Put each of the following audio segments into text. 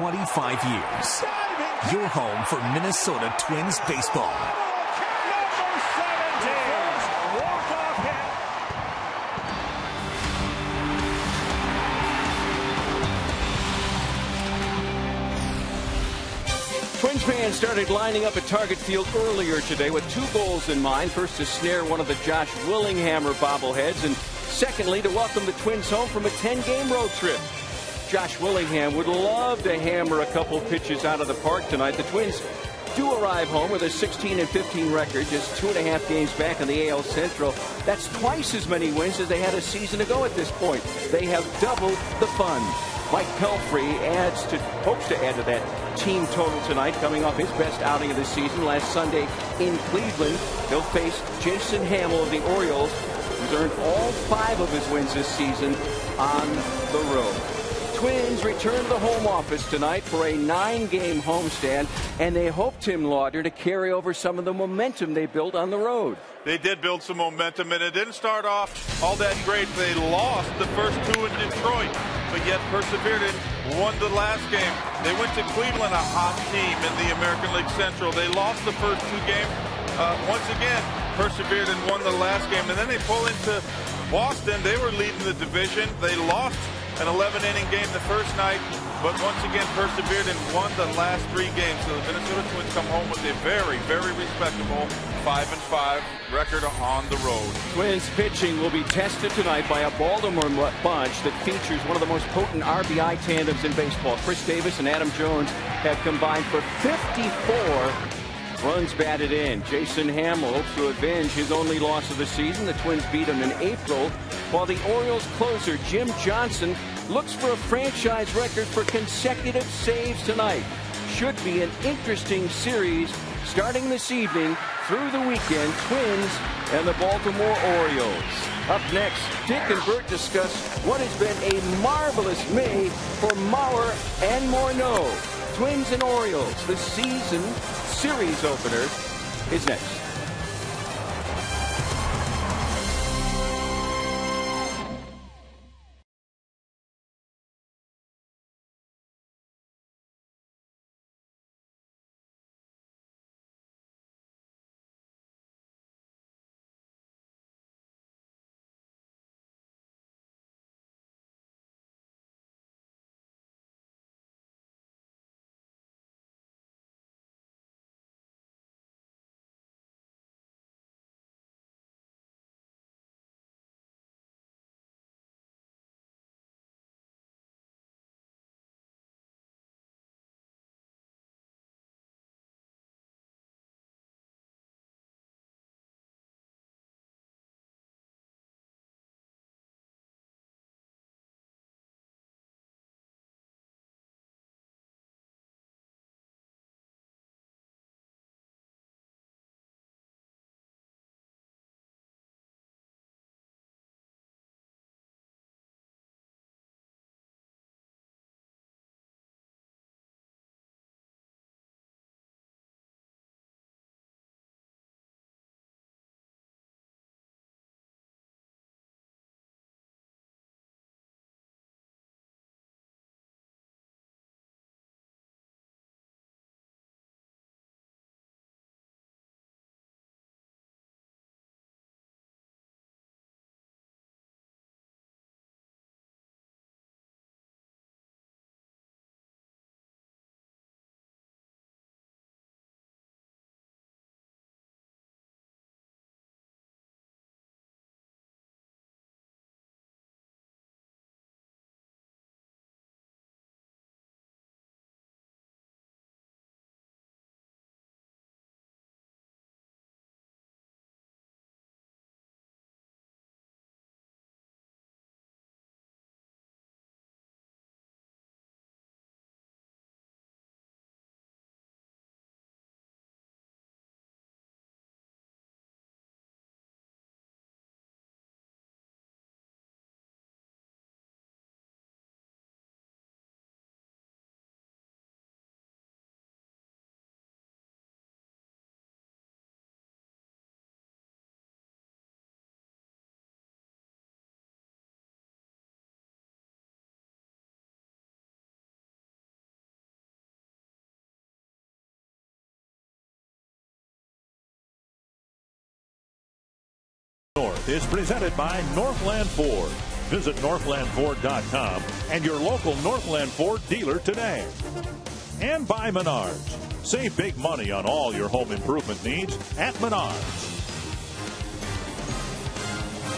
25 years. Your home for Minnesota Twins baseball. Twins fans started lining up at Target Field earlier today with two goals in mind. First, to snare one of the Josh Willinghammer bobbleheads, and secondly, to welcome the Twins home from a 10 game road trip. Josh Willingham would love to hammer a couple pitches out of the park tonight. The Twins do arrive home with a 16 and 15 record, just two and a half games back in the AL Central. That's twice as many wins as they had a season ago at this point. They have doubled the fun. Mike Pelfrey adds to hopes to add to that team total tonight, coming off his best outing of the season last Sunday in Cleveland. He'll face Jason Hammel of the Orioles, who's earned all five of his wins this season on the road. Twins return to the home office tonight for a nine-game homestand, and they hope Tim Lauder to carry over some of the momentum they built on the road. They did build some momentum, and it didn't start off all that great. They lost the first two in Detroit, but yet persevered and won the last game. They went to Cleveland, a hot team in the American League Central. They lost the first two games. Uh, once again, persevered and won the last game. And then they pull into Boston. They were leading the division. They lost an 11 inning game the first night, but once again persevered and won the last three games. So the Minnesota Twins come home with a very, very respectable 5 and 5 record on the road. Twins pitching will be tested tonight by a Baltimore bunch that features one of the most potent RBI tandems in baseball. Chris Davis and Adam Jones have combined for 54 Runs batted in. Jason Hammel hopes to avenge his only loss of the season. The Twins beat him in April, while the Orioles closer Jim Johnson looks for a franchise record for consecutive saves tonight. Should be an interesting series starting this evening through the weekend. Twins and the Baltimore Orioles. Up next, Dick and Bert discuss what has been a marvelous May for Mauer and Morneau. Twins and Orioles, the season series opener is next. Is presented by Northland Ford. Visit northlandford.com and your local Northland Ford dealer today. And by Menards. Save big money on all your home improvement needs at Menards.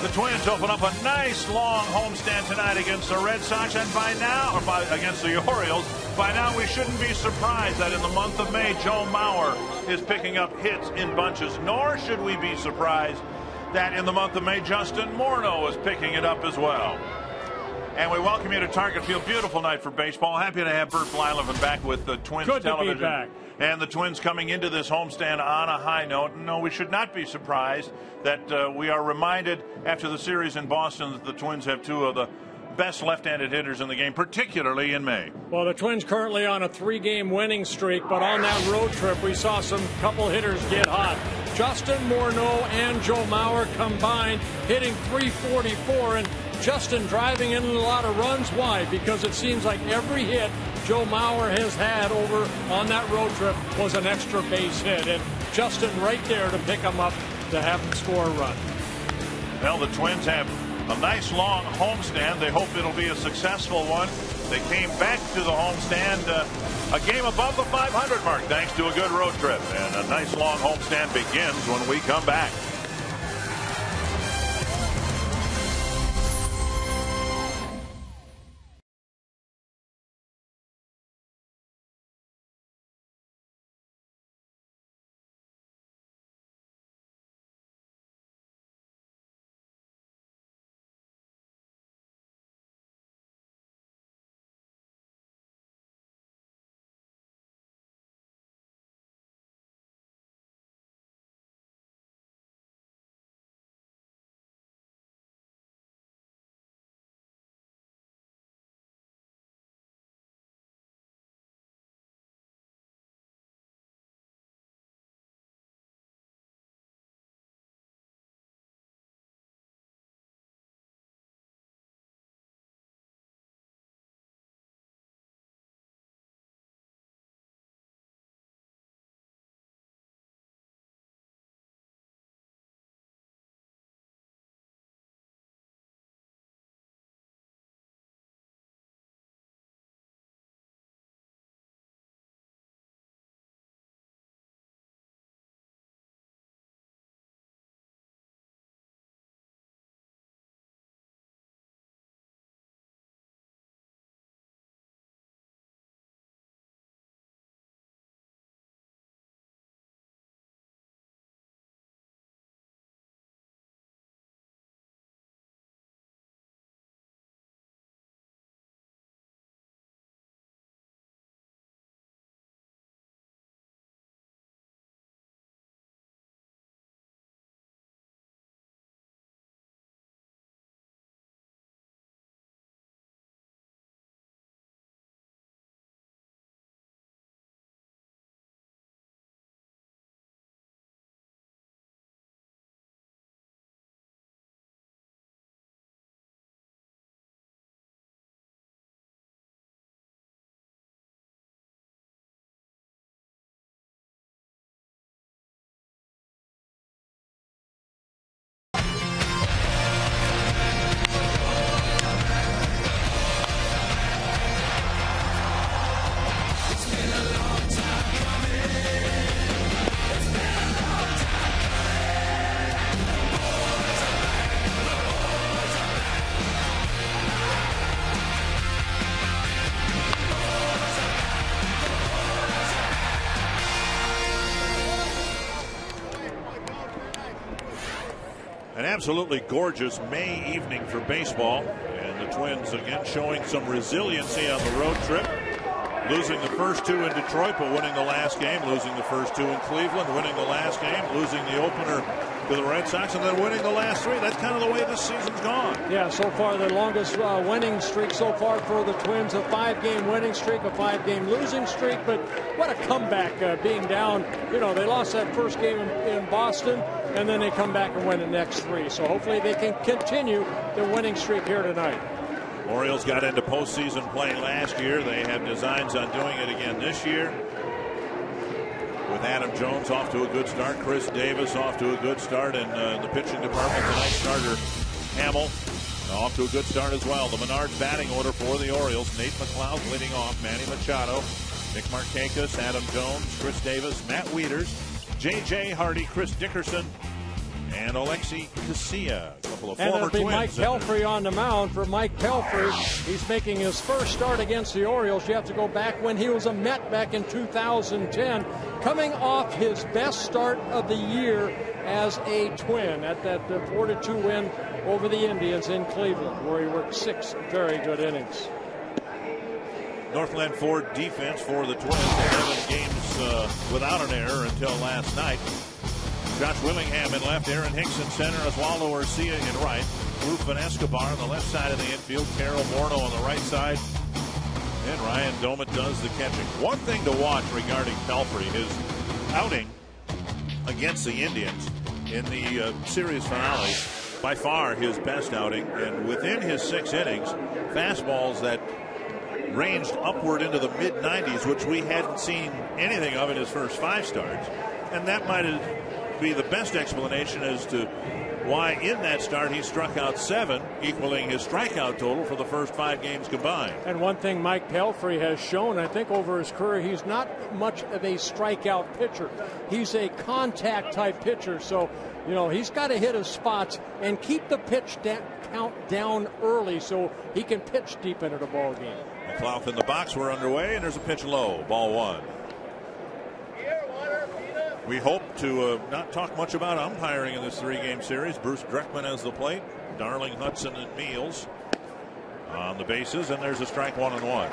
The Twins open up a nice long homestand tonight against the Red Sox, and by now, or by, against the Orioles, by now we shouldn't be surprised that in the month of May, Joe Mauer is picking up hits in bunches, nor should we be surprised that in the month of May, Justin Morneau is picking it up as well. And we welcome you to Target Field. Beautiful night for baseball. Happy to have Bert Blyleven back with the Twins Good television. to be back. And the Twins coming into this homestand on a high note. No, we should not be surprised that uh, we are reminded after the series in Boston that the Twins have two of the best left-handed hitters in the game, particularly in May. Well, the Twins currently on a three-game winning streak, but on that road trip, we saw some couple hitters get hot. Justin Morneau and Joe Mauer combined hitting 344, and Justin driving in a lot of runs. Why? Because it seems like every hit Joe Mauer has had over on that road trip was an extra base hit, and Justin right there to pick him up to have him score a run. Well, the Twins have a nice long homestand. They hope it'll be a successful one. They came back to the homestand uh, a game above the 500 mark thanks to a good road trip. And a nice long homestand begins when we come back. Absolutely gorgeous May evening for baseball. And the Twins again showing some resiliency on the road trip. Losing the first two in Detroit, but winning the last game. Losing the first two in Cleveland, winning the last game. Losing the opener to the Red Sox, and then winning the last three. That's kind of the way this season's gone. Yeah, so far the longest uh, winning streak so far for the Twins, a five-game winning streak, a five-game losing streak. But what a comeback uh, being down. You know, they lost that first game in, in Boston, and then they come back and win the next three. So hopefully they can continue the winning streak here tonight. Orioles got into postseason play last year. They have designs on doing it again this year. With Adam Jones off to a good start, Chris Davis off to a good start, and uh, the pitching department tonight starter Hammel off to a good start as well. The Menards batting order for the Orioles: Nate McLouth leading off, Manny Machado, Nick Markakis, Adam Jones, Chris Davis, Matt Wieters, J.J. Hardy, Chris Dickerson, and Alexi Casilla, a couple of and former it'll be twins. Mike Pelfrey on the mound for Mike Pelfrey. He's making his first start against the Orioles. You have to go back when he was a Met back in 2010, coming off his best start of the year as a twin at that 4-2 win over the Indians in Cleveland, where he worked six very good innings. Northland Ford defense for the Twins. 11 games uh, without an error until last night. Josh Willingham in left, Aaron Hicks in center, Oswaldo Arcia in right, and Escobar on the left side of the infield, Carroll Morneau on the right side, and Ryan Doumit does the catching. One thing to watch regarding Pelfrey, his outing against the Indians in the uh, series finale, by far his best outing, and within his six innings, fastballs that ranged upward into the mid 90s, which we hadn't seen anything of in his first five starts. And that might be the best explanation as to why in that start he struck out seven, equaling his strikeout total for the first five games combined. And one thing Mike Pelfrey has shown, I think, over his career, he's not much of a strikeout pitcher. He's a contact type pitcher. So, you know, he's got to hit his spots and keep the pitch da- count down early so he can pitch deep into the ball game. McLouth in the box. We're underway, and there's a pitch low. Ball one. We hope to uh, not talk much about umpiring in this three-game series. Bruce Dreckman has the plate. Darling, Hudson, and Meals on the bases, and there's a strike one and one.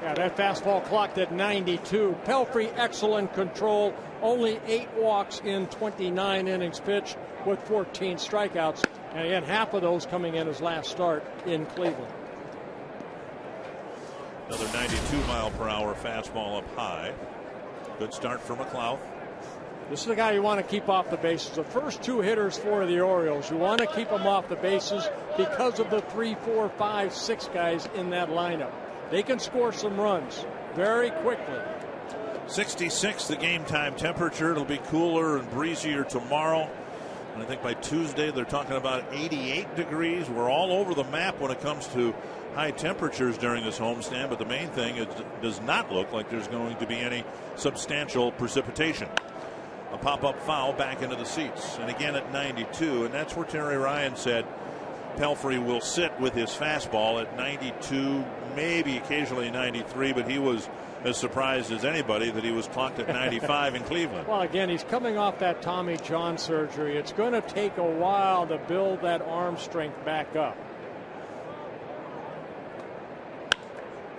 Yeah, that fastball clocked at 92. Pelfrey, excellent control. Only eight walks in 29 innings pitched with 14 strikeouts. And again, half of those coming in his last start in Cleveland. Another 92 mile per hour fastball up high. Good start for McLouth. This is the guy you want to keep off the bases. The first two hitters for the Orioles, you want to keep them off the bases because of the three, four, five, six guys in that lineup. They can score some runs very quickly. 66 the game time temperature. It'll be cooler and breezier tomorrow. And I think by Tuesday they're talking about 88 degrees. We're all over the map when it comes to high temperatures during this homestand, but the main thing is it does not look like there's going to be any substantial precipitation. A pop-up foul back into the seats, and again at 92, and that's where Terry Ryan said Pelfrey will sit with his fastball at 92, maybe occasionally 93, but he was as surprised as anybody that he was clocked at 95 in Cleveland. Well, again, he's coming off that Tommy John surgery. It's going to take a while to build that arm strength back up.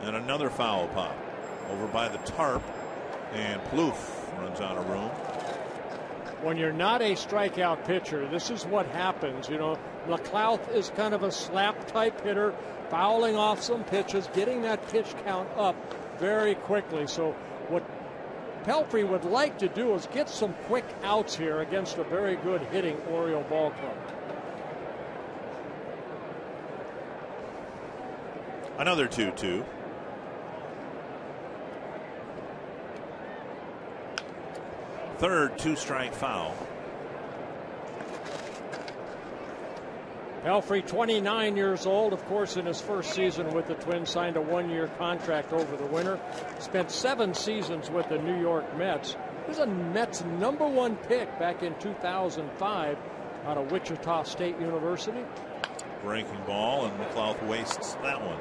And another foul pop over by the tarp, and Plouffe runs out of room. When you're not a strikeout pitcher, this is what happens. You know, McLouth is kind of a slap type hitter, fouling off some pitches, getting that pitch count up very quickly. So, what Pelfrey would like to do is get some quick outs here against a very good hitting Oriole ball club. Another 2 2. Third two strike foul. Pelfrey, 29 years old, of course, in his first season with the Twins, signed a one year contract over the winter. Spent seven seasons with the New York Mets. He was a Mets number one pick back in 2005 out of Wichita State University. Breaking ball, and McLouth wastes that one.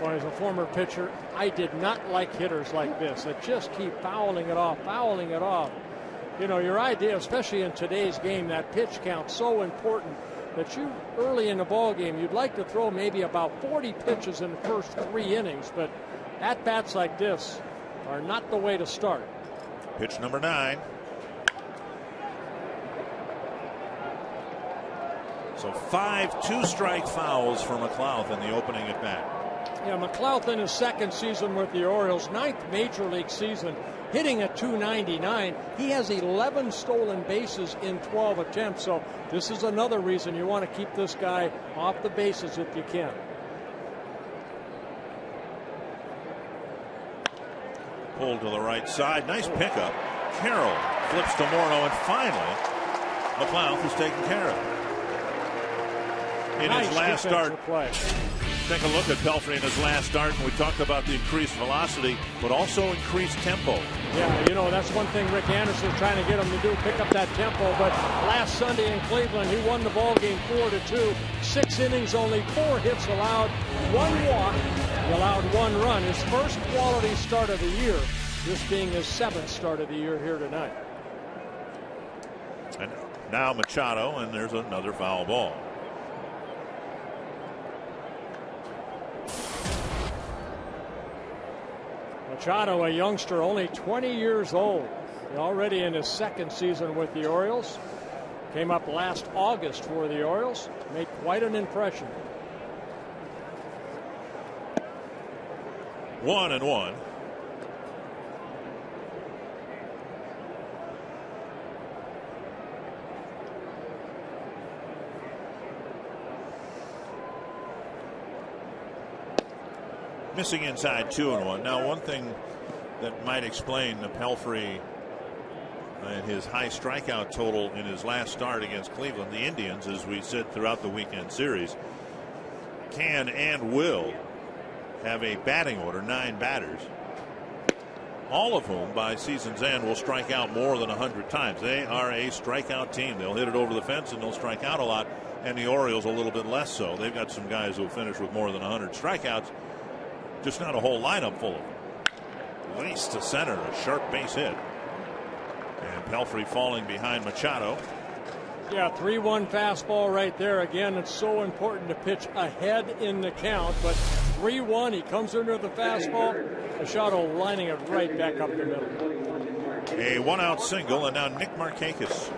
Well, as a former pitcher, I did not like hitters like this that just keep fouling it off, fouling it off. You know, your idea, especially in today's game, that pitch count so important that you early in the ball game you'd like to throw maybe about 40 pitches in the first three innings, but at bats like this are not the way to start. Pitch number nine. So five two strike fouls for McLouth in the opening at bat. Yeah, McLouth in his second season with the Orioles, ninth major league season, hitting at 299. He has 11 stolen bases in 12 attempts. So this is another reason you want to keep this guy off the bases if you can. Pulled to the right side. Nice pickup. Carroll flips to Morneau, and finally, McLouth is taken care of. In nice his last start, play. Take a look at Pelfrey in his last start, and we talked about the increased velocity, but also increased tempo. Yeah, you know, that's one thing Rick Anderson's trying to get him to do, pick up that tempo. But last Sunday in Cleveland, he won the ball game 4 to 2. Six innings, only four hits allowed, one walk. He allowed one run. His first quality start of the year, this being his seventh start of the year here tonight. And now Machado, and there's another foul ball. Machado, a youngster, only 20 years old, already in his second season with the Orioles. Came up last August for the Orioles, made quite an impression. One and one. Missing inside two and one. Now, one thing that might explain the Pelfrey and his high strikeout total in his last start against Cleveland, the Indians, as we said throughout the weekend series, can and will have a batting order, nine batters, all of whom by season's end will strike out more than 100 times. They are a strikeout team. They'll hit it over the fence and they'll strike out a lot, and the Orioles a little bit less so. They've got some guys who finish with more than 100 strikeouts just not a whole lineup full of them. Least to center, a sharp base hit. And Pelfrey falling behind Machado. Yeah, 3 1 fastball right there. Again, it's so important to pitch ahead in the count, but 3 1, he comes under the fastball. Machado lining it right back up the middle. A one out single, and now Nick Markakis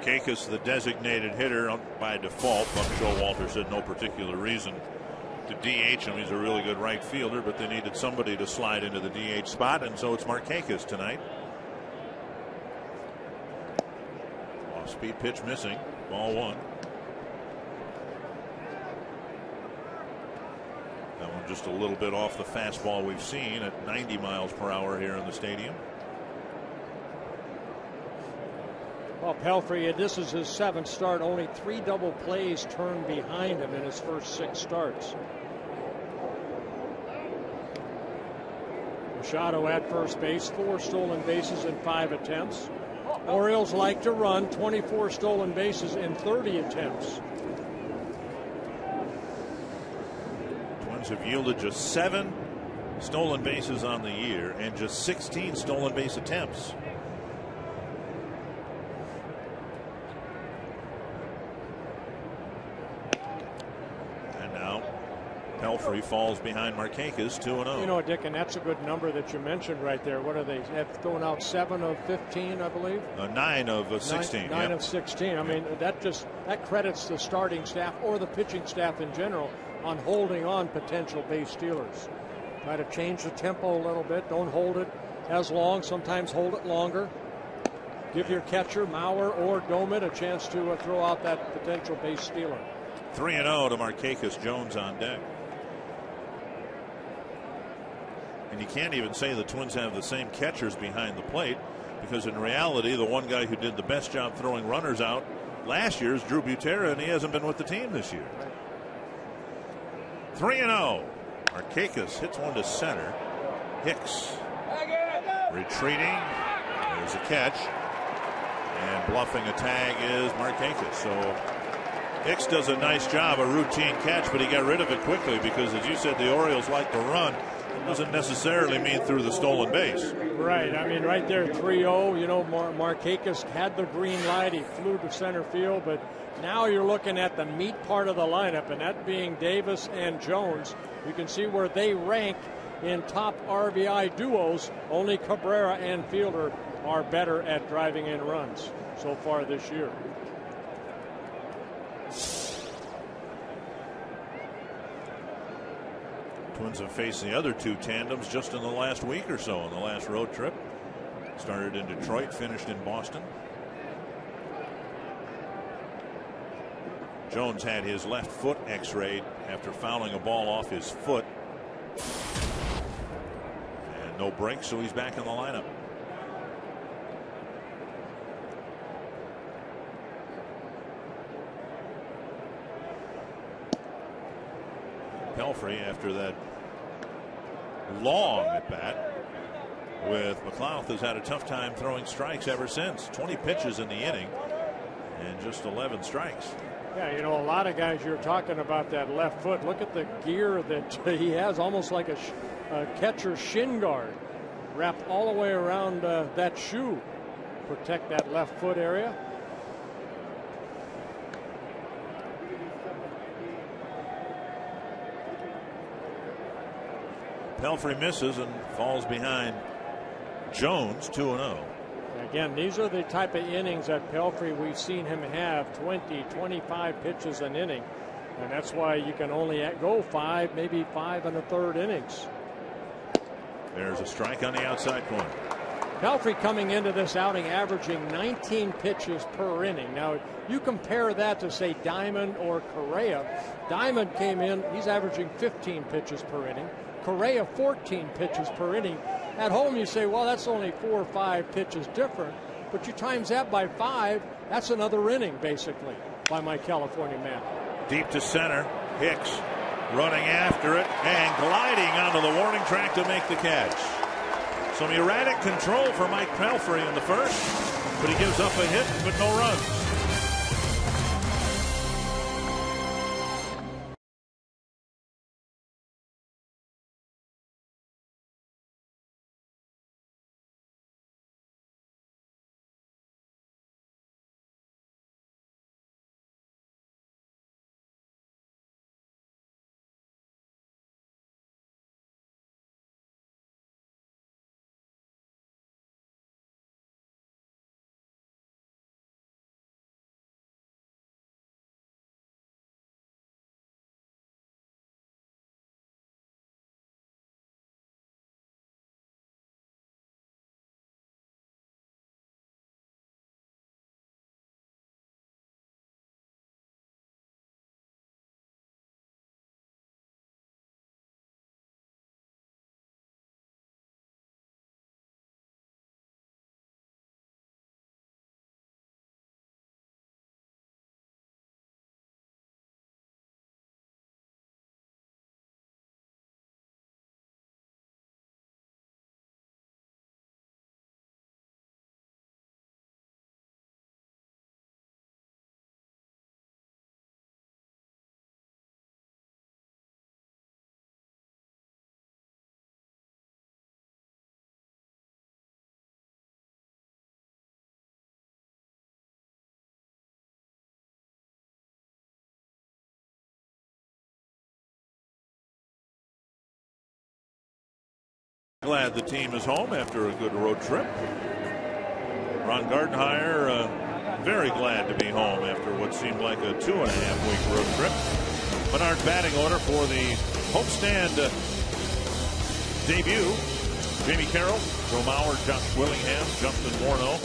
Markakis, the designated hitter by default. Buck Showalter said no particular reason to DH him. He's a really good right fielder, but they needed somebody to slide into the DH spot, and so it's Markakis tonight. Off speed pitch missing. Ball one. That one just a little bit off the fastball we've seen at 90 miles per hour here in the stadium. Well, Pelfrey, this is his seventh start. Only three double plays turned behind him in his first six starts. Machado at first base, four stolen bases in five attempts. Orioles like to run 24 stolen bases in 30 attempts. Twins have yielded just seven stolen bases on the year and just 16 stolen base attempts. Pelfrey falls behind Markakis 2 0. You know, Dick, and that's a good number that you mentioned right there. What are they? Have thrown out seven of 15, I believe? Uh, nine of uh, 16. Nine, nine yep. of 16. I mean, that just that credits the starting staff or the pitching staff in general on holding on potential base stealers. Try to change the tempo a little bit. Don't hold it as long. Sometimes hold it longer. Give your catcher, Mauer or Doumit, a chance to uh, throw out that potential base stealer. 3 0 to Markakis Jones on deck. And you can't even say the Twins have the same catchers behind the plate because in reality, the one guy who did the best job throwing runners out last year is Drew Butera, and he hasn't been with the team this year. 3 0. Markakis hits one to center. Hicks retreating. There's a catch. And bluffing a tag is Markakis. So Hicks does a nice job, a routine catch, but he got rid of it quickly because, as you said, the Orioles like to run doesn't necessarily mean through the stolen base. Right. I mean, right there, 3 0. You know, Mar- Markakis had the green light. He flew to center field, but now you're looking at the meat part of the lineup, and that being Davis and Jones. You can see where they rank in top RBI duos. Only Cabrera and Fielder are better at driving in runs so far this year. Twins have faced the other two tandems just in the last week or so on the last road trip. Started in Detroit, finished in Boston. Jones had his left foot x-rayed after fouling a ball off his foot. And no break, so he's back in the lineup. Pelfrey after that long at bat with McLouth has had a tough time throwing strikes ever since 20 pitches in the inning and just 11 strikes. Yeah, you know, a lot of guys you're talking about that left foot. Look at the gear that he has, almost like a, a catcher's shin guard wrapped all the way around uh, that shoe. Protect that left foot area. Pelfrey misses and falls behind Jones 2 0. Again, these are the type of innings that Pelfrey we've seen him have 20, 25 pitches an inning. And that's why you can only go five, maybe five and a third innings. There's a strike on the outside corner. Pelfrey coming into this outing averaging 19 pitches per inning. Now, you compare that to, say, Diamond or Correia. Diamond came in, he's averaging 15 pitches per inning. Correia 14 pitches per inning. At home, you say, well, that's only four or five pitches different. But you times that by five, that's another inning, basically, by my California man. Deep to center. Hicks running after it and gliding onto the warning track to make the catch. Some erratic control for Mike Pelfrey in the first, but he gives up a hit, but no runs. Glad the team is home after a good road trip. Ron Gardenhire, uh, very glad to be home after what seemed like a two and a half week road trip. Menard's batting order for the homestand uh, debut. Jamie Carroll, Joe Mauer, Josh Willingham, Justin Morneau,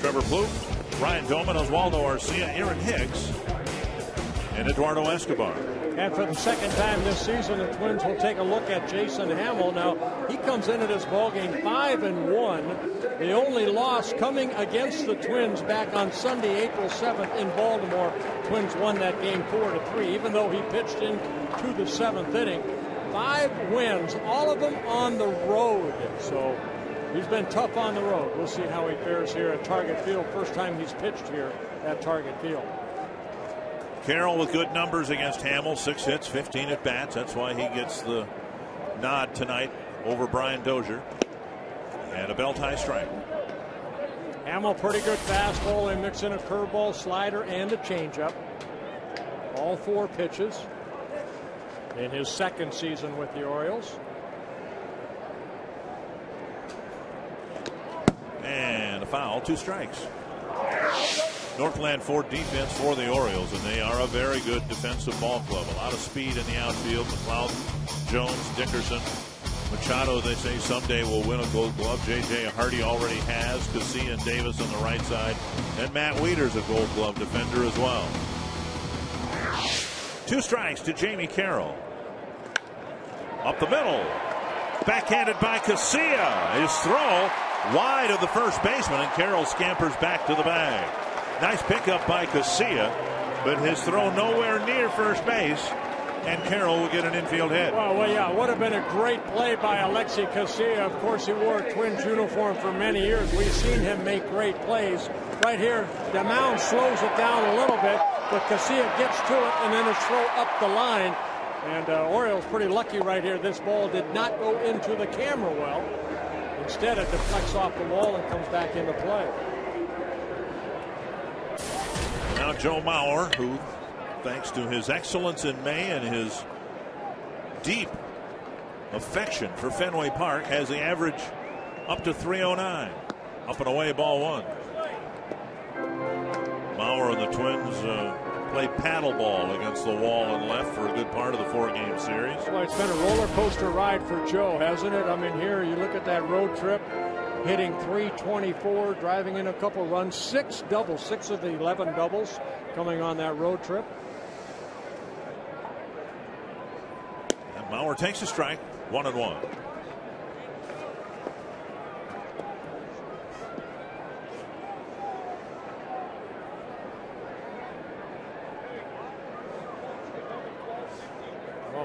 Trevor Plouffe, Ryan Doumit, Oswaldo Arcia, Aaron Hicks, and Eduardo Escobar. And for the second time this season, the Twins will take a look at Jason Hammel. Now, he comes into this ballgame 5 and 1. The only loss coming against the Twins back on Sunday, April 7th in Baltimore. Twins won that game 4 to 3, even though he pitched into the seventh inning. Five wins, all of them on the road. So he's been tough on the road. We'll see how he fares here at Target Field. First time he's pitched here at Target Field. Carroll with good numbers against Hammel, six hits, 15 at bats. That's why he gets the nod tonight over Brian Dozier. And a belt high strike. Hammel, pretty good fastball. They mix in a curveball, slider, and a changeup. All four pitches in his second season with the Orioles. And a foul, two strikes. Northland Ford defense for the Orioles, and they are a very good defensive ball club. A lot of speed in the outfield. McLouth, Jones, Dickerson, Machado, they say someday will win a gold glove. J.J. Hardy already has. Casilla and Davis on the right side. And Matt Wieters a gold glove defender as well. Two strikes to Jamie Carroll. Up the middle. Backhanded by Casilla. His throw wide of the first baseman, and Carroll scampers back to the bag. Nice pickup by Casilla, but his throw nowhere near first base, and Carroll will get an infield hit. Well, well, yeah, would have been a great play by Alexi Casilla. Of course, he wore a Twins uniform for many years. We've seen him make great plays. Right here, the mound slows it down a little bit, but Casilla gets to it, and then it's throw up the line. And uh, Orioles pretty lucky right here. This ball did not go into the camera well. Instead, it deflects off the wall and comes back into play. Now Joe Mauer, who, thanks to his excellence in May and his deep affection for Fenway Park, has the average up to 309. Up and away, ball one. Mauer and the Twins uh, played paddleball against the wall and left for a good part of the four-game series. Well, it's been a roller coaster ride for Joe, hasn't it? I mean, here you look at that road trip, hitting 324, driving in a couple runs, six doubles, six of the 11 doubles coming on that road trip. And Mauer takes a strike, one and one.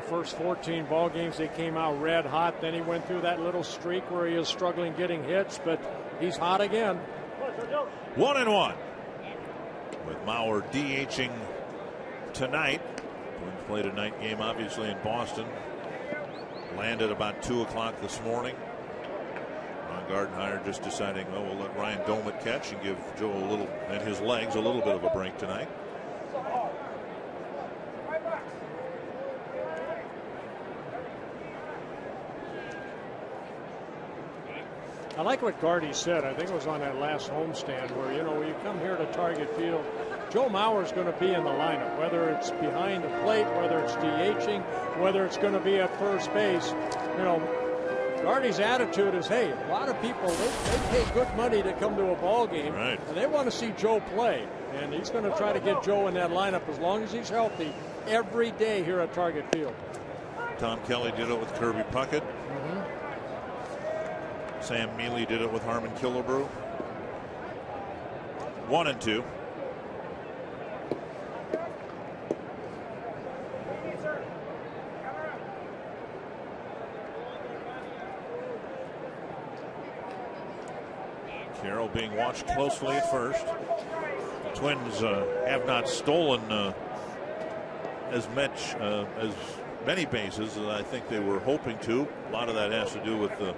First 14 ball games, they came out red hot. Then he went through that little streak where he was struggling getting hits, but he's hot again. One and one. With Mauer DHing tonight. Twins played a night game, obviously, in Boston. Landed about 2 o'clock this morning. Ron Gardenhire just deciding, oh, we'll let Ryan Doumit catch and give Joe a little, and his legs, a little bit of a break tonight. I like what Gardy said. I think it was on that last homestand where, you know, you come here to Target Field, Joe Mauer's going to be in the lineup, whether it's behind the plate, whether it's DHing, whether it's going to be at first base. You know, Gardy's attitude is, hey, a lot of people, they, they pay good money to come to a ball game, right. and they want to see Joe play. And he's going to try to get Joe in that lineup as long as he's healthy every day here at Target Field. Tom Kelly did it with Kirby Puckett. Sam Mele did it with Harmon Killebrew. One and two. Carroll being watched closely at first. The Twins uh, have not stolen uh, as much uh, as many bases as I think they were hoping to. A lot of that has to do with the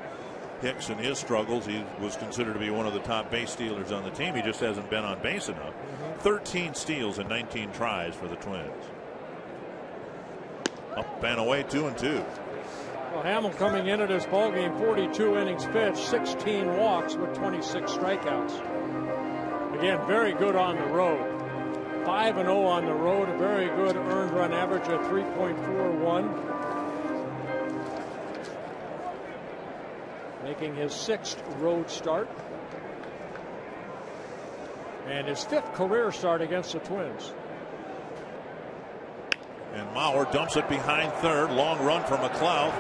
Hicks and his struggles. He was considered to be one of the top base stealers on the team. He just hasn't been on base enough. Mm-hmm. 13 steals and 19 tries for the Twins. Up and away, two and two. Well, Hammel coming into this ball game, 42 innings pitched, 16 walks with 26 strikeouts. Again, very good on the road. 5 and 0 on the road, a very good earned run average of 3.41. making his sixth road start and his fifth career start against the Twins. And Mauer dumps it behind third. Long run from McLouth.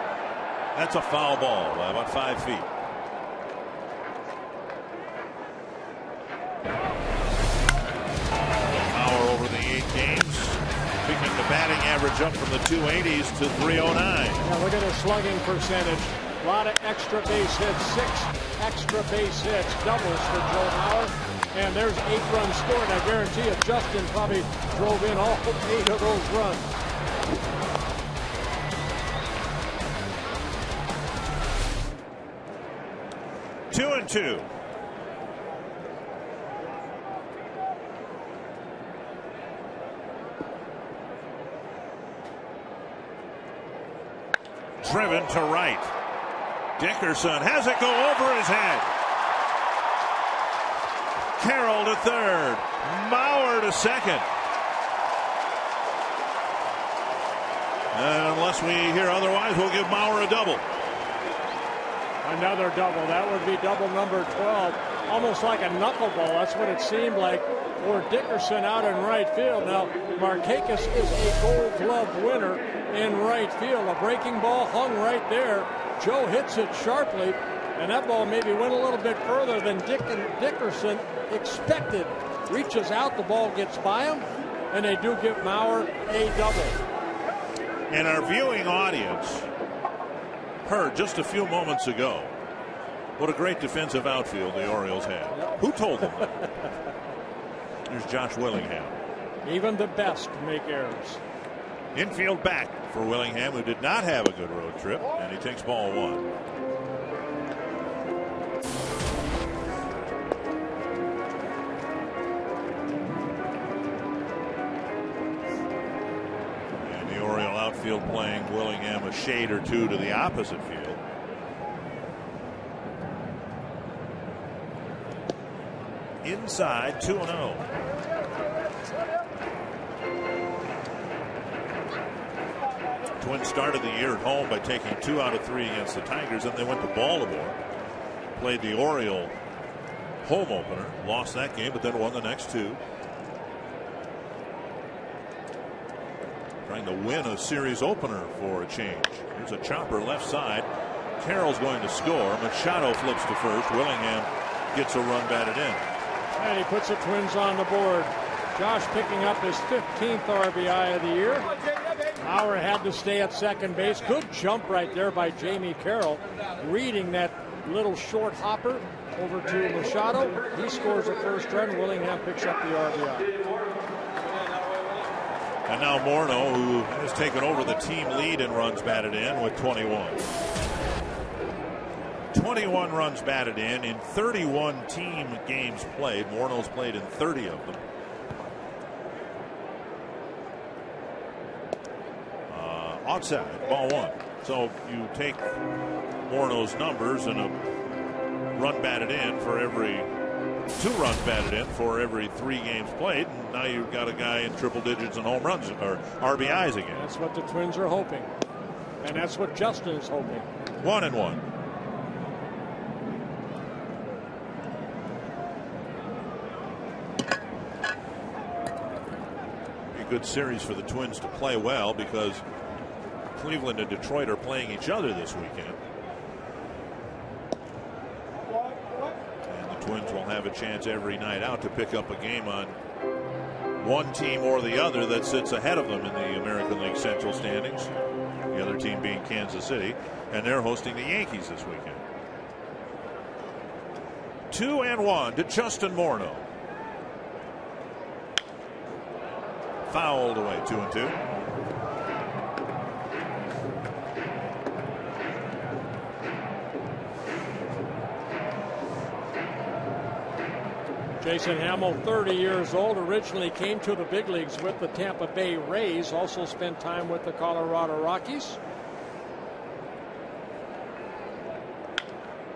That's a foul ball by about five feet. Mauer over the eight games, picking the batting average up from the 280s to 309. Now look at his slugging percentage. A lot of extra base hits, six extra base hits, doubles for Joe Mauer. And there's eight runs scored. I guarantee you, Justin probably drove in all eight of those runs. Two and two. Driven to right. Dickerson has it go over his head. Carroll to third. Mauer to second. And unless we hear otherwise, we'll give Mauer a double. Another double. That would be double number 12. almost like a knuckleball. That's what it seemed like for Dickerson out in right field. Now, Markakis is a gold glove winner in right field. A breaking ball hung right there. Joe hits it sharply, and that ball maybe went a little bit further than Dick Dickerson expected. Reaches out, the ball gets by him, and they do give Mauer a double. And our viewing audience heard just a few moments ago what a great defensive outfield the Orioles had. Who told them that? Here's Josh Willingham. Even the best make errors. Infield back for Willingham, who did not have a good road trip, and he takes ball one. And the Oriole outfield playing Willingham a shade or two to the opposite field. Inside 2 0. Started the year at home by taking two out of three against the Tigers. Then they went to Baltimore, played the Oriole home opener, lost that game, but then won the next two. Trying to win a series opener for a change. Here's a chopper left side. Carroll's going to score. Machado flips to first. Willingham gets a run batted in. And he puts the Twins on the board. Josh picking up his 15th RBI of the year. Mauer had to stay at second base. Good jump right there by Jamie Carroll, reading that little short hopper over to Machado. He scores the first run. Willingham picks up the RBI. And now Morneau, who has taken over the team lead in runs batted in with 21. 21 runs batted in in 31 team games played. Morneau's played in 30 of them. Outside, ball one. So you take Morneau's numbers and a run batted in for every two runs batted in for every three games played. And now you've got a guy in triple digits and home runs or RBIs again. That's what the Twins are hoping. And that's what Justin is hoping. One and one. A good series for the Twins to play well because Cleveland and Detroit are playing each other this weekend. And the Twins will have a chance every night out to pick up a game on one team or the other that sits ahead of them in the American League Central standings. The other team being Kansas City, and they're hosting the Yankees this weekend. Two and one to Justin Morneau. Fouled away, two and two. Jason Hammel, 30 years old, originally came to the big leagues with the Tampa Bay Rays, also spent time with the Colorado Rockies.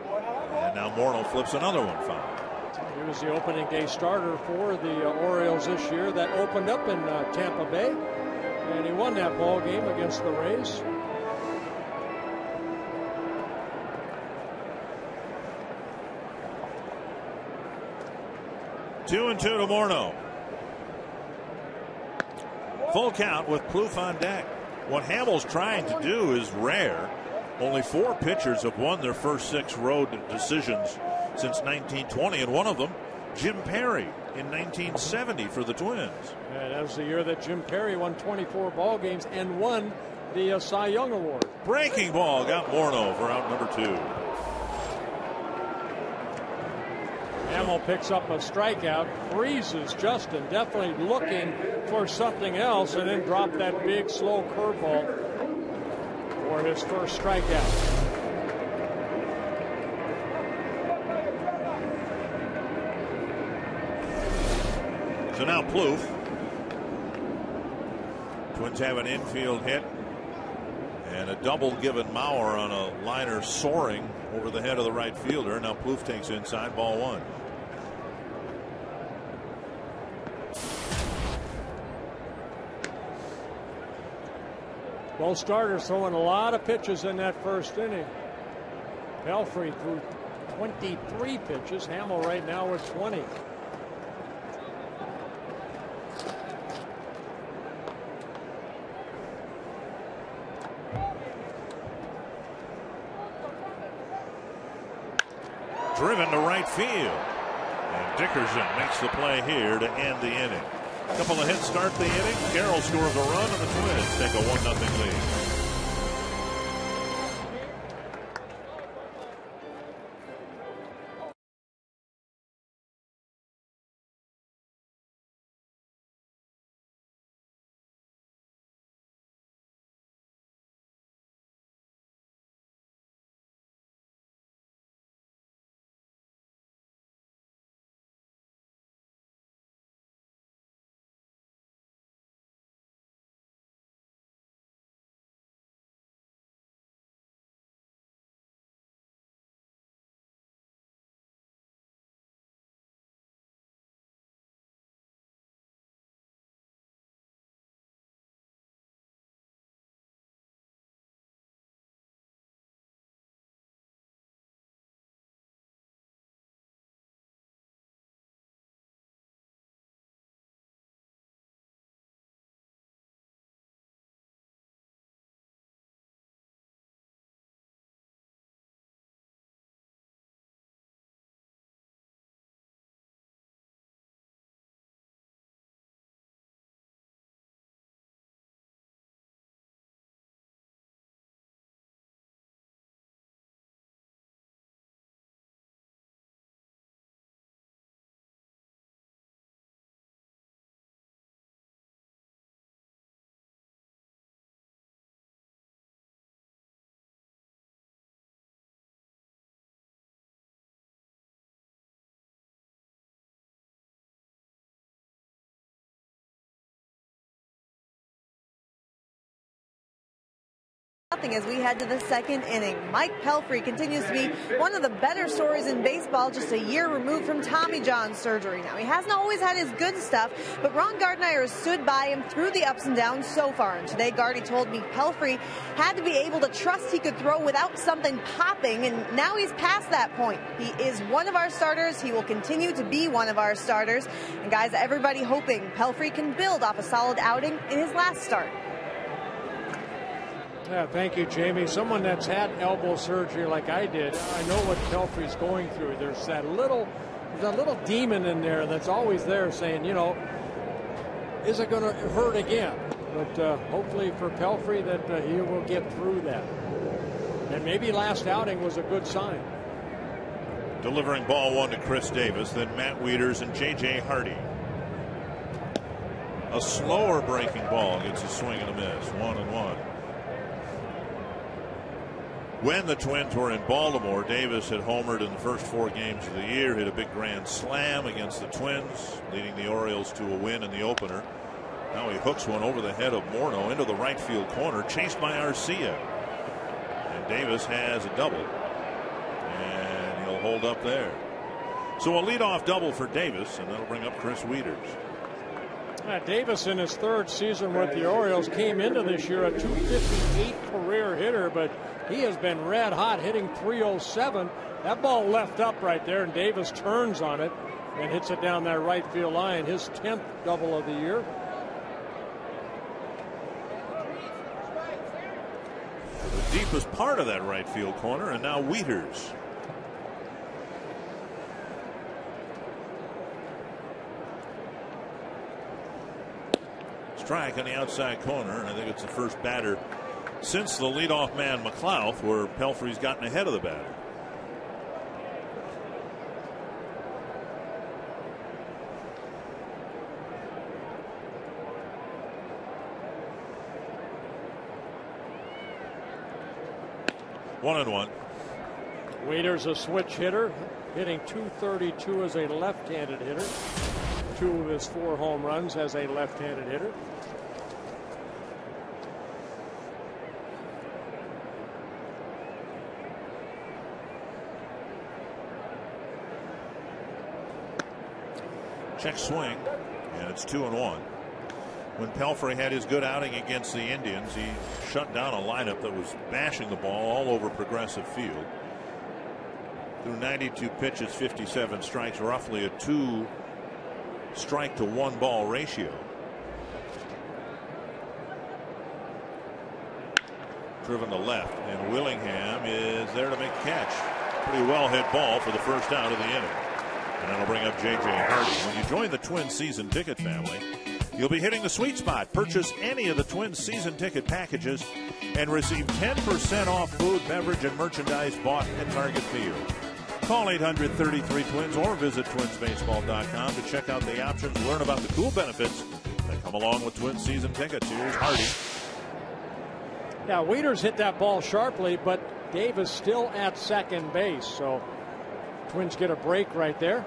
And now Morneau flips another one foul. He was the opening day starter for the uh, Orioles this year. That opened up in uh, Tampa Bay, and he won that ball game against the Rays. Two and two to Morneau. Full count with Plouffe on deck. What Hammel's trying to do is rare. Only four pitchers have won their first six road decisions since 1920, and one of them, Jim Perry, in 1970 for the Twins. Yeah, that was the year that Jim Perry won 24 ball games and won the uh, Cy Young Award. Breaking ball got Morneau for out number two. Hammel picks up a strikeout, freezes Justin, definitely looking for something else, and then dropped that big slow curveball for his first strikeout. So now Plouffe. Twins have an infield hit and a double given Mauer on a liner soaring over the head of the right fielder. Now Plouffe takes inside ball one. Both starters throwing a lot of pitches in that first inning. Pelfrey threw 23 pitches. Hammel right now with 20. Driven to right field. And Dickerson makes the play here to end the inning. A couple of hits start the inning. Carroll scores a run, and the Twins take a 1 0 lead. Nothing as we head to the second inning. Mike Pelfrey continues to be one of the better stories in baseball, just a year removed from Tommy John surgery. Now, he hasn't always had his good stuff, but Ron Gardenhire has stood by him through the ups and downs so far. And today, Gardy told me Pelfrey had to be able to trust he could throw without something popping, and now he's past that point. He is one of our starters. He will continue to be one of our starters. And guys, everybody hoping Pelfrey can build off a solid outing in his last start. Yeah, thank you, Jamie. Someone that's had elbow surgery like I did, I know what Pelfrey's going through. There's that little, that little demon in there that's always there saying, you know, is it going to hurt again? But uh, hopefully for Pelfrey that uh, he will get through that. And maybe last outing was a good sign. Delivering ball one to Chris Davis, then Matt Wieters and J.J. Hardy. A slower breaking ball gets a swing and a miss. One and one. When the Twins were in Baltimore, Davis had homered in the first four games of the year, hit a big grand slam against the Twins, leading the Orioles to a win in the opener. Now he hooks one over the head of Morneau into the right field corner, chased by Arcia. And Davis has a double. And he'll hold up there. So a leadoff double for Davis, and that'll bring up Chris Wieters. Uh, Davis in his third season with the Orioles came into this year a 258 career hitter, but he has been red hot, hitting 307. That ball left up right there, and Davis turns on it and hits it down that right field line. His 10th double of the year. The deepest part of that right field corner, and now Wieters. Strike on the outside corner, and I think it's the first batter since the leadoff man McLouth, where Pelfrey's gotten ahead of the batter. One and one. Wieters a switch hitter, hitting 232 as a left-handed hitter. Two of his four home runs as a left-handed hitter. Check swing, and it's two and one. When Pelfrey had his good outing against the Indians, he shut down a lineup that was bashing the ball all over Progressive Field. through 92 pitches, 57 strikes, roughly a two strike to one ball ratio. Driven to left, and Willingham is there to make catch. Pretty well hit ball for the first out of the inning. And that'll bring up J.J. Hardy. When you join the Twin season ticket family, you'll be hitting the sweet spot. Purchase any of the Twin season ticket packages and receive 10% off food, beverage, and merchandise bought at Target Field. Call 833 Twins or visit twinsbaseball.com to check out the options, learn about the cool benefits that come along with Twin season tickets. Here's Hardy. Now, Wieters hit that ball sharply, but Davis is still at second base. So Twins get a break right there.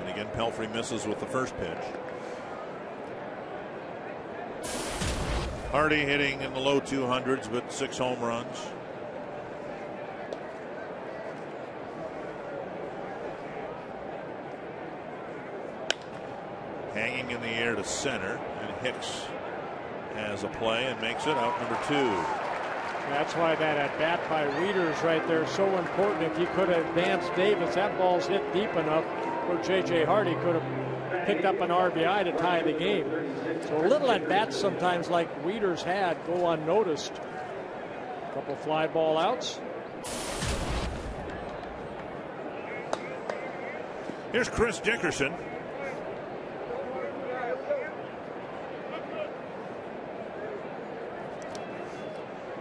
And again, Pelfrey misses with the first pitch. Hardy hitting in the low 200s, but six home runs. Hanging in the air to center, and Hicks has a play and makes it out number two. That's why that at bat by Wieters right there is so important. If you could have advanced Davis, that ball's hit deep enough where J.J. Hardy could have picked up an RBI to tie the game. So a little at bats sometimes like Wieters had go unnoticed. A couple fly ball outs. Here's Chris Dickerson.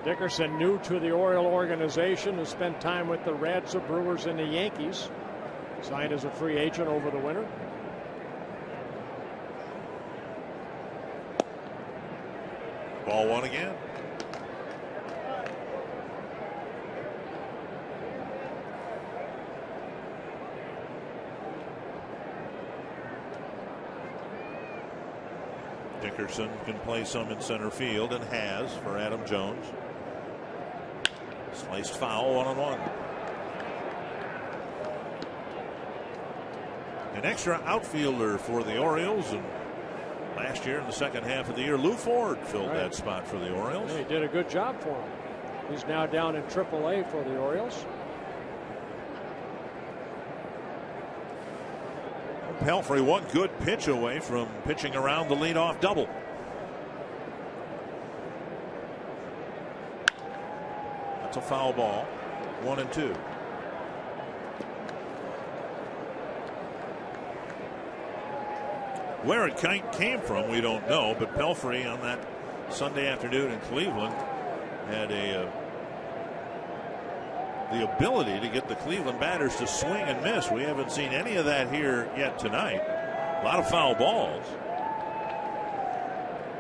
Dickerson, new to the Oriole organization, has spent time with the Reds, the Brewers, and the Yankees. Signed as a free agent over the winter. Ball one again. Dickerson can play some in center field and has for Adam Jones. Sliced foul, one on one. An extra outfielder for the Orioles, and last year in the second half of the year, Lew Ford filled right. that spot for the Orioles. Yeah, he did a good job for him. He's now down in AAA for the Orioles. Pelfrey one good pitch away from pitching around the leadoff double. A foul ball. One and two. Where it came from, we don't know, but Pelfrey on that Sunday afternoon in Cleveland had a uh, the ability to get the Cleveland batters to swing and miss. We haven't seen any of that here yet tonight. A lot of foul balls.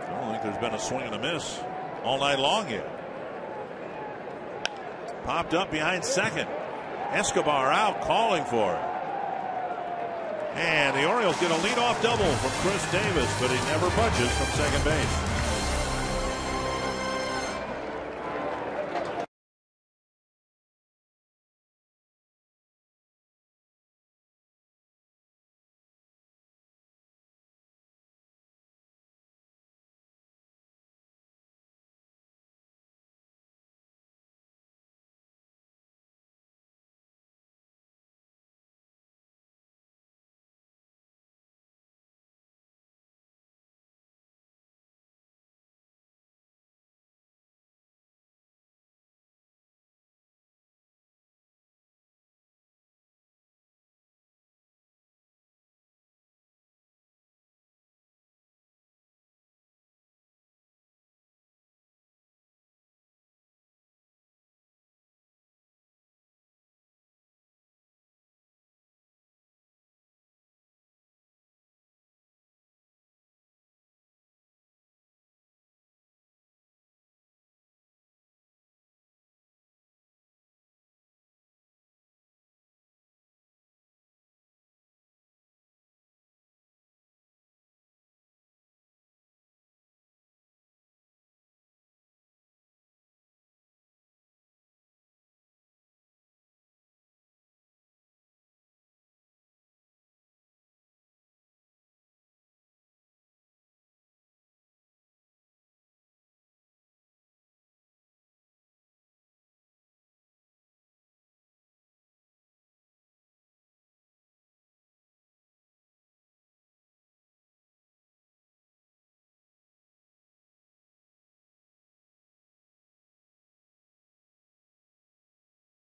I don't think there's been a swing and a miss all night long yet. Popped up behind second. Escobar out calling for it. And the Orioles get a leadoff double from Chris Davis, but he never budges from second base.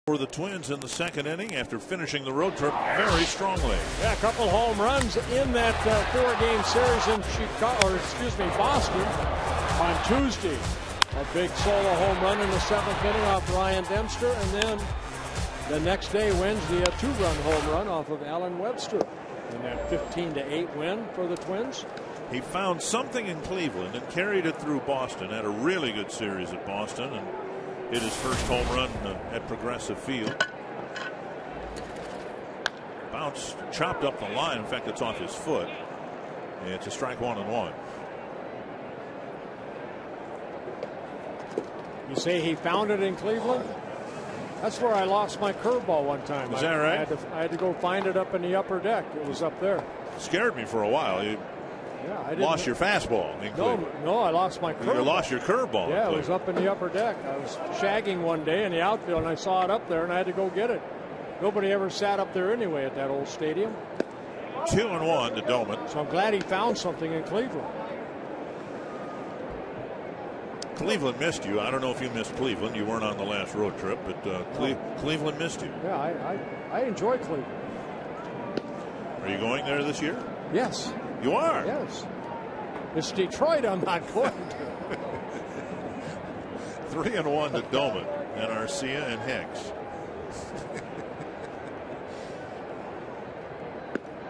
For the Twins in the second inning after finishing the road trip very strongly. Yeah, a couple home runs in that uh, four-game series in Chicago, or excuse me, Boston on Tuesday. A big solo home run in the seventh inning off Ryan Dempster, and then the next day, Wednesday, a two-run home run off of Allen Webster in that 15 to 8 win for the Twins. He found something in Cleveland and carried it through Boston. Had a really good series at Boston and hit his first home run at Progressive Field. Bounced, chopped up the line. In fact, it's off his foot. It's a strike one and one. You say he found it in Cleveland? That's where I lost my curveball one time. Is that right? I had, to, I had to go find it up in the upper deck. It was up there. Scared me for a while. You yeah, I lost your fastball. no, no, I lost my curveball. You lost your curveball. Yeah, it was up in the upper deck. I was shagging one day in the outfield, and I saw it up there, and I had to go get it. Nobody ever sat up there anyway at that old stadium. Two and one to Doumit. So I'm glad he found something in Cleveland. Cleveland missed you. I don't know if you missed Cleveland. You weren't on the last road trip, but uh, Cle. Cleveland missed you. Yeah, I, I, I enjoy Cleveland. Are you going there this year? Yes. You are? Yes. It's Detroit I'm not going to. Three and one to Doumit and Arcia and Hicks.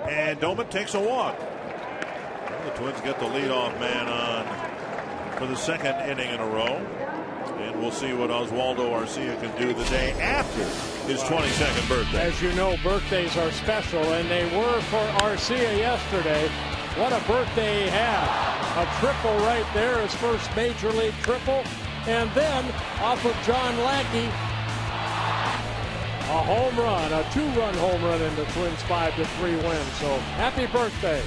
and Doumit takes a walk. Well, the Twins get the leadoff man on for the second inning in a row. And we'll see what Oswaldo Arcia can do the day after his 22nd birthday. As you know, birthdays are special, and they were for Arcia yesterday. What a birthday he had. A triple right there, his first major league triple. And then off of John Lackey, a home run, a two-run home run in the Twins' 5 to 3 win. So happy birthday.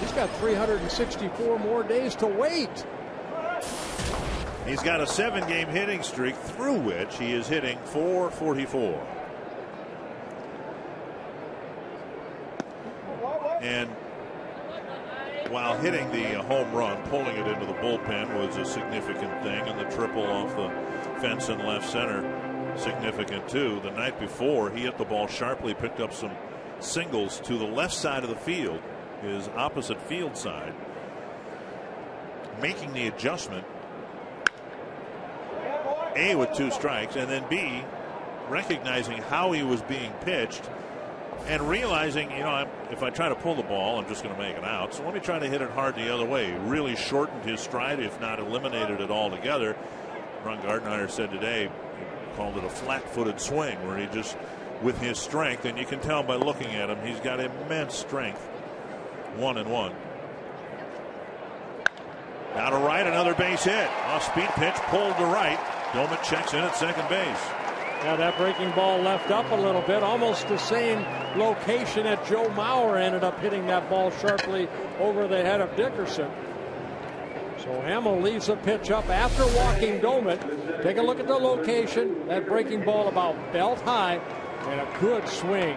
He's got 364 more days to wait. He's got a seven game hitting streak through which he is hitting 444. And while hitting the home run, pulling it into the bullpen was a significant thing, and the triple off the fence in left center significant too. The night before, he hit the ball sharply, picked up some singles to the left side of the field, his opposite field side, making the adjustment. A with two strikes, and then B recognizing how he was being pitched and realizing, you know, if I try to pull the ball, I'm just going to make it out. So let me try to hit it hard the other way. Really shortened his stride, if not eliminated it altogether. Ron Gardenhire said today, called it a flat-footed swing, where he just, with his strength, and you can tell by looking at him, he's got immense strength. One and one. Now to right, another base hit. Off speed pitch, pulled to right. Doumit checks in at second base. Now that breaking ball left up a little bit, almost the same location that Joe Mauer ended up hitting that ball sharply over the head of Dickerson. So Hammel leaves a pitch up after walking Doumit. Take a look at the location. That breaking ball about belt high and a good swing.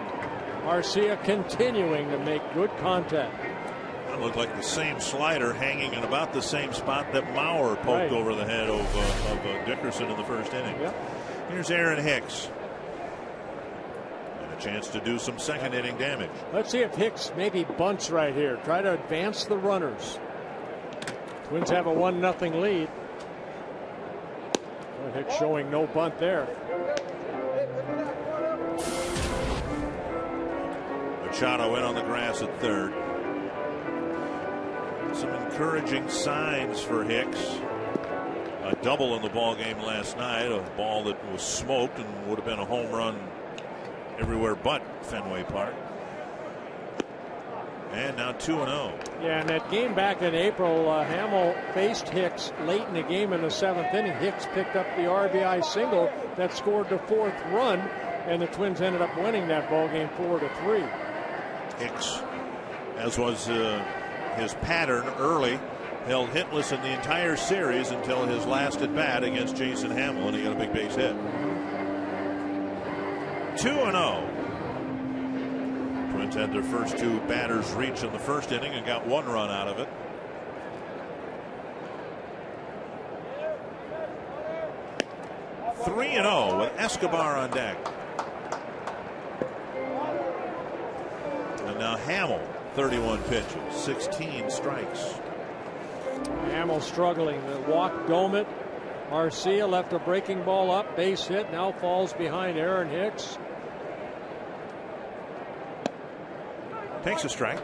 Arcia continuing to make good contact. That looked like the same slider hanging in about the same spot that Mauer poked right. over the head of, uh, of uh, Dickerson in the first inning. Yep. Here's Aaron Hicks. And a chance to do some second inning damage. Let's see if Hicks maybe bunts right here. Try to advance the runners. Twins have a 1 0 lead. Oh, Hicks showing no bunt there. Machado in on the grass at third. Some encouraging signs for Hicks a double in the ball game last night, a ball that was smoked and would have been a home run everywhere but Fenway Park. And now 2 0. Yeah, and that game back in April, uh, Hammel faced Hicks late in the game in the seventh inning. Hicks picked up the RBI single that scored the fourth run, and the Twins ended up winning that ball game 4 to 3. Hicks, as was uh, his pattern early, held hitless in the entire series until his last at bat against Jason Hammel, and he got a big base hit. 2 0. Twins had their first two batters reach in the first inning and got one run out of it. 3 and 0 with Escobar on deck. And now Hammel, 31 pitches, 16 strikes. Hammel struggling. The walk Doumit. Marcia left a breaking ball up, base hit, now falls behind Aaron Hicks. Takes a strike.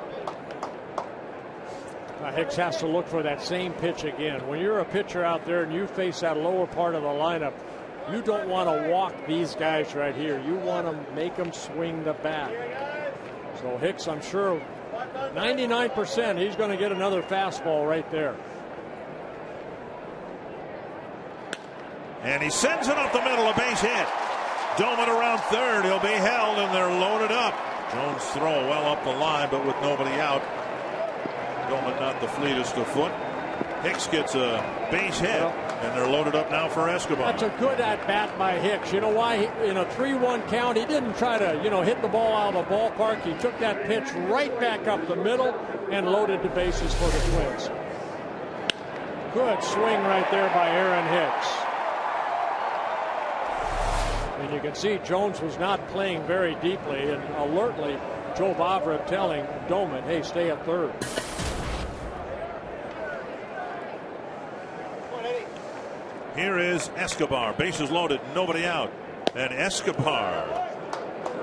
Uh, Hicks has to look for that same pitch again. When you're a pitcher out there and you face that lower part of the lineup, you don't want to walk these guys right here. You want to make them swing the bat. So Hicks, I'm sure, 99%, he's going to get another fastball right there. And he sends it up the middle, a base hit. Doumit around third. He'll be held, and they're loaded up. Jones throw well up the line, but with nobody out. Doumit not the fleetest of foot. Hicks gets a base hit, and they're loaded up now for Escobar. That's a good at bat by Hicks. You know why? In a 3 1 count, he didn't try to, you know, hit the ball out of the ballpark. He took that pitch right back up the middle and loaded the bases for the Twins. Good swing right there by Aaron Hicks. And you can see Jones was not playing very deeply and alertly Joe Vavra telling Doumit, hey, stay at third. Here is Escobar. Bases loaded, nobody out. And Escobar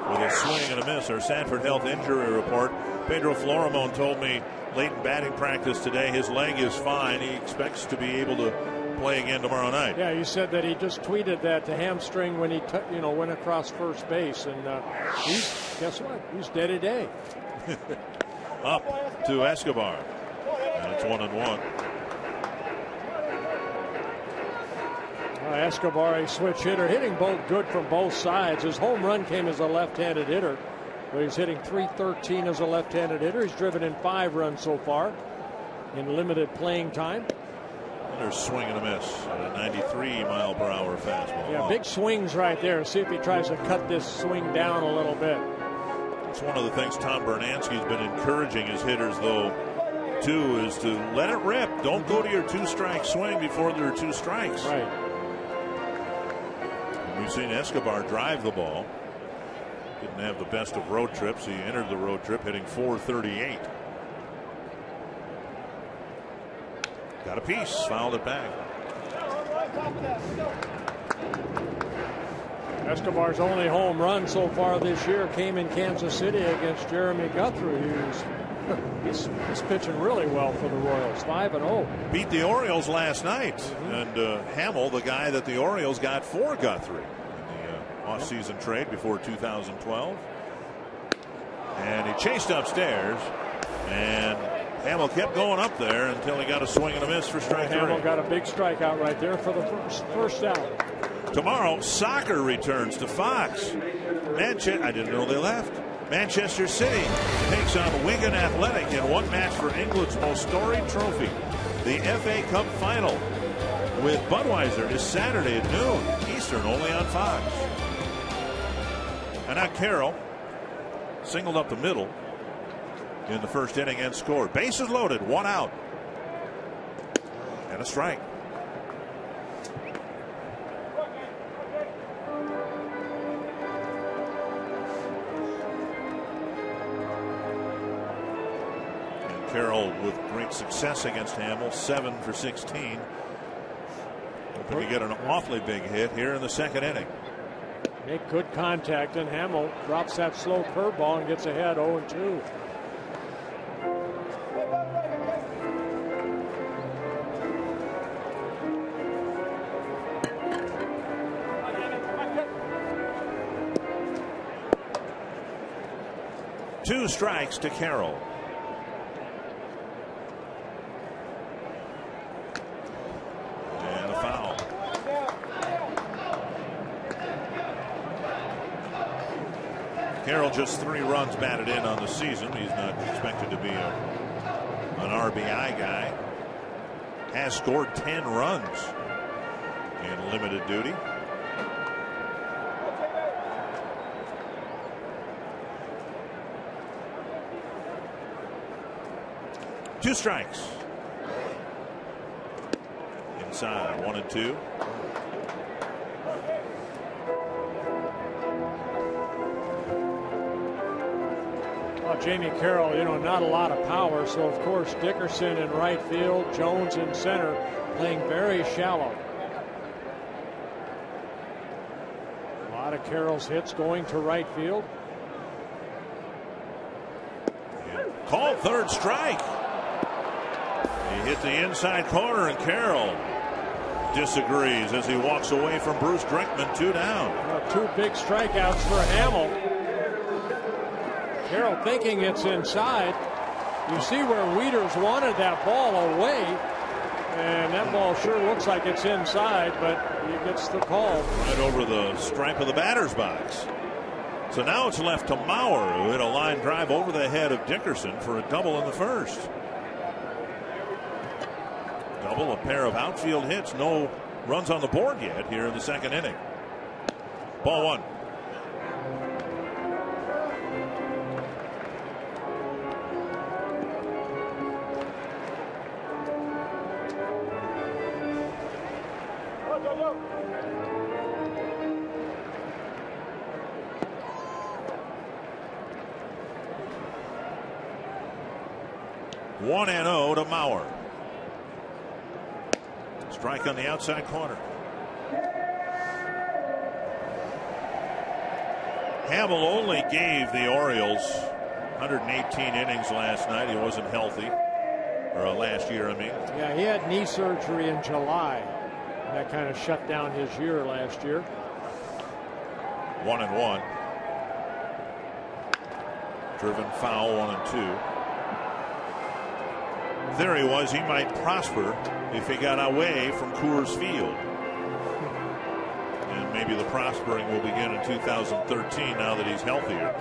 with a swing and a miss. Our Sanford Health injury report. Pedro Florimon told me late in batting practice today his leg is fine. He expects to be able to play again tomorrow night. Yeah, you said that he just tweeted that the hamstring when he you know went across first base, and uh, he's guess what? He's dead a day. Up to Escobar, and it's one and one. Uh, Escobar, a switch hitter, hitting both good from both sides. His home run came as a left-handed hitter, but he's hitting 313 as a left-handed hitter. He's driven in five runs so far in limited playing time. There's swing and a miss at a 93 mile per hour fastball. Yeah, big swings right there. See if he tries to cut this swing down a little bit. It's one of the things Tom Brunansky's been encouraging his hitters, though, too, is to let it rip. Don't go to your two strike swing before there are two strikes. Right. We've seen Escobar drive the ball. Didn't have the best of road trips. He entered the road trip hitting 438. Got a piece, fouled it back. Escobar's only home run so far this year came in Kansas City against Jeremy Guthrie, who's he's, he's pitching really well for the Royals, five and zero. Beat the Orioles last night, mm-hmm. and uh, Hammel, the guy that the Orioles got for Guthrie offseason trade before 2012, and he chased upstairs and Hammel kept going up there until he got a swing and a miss for strike three. got a big strikeout right there for the first, first out. Tomorrow, soccer returns to Fox. Manchester, I didn't know they left. Manchester City takes on Wigan Athletic in one match for England's most storied trophy. The FA Cup final with Budweiser is Saturday at noon Eastern, only on Fox. And now Carroll singled up the middle in the first inning and scored. Bases loaded, one out. And a strike. And Carroll with great success against Hammel, 7 for 16. Hoping to get an awfully big hit here in the second inning. Make good contact, and Hammel drops that slow curveball and gets ahead 0 2. Two strikes to Carroll. And a foul. Carroll just three runs batted in on the season. He's not expected to be a, an RBI guy. Has scored 10 runs in limited duty. Two strikes. Inside, one and two. Well, Jamie Carroll, you know, not a lot of power, so of course Dickerson in right field, Jones in center, playing very shallow. A lot of Carroll's hits going to right field. Called third strike. He hit the inside corner, and Carroll disagrees as he walks away from Bruce Dreckman, two down. Well, two big strikeouts for Hammel. Carroll thinking it's inside. You see where Wieters wanted that ball away, and that ball sure looks like it's inside, but he gets the call. Right over the stripe of the batter's box. So now it's left to Mauer, who hit a line drive over the head of Dickerson for a double in the first. Double, a pair of outfield hits, no runs on the board yet here in the second inning. Ball one. One and zero oh to Mauer. Strike on the outside corner. Hammel only gave the Orioles 118 innings last night. He wasn't healthy. Or uh, last year, I mean. Yeah, he had knee surgery in July. That kind of shut down his year last year. One and one. Driven foul, one and two. Theory was he might prosper if he got away from Coors Field. And maybe the prospering will begin in 2013 now that he's healthier.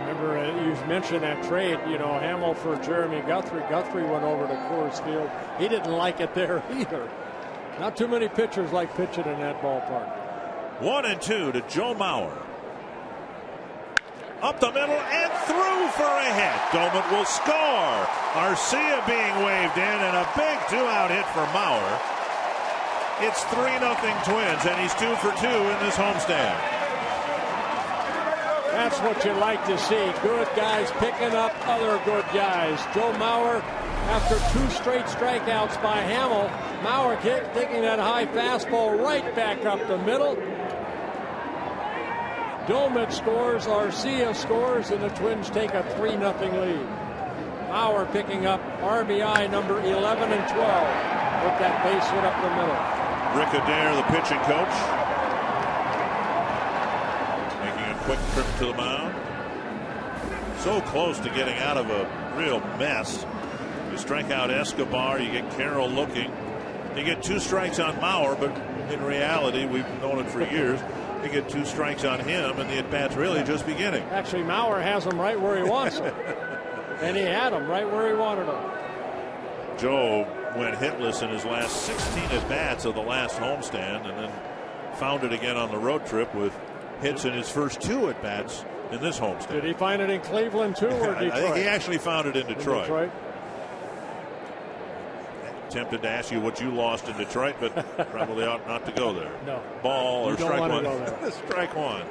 Remember, uh, you mentioned that trade, you know, Hammel for Jeremy Guthrie. Guthrie went over to Coors Field. He didn't like it there either. Not too many pitchers like pitching in that ballpark. One and two to Joe Mauer. Up the middle and through for a hit. Doumit will score. Arcia being waved in and a big two-out hit for Mauer. It's 3 nothing Twins, and he's two for two in this homestand. That's what you like to see. Good guys picking up other good guys. Joe Mauer, after two straight strikeouts by Hammel, Mauer kick, taking that high fastball right back up the middle. Doumit scores, Arcia scores, and the Twins take a 3 0 lead. Mauer picking up RBI number 11 and 12 with that base hit up the middle. Rick Adair, the pitching coach, making a quick trip to the mound. So close to getting out of a real mess. You strike out Escobar, you get Carroll looking. You get two strikes on Mauer, but in reality, we've known it for years. You get two strikes on him, and the at bat's really just beginning. Actually, Mauer has him right where he wants him. and he had him right where he wanted him. Joe went hitless in his last 16 at bats of the last homestand, and then found it again on the road trip with hits in his first two at bats in this homestand. Did he find it in Cleveland too, or Detroit? I think he actually found it in Detroit. In Detroit? Tempted to ask you what you lost in Detroit, but probably ought not to go there. No. Ball or you strike one. Strike one.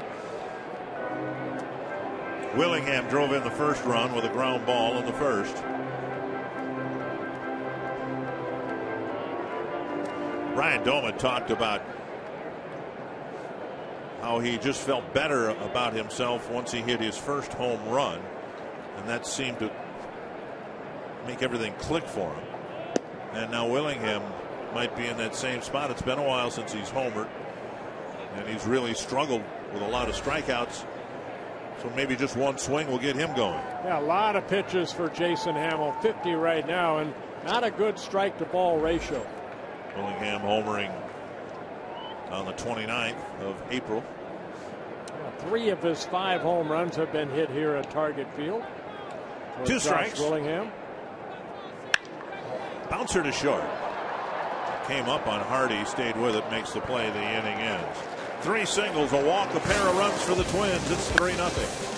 Willingham drove in the first run with a ground ball in the first. Ryan Doumit talked about how he just felt better about himself once he hit his first home run, and that seemed to make everything click for him. And now Willingham might be in that same spot. It's been a while since he's homered, and he's really struggled with a lot of strikeouts. So maybe just one swing will get him going. Yeah, a lot of pitches for Jason Hammel. 50 right now, and not a good strike to ball ratio. Willingham homering on the 29th of April. Three of his five home runs have been hit here at Target Field. Two Josh strikes. Willingham. Bouncer to short. Came up on Hardy, stayed with it, makes the play. The inning ends. Three singles, a walk, a pair of runs for the Twins. It's 3 0.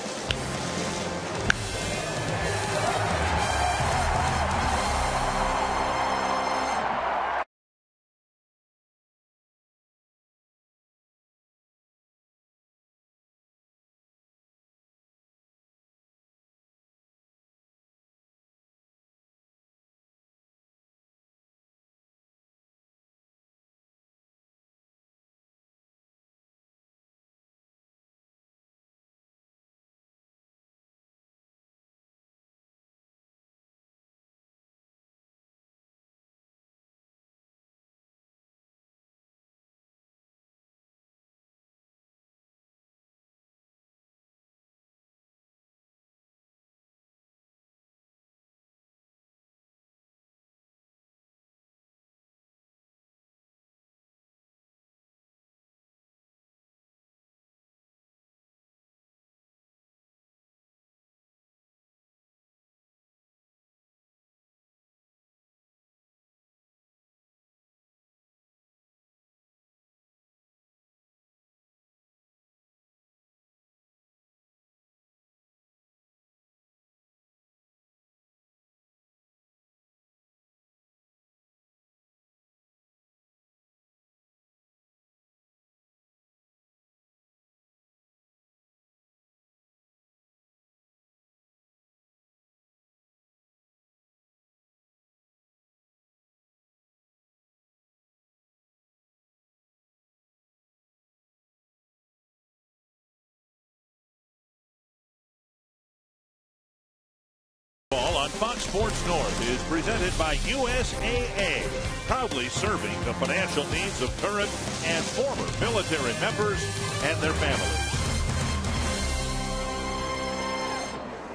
On Fox Sports North is presented by USAA, proudly serving the financial needs of current and former military members and their families.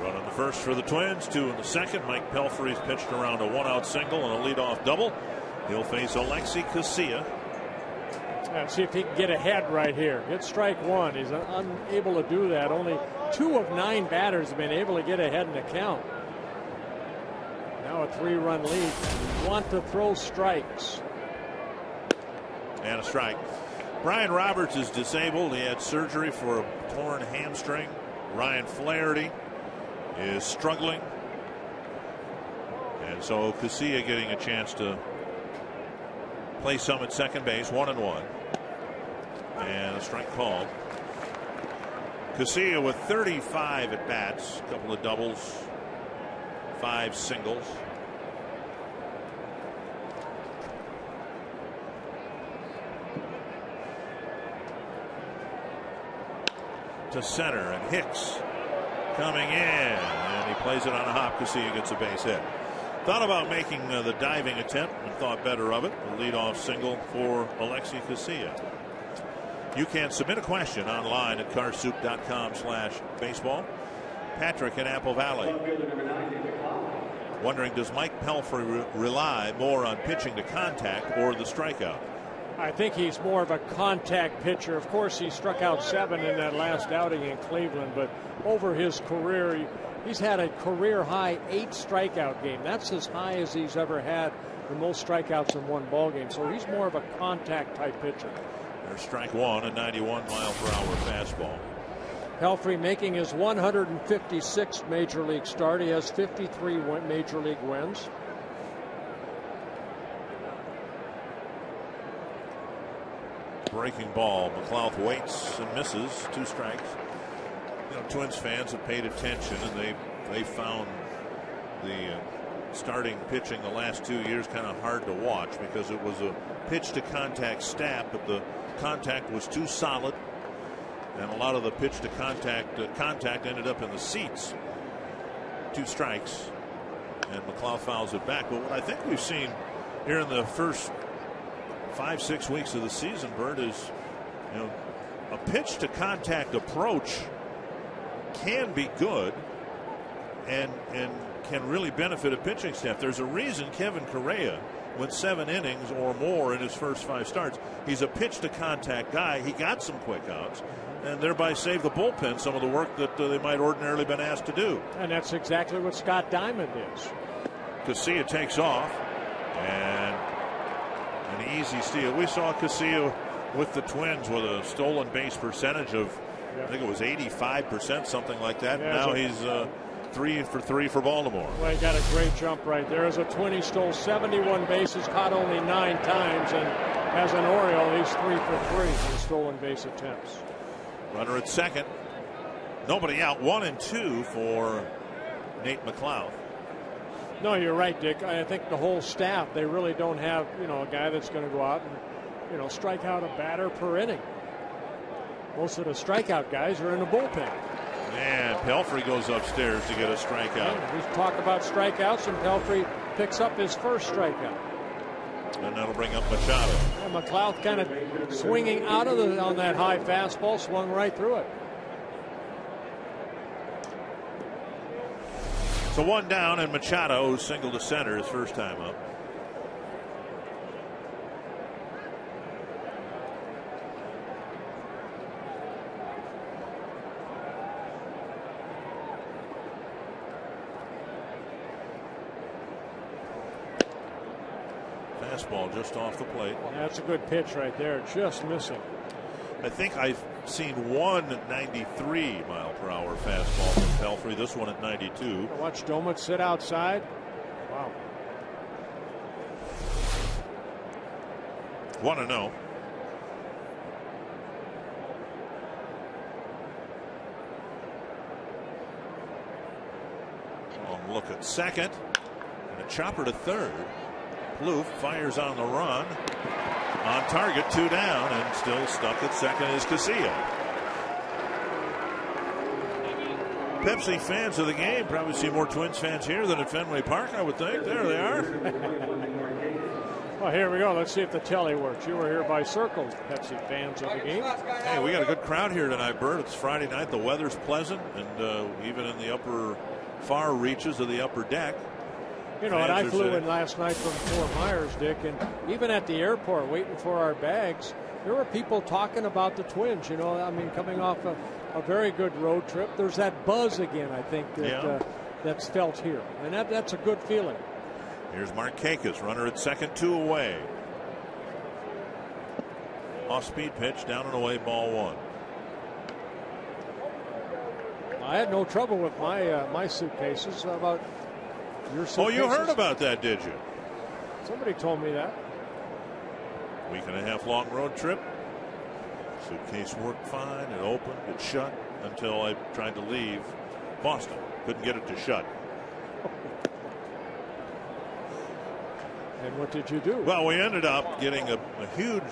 Running the first for the Twins, two in the second. Mike Pelfrey's pitched around a one-out single and a leadoff double. He'll face Alexi Casilla. Yeah, see if he can get ahead right here. Get strike one. He's unable to do that. Only two of nine batters have been able to get ahead in the count. Now a three-run lead. Want to throw strikes. And a strike. Brian Roberts is disabled. He had surgery for a torn hamstring. Ryan Flaherty is struggling. And so Casilla getting a chance to play some at second base, one and one. And a strike called. Casilla with 35 at bats, a couple of doubles, five singles. To center, and Hicks coming in, and he plays it on a hop. Casilla gets a base hit. Thought about making uh, the diving attempt and thought better of it. The leadoff single for Alexi Casilla. You can submit a question online at carsoup.com slash baseball. Patrick in Apple Valley. Wondering, does Mike Pelfrey re rely more on pitching to contact or the strikeout? I think he's more of a contact pitcher. Of course, he struck out seven in that last outing in Cleveland, but over his career, he's had a career high eight strikeout game. That's as high as he's ever had the most strikeouts in one ball game. So he's more of a contact type pitcher. There's strike one, a 91 mile per hour fastball. Pelfrey making his 156th major league start. He has 53 major league wins. Breaking ball. McLouth waits and misses. Two strikes. You know, Twins fans have paid attention and they they found the uh, starting pitching the last two years kind of hard to watch because it was a pitch to contact stat, but the contact was too solid, and a lot of the pitch to contact uh, contact ended up in the seats. Two strikes, and McLouth fouls it back. But what I think we've seen here in the first five six weeks of the season, Bert, is you know a pitch to contact approach can be good, and and can really benefit a pitching staff. There's a reason Kevin Correia went seven innings or more in his first five starts. He's a pitch to contact guy. He got some quick outs and thereby save the bullpen some of the work that uh, they might ordinarily been asked to do. And that's exactly what Scott Diamond is. Casilla takes off and an easy steal. We saw Casilla with the Twins with a stolen base percentage of I think it was 85%, something like that. Yeah, now he's uh, three for three for Baltimore. Well, he got a great jump right there. As a twin, he stole 71 bases, caught only nine times, and as an Oriole, he's three for three in stolen base attempts. Runner at second. Nobody out. One and two for Nate McLouth. No, you're right, Dick. I think the whole staff, they really don't have, you know, a guy that's going to go out and, you know, strike out a batter per inning. Most of the strikeout guys are in the bullpen. And Pelfrey goes upstairs to get a strikeout. we talk about strikeouts, and Pelfrey picks up his first strikeout. And that'll bring up Machado. And McLouth kind of swinging out of the on that high fastball, swung right through it. So one down, and Machado single to center his first time up. Fastball just off the plate. That's a good pitch right there, just missing. I think I've seen one 93 mile per hour fastball from Pelfrey. This one at 92. Watch Doumit sit outside. Wow. Want to oh. know. Long look at second. And a chopper to third. Plouffe fires on the run. On target, two down, and still stuck at second is Casilla. Pepsi fans of the game probably see more Twins fans here than at Fenway Park, I would think. There they are. well, here we go. Let's see if the telly works. You were here by Circle, Pepsi fans of the game. Hey, we got a good crowd here tonight, Bert. It's Friday night. The weather's pleasant, and uh, even in the upper far reaches of the upper deck. You know, and I flew in last night from Fort Myers, Dick, and even at the airport waiting for our bags, there were people talking about the Twins. You know, I mean, coming off a, a very good road trip, there's that buzz again. I think that yeah. uh, that's felt here, and that, that's a good feeling. Here's Mark Markakis, runner at second, two away. Off speed pitch, down and away, ball one. I had no trouble with my uh, my suitcases. About your suitcases? Oh, you heard about that, did you? Somebody told me that. Week and a half long road trip. Suitcase worked fine. It opened. It shut until I tried to leave Boston. Couldn't get it to shut. And what did you do? Well, we ended up getting a, a huge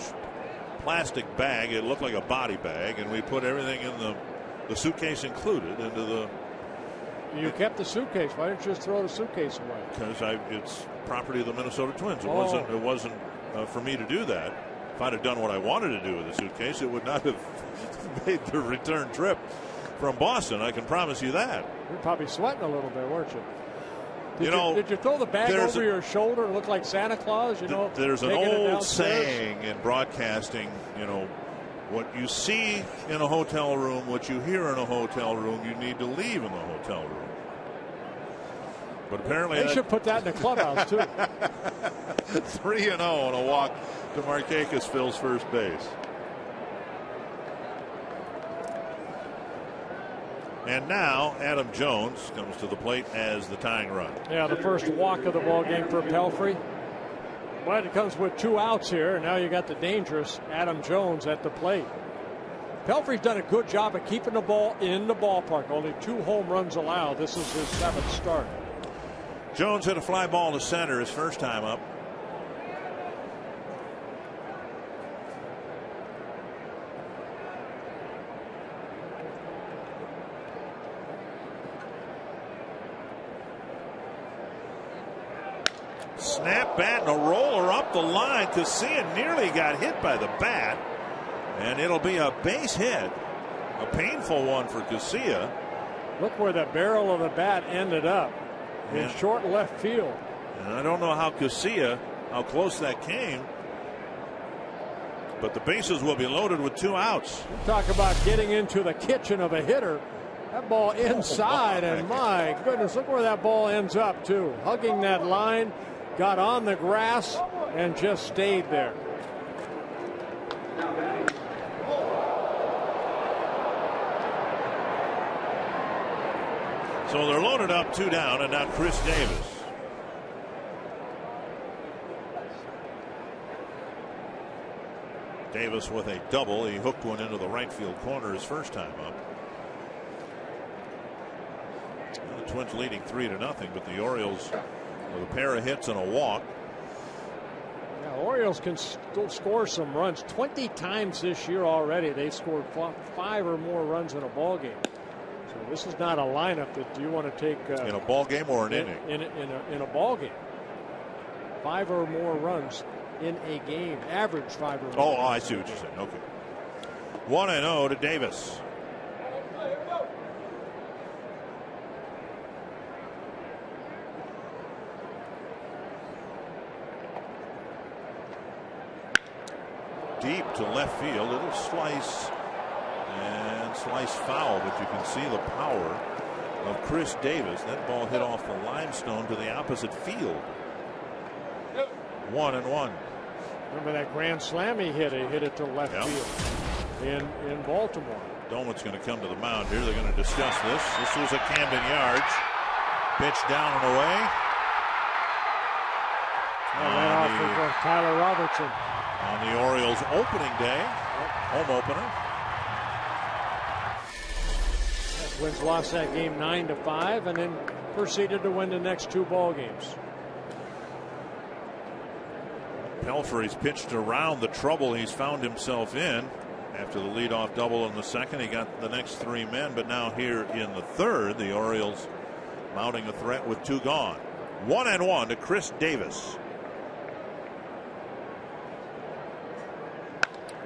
plastic bag. It looked like a body bag, and we put everything in the the suitcase included into the. You kept the suitcase. Why didn't you just throw the suitcase away? Because it's property of the Minnesota Twins. It oh. wasn't. It wasn't uh, for me to do that. If I'd have done what I wanted to do with the suitcase, it would not have made the return trip from Boston. I can promise you that. You're probably sweating a little bit, weren't you? Did you know, did you throw the bag over a, your shoulder and look like Santa Claus? You know, there's an old saying in broadcasting. You know, what you see in a hotel room, what you hear in a hotel room, you need to leave in the hotel room. But apparently, they that, should put that in the clubhouse too. Three and zero oh on a walk to Markakis fills first base. And now Adam Jones comes to the plate as the tying run. Yeah, the first walk of the ball game for Pelfrey. But it comes with two outs here, and now you got the dangerous Adam Jones at the plate. Pelfrey's done a good job of keeping the ball in the ballpark. Only two home runs allowed. This is his seventh start. Jones hit a fly ball to center his first time up. Snap bat and a roller up the line. Casilla nearly got hit by the bat. And it'll be a base hit. A painful one for Casilla. Look where the barrel of the bat ended up. In short left field. And I don't know how Casilla, how close that came. But the bases will be loaded with two outs. You talk about getting into the kitchen of a hitter. That ball oh, inside, oh my. and my goodness, look where that ball ends up, too. Hugging that line got on the grass and just stayed there. So they're loaded up two down and now Chris Davis. Davis with a double. He hooked one into the right field corner his first time up. The Twins leading three to nothing, but the Orioles with a pair of hits and a walk. Yeah, Orioles can still score some runs. 20 times this year already, they've scored five or more runs in a ball game. So this is not a lineup that you want to take uh, in a ball game or an in, inning. In, in, a, in a ball game, five or more runs in a game, average five or more. Oh, I see what you're saying. Okay, one and zero oh to Davis. deep to left field. It'll slice and slice foul, but you can see the power of Chris Davis. That ball hit off the limestone to the opposite field. One and one. Remember that grand slam he hit? He hit it to left yep. field in in Baltimore. Doumit's going to come to the mound here. They're going to discuss this. This was a Camden Yards. Pitch down and away. Well, off for Tyler Robertson on the Orioles opening day, home opener. Twins lost that game nine to five, and then proceeded to win the next two ball games. Pelfrey's pitched around the trouble he's found himself in. After the leadoff double in the second, he got the next three men, but now here in the third, the Orioles mounting a threat with two gone. One and one to Chris Davis.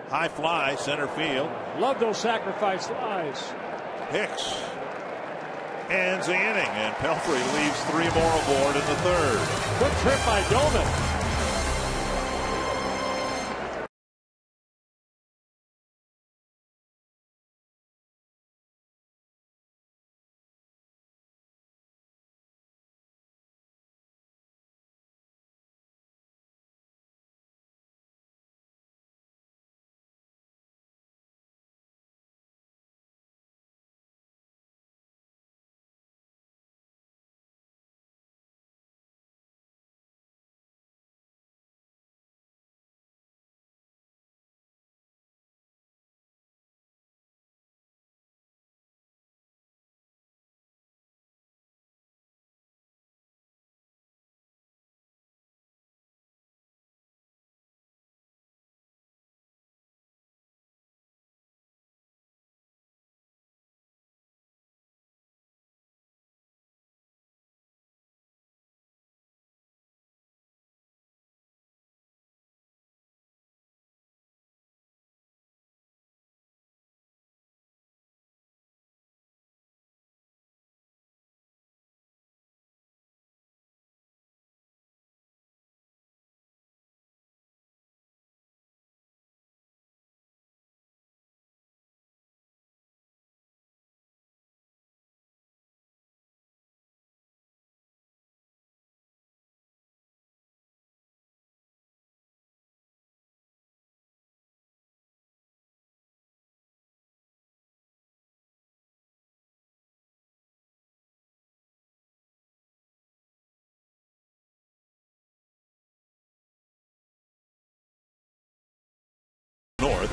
High fly, center field. Love those sacrifice flies. Hicks ends the inning, and Pelfrey leaves three more aboard in the third. Good trip by Doumit.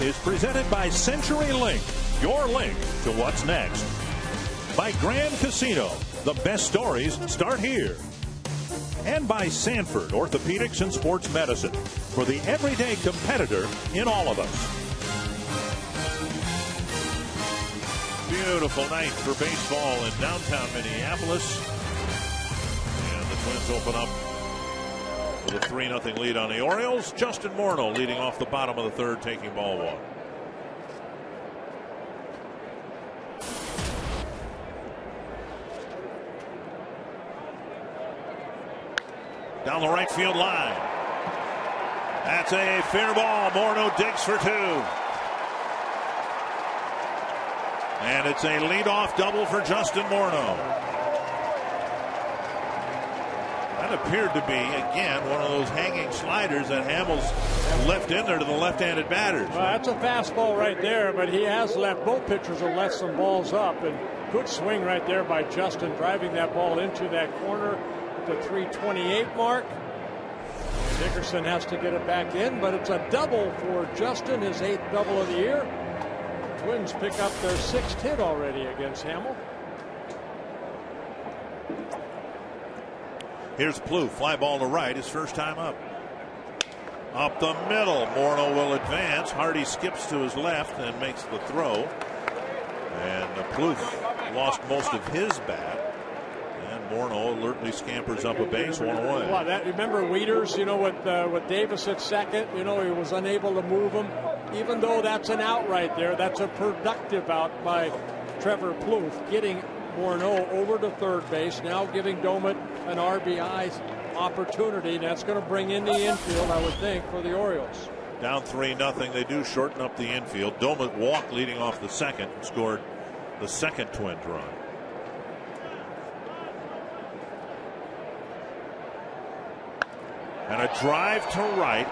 Is presented by CenturyLink, your link to what's next. By Grand Casino, the best stories start here. And by Sanford Orthopedics and Sports Medicine, for the everyday competitor in all of us. Beautiful night for baseball in downtown Minneapolis. And the Twins open up with a 3 0 lead on the Orioles. Justin Morneau leading off the bottom of the third, taking ball one. Down the right field line. That's a fair ball. Morneau digs for two. And it's a leadoff double for Justin Morneau. Appeared to be, again, one of those hanging sliders that Hammel's left in there to the left-handed batters. Well, that's a fastball right there, but he has left, both pitchers have left some balls up, and good swing right there by Justin, driving that ball into that corner at the 328 mark. Dickerson has to get it back in, but it's a double for Justin, his eighth double of the year. Twins pick up their sixth hit already against Hammel. Here's Plouffe, fly ball to right, his first time up. Up the middle, Morneau will advance. Hardy skips to his left and makes the throw. And Plouffe lost most of his bat. And Morneau alertly scampers up a base one away. Well, that, remember Wieters, you know, with, uh, with Davis at second, you know, he was unable to move him. Even though that's an out right there, that's a productive out by Trevor Plouffe, getting Morneau over to third base, now giving Doumit an RBI opportunity. That's going to bring in the infield, I would think, for the Orioles. Down 3 nothing. They do shorten up the infield. Doumit walked leading off the second and scored the second Twins run. And a drive to right.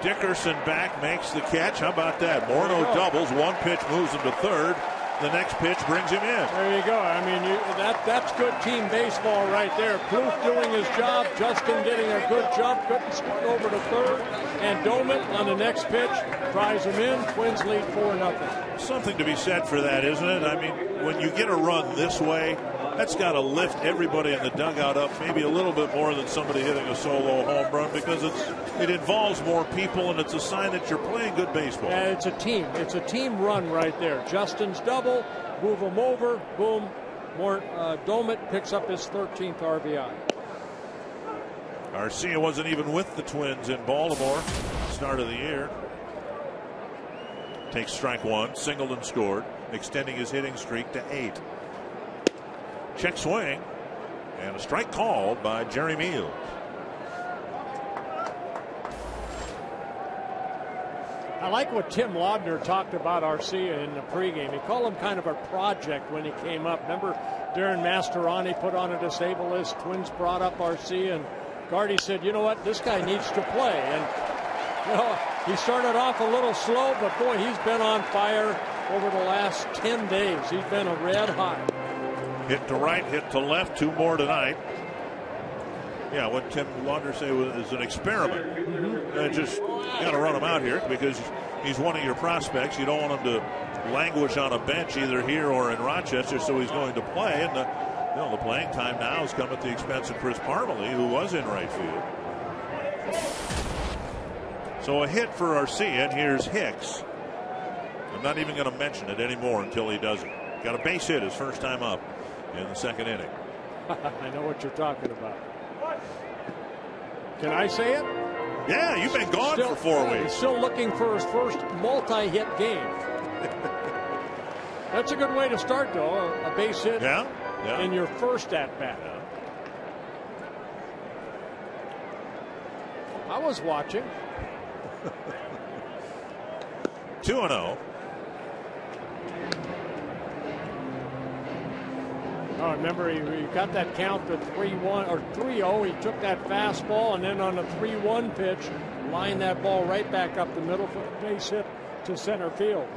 Dickerson back makes the catch. How about that? Morneau doubles. One pitch moves him to third the next pitch brings him in. There you go. I mean, you, that that's good team baseball right there. Plouffe doing his job. Justin getting a good jump, couldn't scoot over to third, and Doumit on the next pitch tries him in. Twins lead four nothing. Something to be said for that, isn't it? I mean, when you get a run this way, that's got to lift everybody in the dugout up maybe a little bit more than somebody hitting a solo home run because it's it involves more people and it's a sign that you're playing good baseball. Yeah, it's a team. It's a team run right there. Justin's double, move him over, boom. More uh, Doumit picks up his 13th RBI. Arcia wasn't even with the Twins in Baltimore start of the year. Takes strike one, singled and scored, extending his hitting streak to eight. Check swing, and a strike called by Jerry Meals. I like what Tim Laudner talked about Arcia in the pregame. He called him kind of a project when he came up. Remember, Darin Mastroianni put on a disabled list. Twins brought up Arcia, and Gardy said, "You know what? This guy needs to play." And you know, he started off a little slow, but boy, he's been on fire over the last 10 days. He's been a red hot. Hit to right, hit to left, two more tonight. Yeah, what Tim Laudner say was is an experiment. Mm-hmm. Uh, just got to run him out here because he's one of your prospects. You don't want him to languish on a bench either here or in Rochester, so he's going to play. And the, you know, the playing time now has come at the expense of Chris Parmelee, who was in right field. So a hit for Arcia, and here's Hicks. I'm not even going to mention it anymore until he does it. Got a base hit his first time up in the second inning. I know what you're talking about. Can I say it? Yeah, you've been gone still, for four he's weeks. Still looking for his first multi-hit game. That's a good way to start, though. A base hit yeah, yeah. in your first at bat. Yeah. I was watching. 2 and 0. Oh, remember he, he, got that count to 3-1 or 3-0. He took that fastball and then on a 3-1 pitch, lined that ball right back up the middle for a base hit to center field.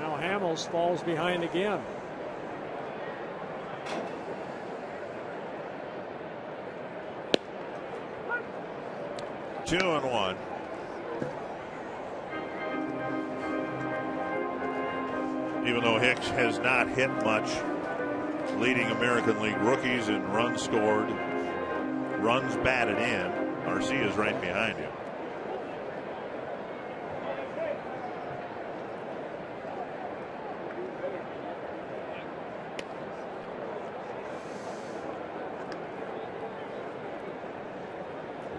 Now Hammel falls behind again. Two and one. Even though Hicks has not hit much, leading American League rookies in runs scored, runs batted in, Arcia is right behind him.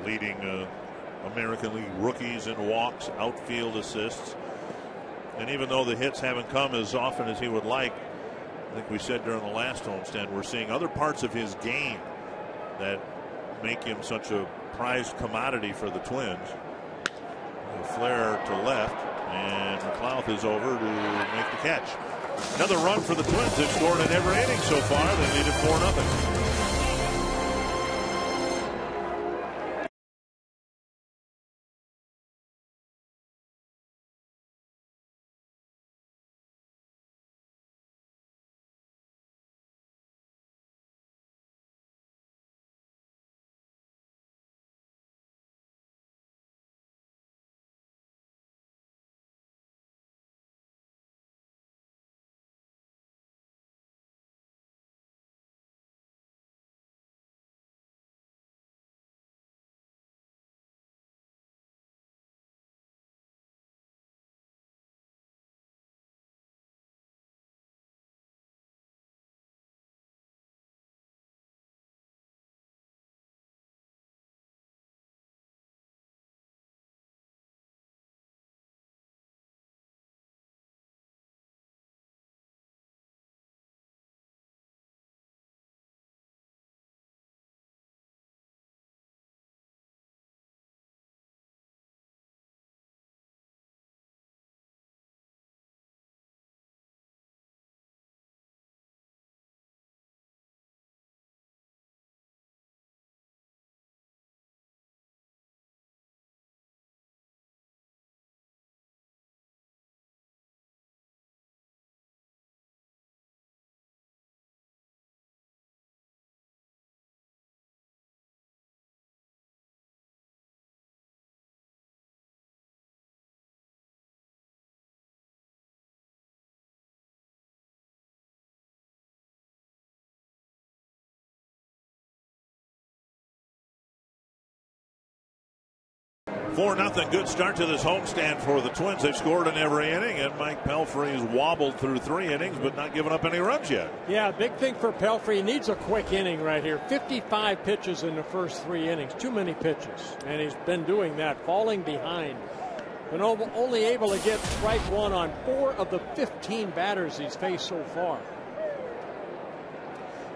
Leading uh, American League rookies in walks, outfield assists. And even though the hits haven't come as often as he would like, I think we said during the last homestand, we're seeing other parts of his game that make him such a prized commodity for the Twins. A flare to left, and McLouth is over to make the catch. Another run for the Twins. They've scored in every inning so far. They lead it 4 0. 4 nothing. Good start to this homestand for the Twins. They've scored in every inning, and Mike Pelfrey has wobbled through three innings, but not given up any runs yet. Yeah, big thing for Pelfrey. He needs a quick inning right here. 55 pitches in the first three innings. Too many pitches. And he's been doing that, falling behind. Been only able to get strike one on four of the 15 batters he's faced so far.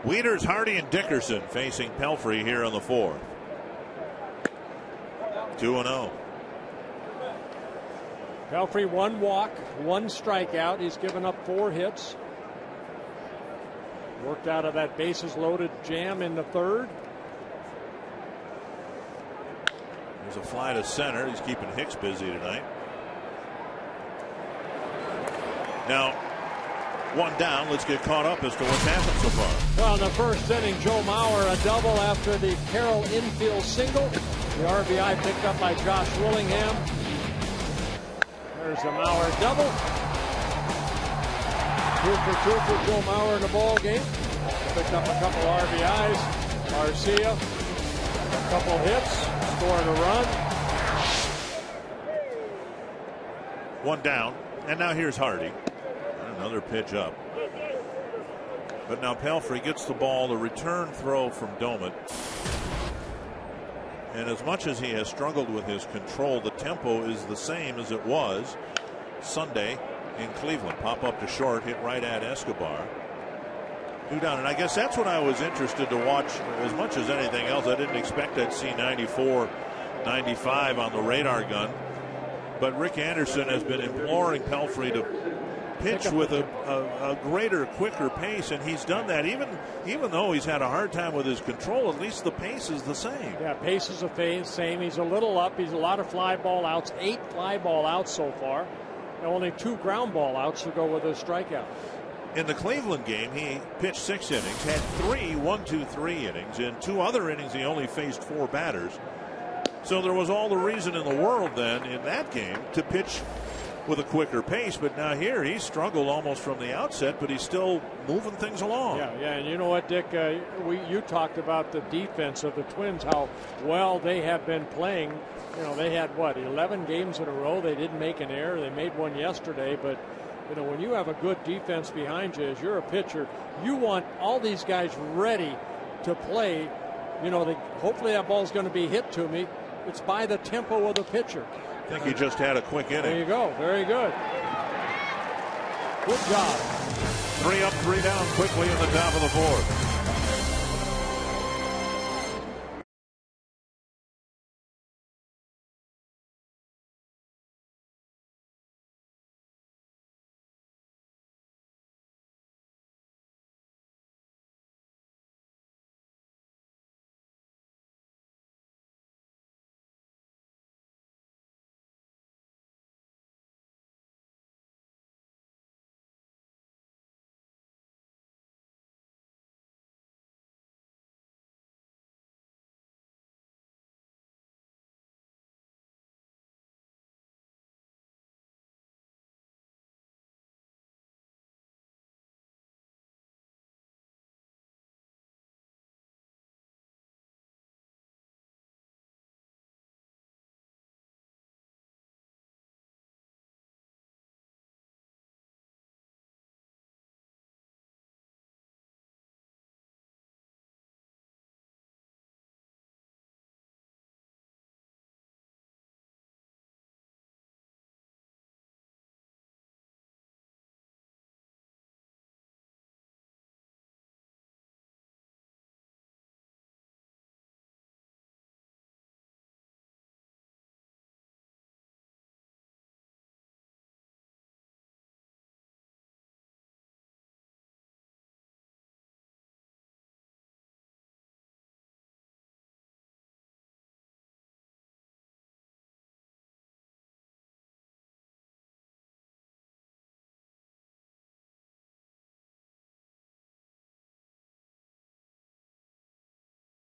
Wieters, Hardy, and Dickerson facing Pelfrey here on the fourth. 2 0. Pelfrey, one walk, one strikeout. He's given up four hits. Worked out of that bases loaded jam in the third. There's a fly to center. He's keeping Hicks busy tonight. Now, one down. Let's get caught up as to what's happened so far. Well, in the first inning, Joe Mauer, a double after the Carroll infield single. The RBI picked up by Josh Willingham. There's a Mauer double. Two for two for Joe Mauer in the ball game. Picked up a couple RBIs. Arcia, a couple hits, scoring a run. One down, and now here's Hardy. Another pitch up. But now Pelfrey gets the ball, the return throw from Doumit. And as much as he has struggled with his control, the tempo is the same as it was Sunday in Cleveland. Pop up to short, hit right at Escobar. Two down. And I guess that's what I was interested to watch as much as anything else. I didn't expect I'd see 94, 95 on the radar gun. But Rick Anderson has been imploring Pelfrey to pitch with a, a, a, greater, quicker pace, and he's done that. Even even though he's had a hard time with his control, at least the pace is the same. Yeah, pace is the same. He's a little up. He's a lot of fly ball outs, eight fly ball outs so far, and only two ground ball outs to go with a strikeout. In the Cleveland game, he pitched six innings, had three one, two, three innings. In two other innings, he only faced four batters. So there was all the reason in the world then in that game to pitch with a quicker pace. But now here he's struggled almost from the outset, but he's still moving things along. Yeah, yeah. And you know what, Dick? Uh, we you talked about the defense of the Twins, how well they have been playing. You know, they had what 11 games in a row. They didn't make an error. They made one yesterday, but. You know, when you have a good defense behind you, as you're a pitcher, you want all these guys ready to play. You know, they, hopefully that ball's going to be hit to me. It's by the tempo of the pitcher. I think he just had a quick inning. There you go. Very good. Good job. Three up, three down quickly in the top of the fourth.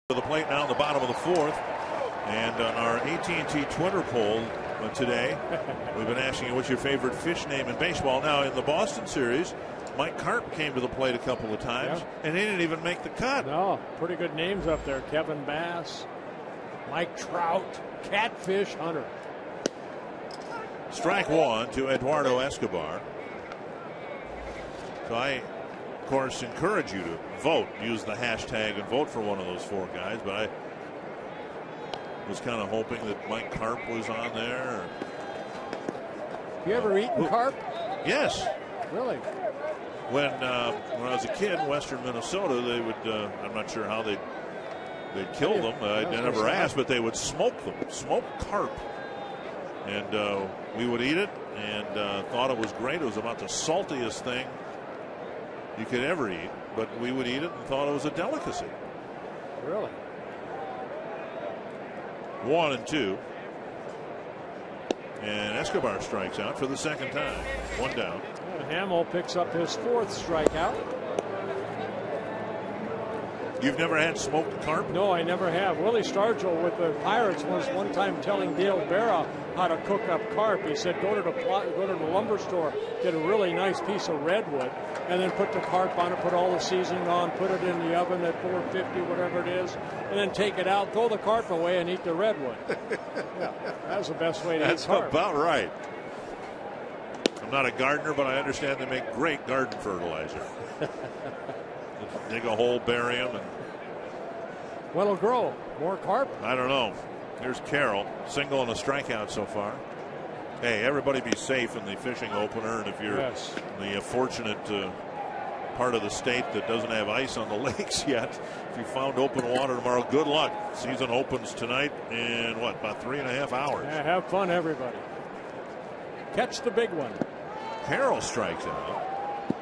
To the plate now in the bottom of the fourth. And on our AT&T Twitter poll uh, today, we've been asking you what's your favorite fish name in baseball. Now in the Boston series, Mike Carp came to the plate a couple of times, yeah. and he didn't even make the cut. No, pretty good names up there. Kevin Bass, Mike Trout, catfish hunter. Strike one to Eduardo Escobar. So I, of course, encourage you to vote. Use the hashtag and vote for one of those four guys. But I was kind of hoping that Mike Carp was on there. You ever eaten carp? Yes. Really? When uh, when I was a kid in western Minnesota, they would. Uh, I'm not sure how they they'd kill them. I never asked, but they would smoke them, smoke carp, and uh, we would eat it and uh, thought it was great. It was about the saltiest thing you could ever eat, but we would eat it and thought it was a delicacy. Really? One and two. And Escobar strikes out for the second time. One down. And Hammel picks up his fourth strikeout. You've never had smoked carp? No, I never have. Willie Stargell with the Pirates was one time telling Dale Berra how to cook up carp. He said, go to the go to the lumber store, get a really nice piece of redwood, and then put the carp on it, put all the seasoning on, put it in the oven at 450, whatever it is, and then take it out, throw the carp away, and eat the redwood. yeah, that's the best way to that's eat carp. about right. I'm not a gardener, but I understand they make great garden fertilizer. dig a hole, bury them, and what'll grow? More carp? I don't know. Here's Carroll, single and a strikeout so far. Hey, everybody be safe in the fishing opener, and if you're yes. the uh, fortunate uh, part of the state that doesn't have ice on the lakes yet, if you found open water tomorrow, good luck. Season opens tonight in what about three and a half hours? Yeah, have fun, everybody. Catch the big one. Carroll strikes out.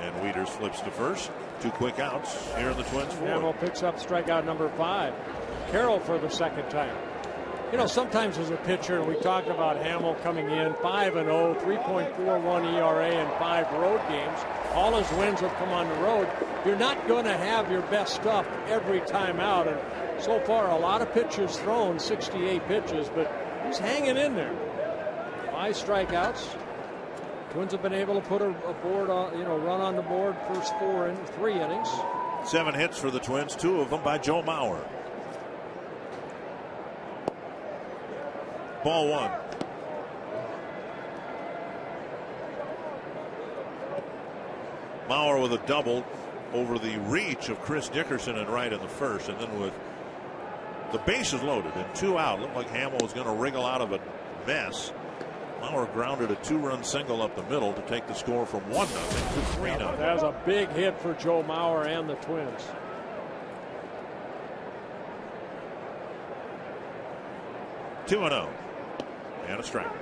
And Wieters flips to first. Two quick outs here in the Twins. Hammel picks up strikeout number five. Carroll for the second time. You know, sometimes as a pitcher, we talked about Hammel coming in 5 and 0, 3.41 ERA in five road games. All his wins have come on the road. You're not going to have your best stuff every time out. And so far, a lot of pitches thrown, 68 pitches, but he's hanging in there. Five strikeouts, Twins have been able to put a, a, board on, you know, run on the board first four in three innings. Seven hits for the Twins, two of them by Joe Mauer. Ball one. Mauer with a double over the reach of Chris Dickerson and right in the first, and then with the bases loaded and two out, looked like Hammel was going to wriggle out of a mess. Mauer grounded a two-run single up the middle to take the score from one nothing to three nothing. That was a big hit for Joe Mauer and the Twins. Two and zero, oh. And a strike.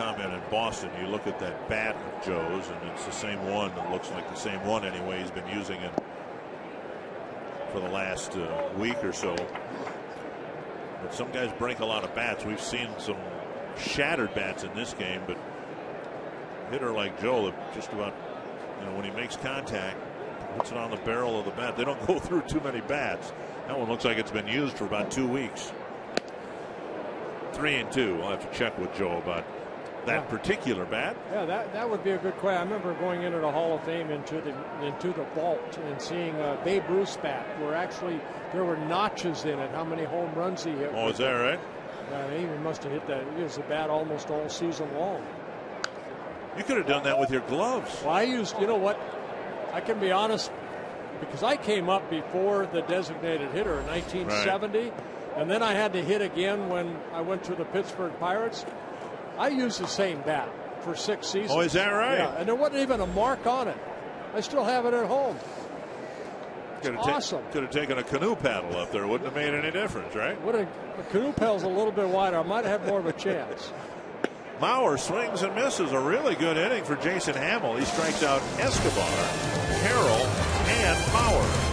comment in Boston. You look at that bat of Joe's, and it's the same one that looks like the same one anyway. He's been using it for the last uh, week or so. But some guys break a lot of bats. We've seen some shattered bats in this game, but hitter like Joe, just about, you know, when he makes contact, puts it on the barrel of the bat. They don't go through too many bats. That one looks like it's been used for about two weeks. Three and two. I'll have to check with Joe about that yeah. particular bat. Yeah, that, that would be a good question. I remember going into the Hall of Fame into the into the vault and seeing a Babe Ruth's bat where actually there were notches in it. How many home runs he hit? Oh, is that right? Yeah, he must have hit that. He was a bat almost all season long. You could have done that with your gloves. Well, I used. You know what? I can be honest because I came up before the designated hitter in 1970. Right. And then I had to hit again when I went to the Pittsburgh Pirates. I used the same bat for six seasons. Oh, is that right? Yeah, and there wasn't even a mark on it. I still have it at home. Could have awesome. could have taken a canoe paddle up there. Wouldn't have made any difference, right? Would a, a canoe paddle's a little bit wider. I might have more of a chance. Mauer swings and misses. A really good inning for Jason Hammel. He strikes out Escobar, Carroll, and Mauer.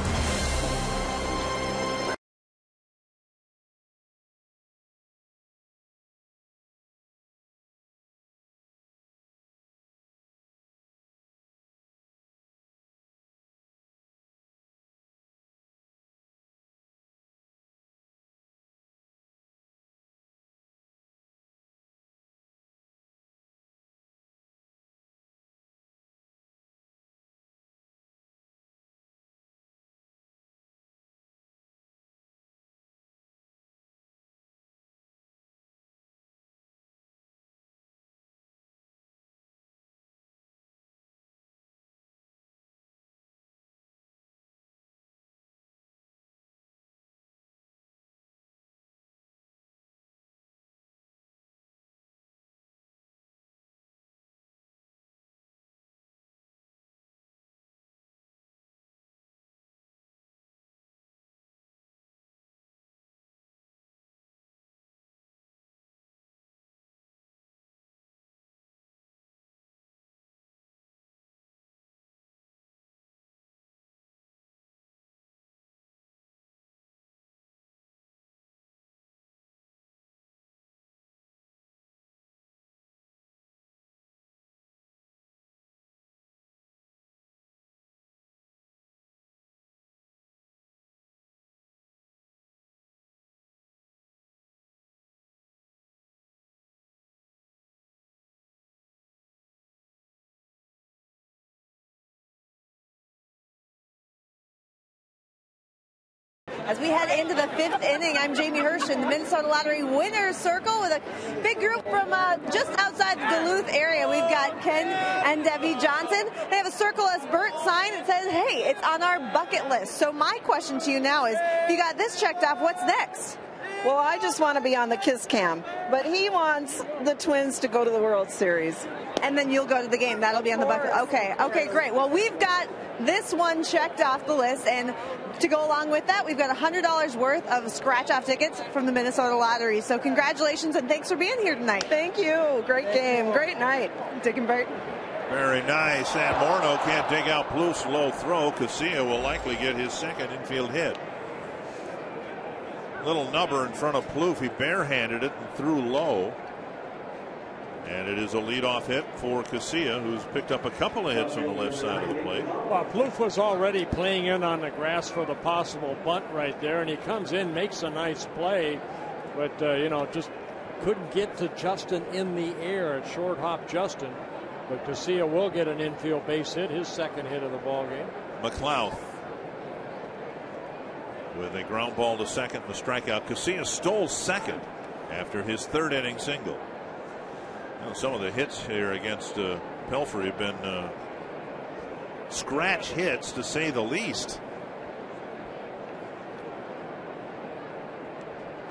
As we head into the fifth inning, I'm Jamie Hirsch in the Minnesota Lottery Winners Circle with a big group from uh, just outside the Duluth area. We've got Ken and Debbie Johnson. They have a Circle as Bert sign that says, hey, it's on our bucket list. So my question to you now is, if you got this checked off, what's next? Well, I just want to be on the Kiss Cam, but he wants the Twins to go to the World Series. And then you'll go to the game. That'll be on the bucket. Okay, okay, great. Well, we've got this one checked off the list, and to go along with that, we've got $100 worth of scratch off tickets from the Minnesota Lottery. So, congratulations and thanks for being here tonight. Thank you. Great game. Great night. Dick and Bert. Very nice. And Morneau can't dig out Plouffe's low throw. Casilla will likely get his second infield hit little nubber in front of Plouffe. He barehanded it and threw low. And it is a leadoff hit for Casilla, who's picked up a couple of hits on the left side of the plate. Well, Plouffe was already playing in on the grass for the possible bunt right there, and he comes in, makes a nice play, but, uh, you know, just couldn't get to Justin in the air at short hop Justin. But Casilla will get an infield base hit, his second hit of the ball game. McLouth with a ground ball to second and a strikeout. Casilla stole second after his third inning single. You know, some of the hits here against uh, Pelfrey have been uh, scratch hits to say the least.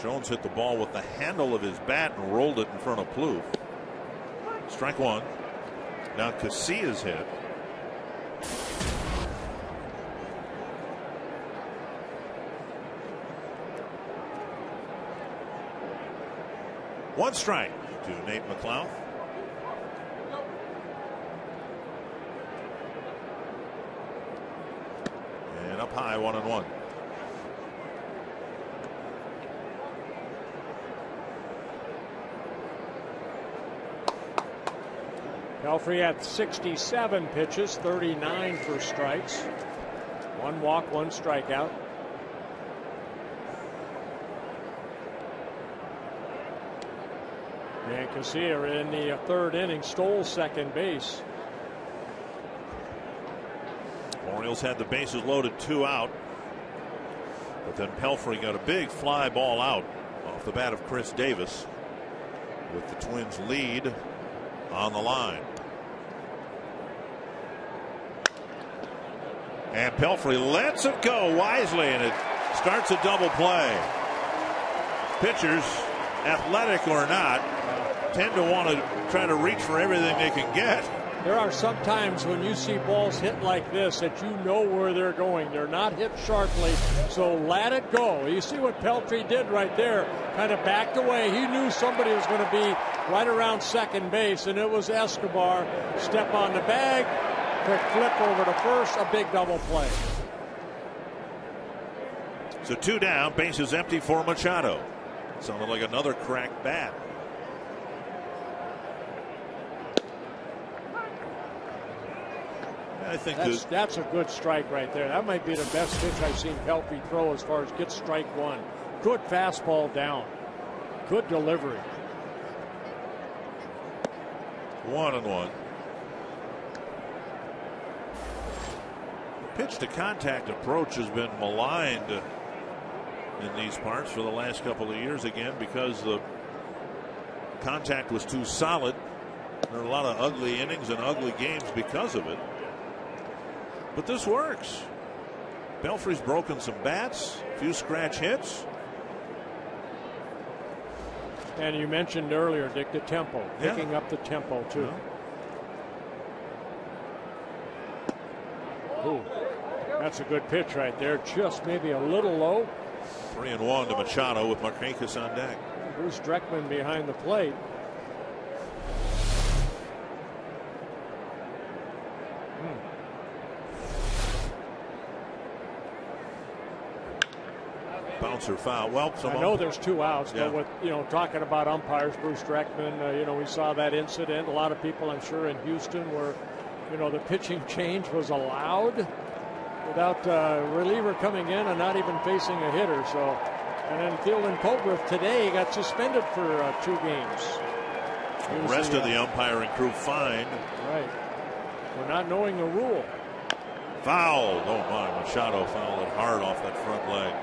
Jones hit the ball with the handle of his bat and rolled it in front of Plouffe. Strike one. Now Casilla's hit. One strike to Nate McLouth. And up high, one and one. Pelfrey at 67 pitches, 39 for strikes. One walk, one strikeout. And Casilla in the third inning stole second base. Orioles had the bases loaded two out. But then Pelfrey got a big fly ball out off the bat of Chris Davis with the Twins lead on the line. And Pelfrey lets it go wisely and it starts a double play. Pitchers, athletic or not, tend to want to try to reach for everything they can get. There are some times when you see balls hit like this that you know where they're going. They're not hit sharply, so let it go. You see what Pelfrey did right there, kind of backed away. He knew somebody was going to be right around second base, and it was Escobar. Step on the bag, quick flip over to first, a big double play. So two down, base is empty for Machado. Sounded like another cracked bat. I think that's, that's a good strike right there. That might be the best pitch I've seen Pelfrey throw as far as get strike one. Good fastball down. Good delivery. One and one. Pitch to contact approach has been maligned in these parts for the last couple of years again because the contact was too solid. There are a lot of ugly innings and ugly games because of it. But this works. Pelfrey's broken some bats, a few scratch hits. And you mentioned earlier, Dick, the tempo, Yeah. picking up the tempo too. Ooh, that's a good pitch right there. Just maybe a little low. Three and one to Machado with Markakis on deck. Bruce Dreckman behind the plate. Bouncer foul. Well, some I know there's two outs, Yeah. but with you know talking about umpires, Bruce Dreckman, uh, you know we saw that incident. A lot of people, I'm sure, in Houston, were, you know the pitching change was allowed without uh, reliever coming in and not even facing a hitter. So, and then Fieldin Culbreth today got suspended for uh, two games. The rest of uh, the umpiring crew fine. right. We're not knowing the rule. Foul. Oh my, Machado fouled it hard off that front leg.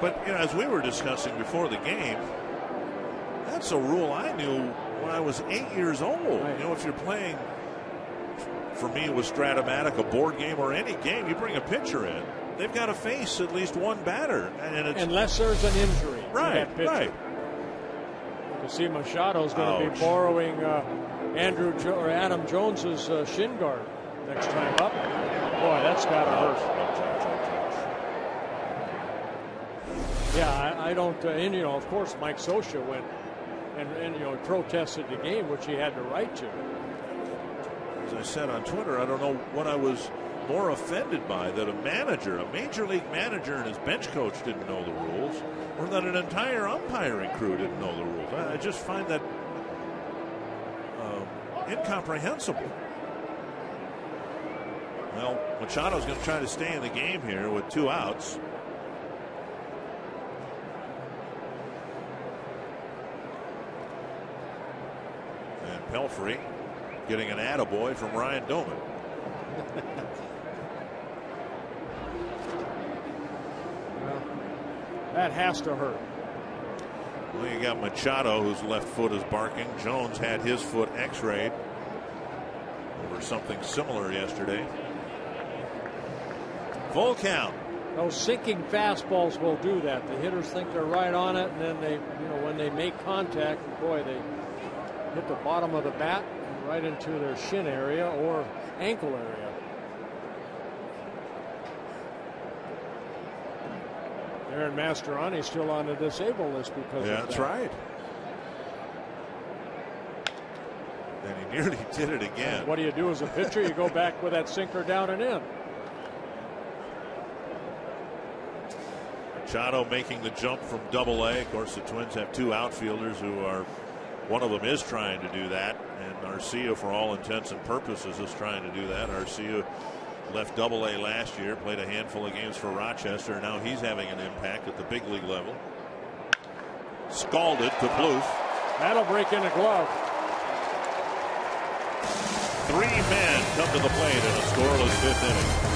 But you know, as we were discussing before the game, that's a rule I knew when I was eight years old. Right. You know, if you're playing, for me, it was Strat-O-Matic, a board game or any game, you bring a pitcher in, they've got to face at least one batter, and unless there's an injury, right, right. You see, Machado's going to be borrowing uh, Andrew jo- or Adam Jones's uh, shin guard next time up. Boy, that's got to hurt. Yeah, I, I don't. Uh, and you know, of course, Mike Scioscia went and, and you know protested the game, which he had the right to. As I said on Twitter, I don't know what I was more offended by that a manager, a major league manager, and his bench coach didn't know the rules, or that an entire umpiring crew didn't know the rules. I, I just find that um, incomprehensible. Well, Machado's going to try to stay in the game here with two outs. Pelfrey getting an attaboy from Ryan Doumit. well, that has to hurt. Well, you got Machado, whose left foot is barking. Jones had his foot x-rayed over something similar yesterday. Full count. Those sinking fastballs will do that. The hitters think they're right on it, and then they, you know, when they make contact, boy, they hit the bottom of the bat right into their shin area or ankle area. Darin Mastroianni still on the disabled list because yeah, that's that. right. And he nearly did it again. What do you do as a pitcher? you go back with that sinker down and in. Machado making the jump from double A. Of course, the Twins have two outfielders who are one of them is trying to do that, and Arcia, for all intents and purposes, is trying to do that. Arcia left Double A last year, played a handful of games for Rochester. And now he's having an impact at the big league level. Scalded to Plouffe. That'll break in a glove. Three men come to the plate in a scoreless fifth inning.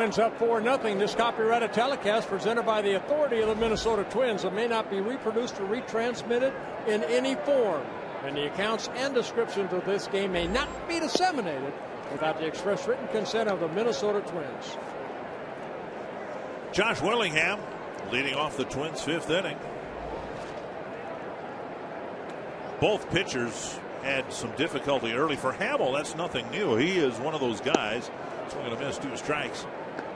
Twins up 4 nothing. This copyrighted telecast presented by the authority of the Minnesota Twins and may not be reproduced or retransmitted in any form. And the accounts and descriptions of this game may not be disseminated without the express written consent of the Minnesota Twins. Josh Willingham leading off the Twins' fifth inning. Both pitchers had some difficulty early. For Hammel, that's nothing new. He is one of those guys. Swinging a miss, two strikes.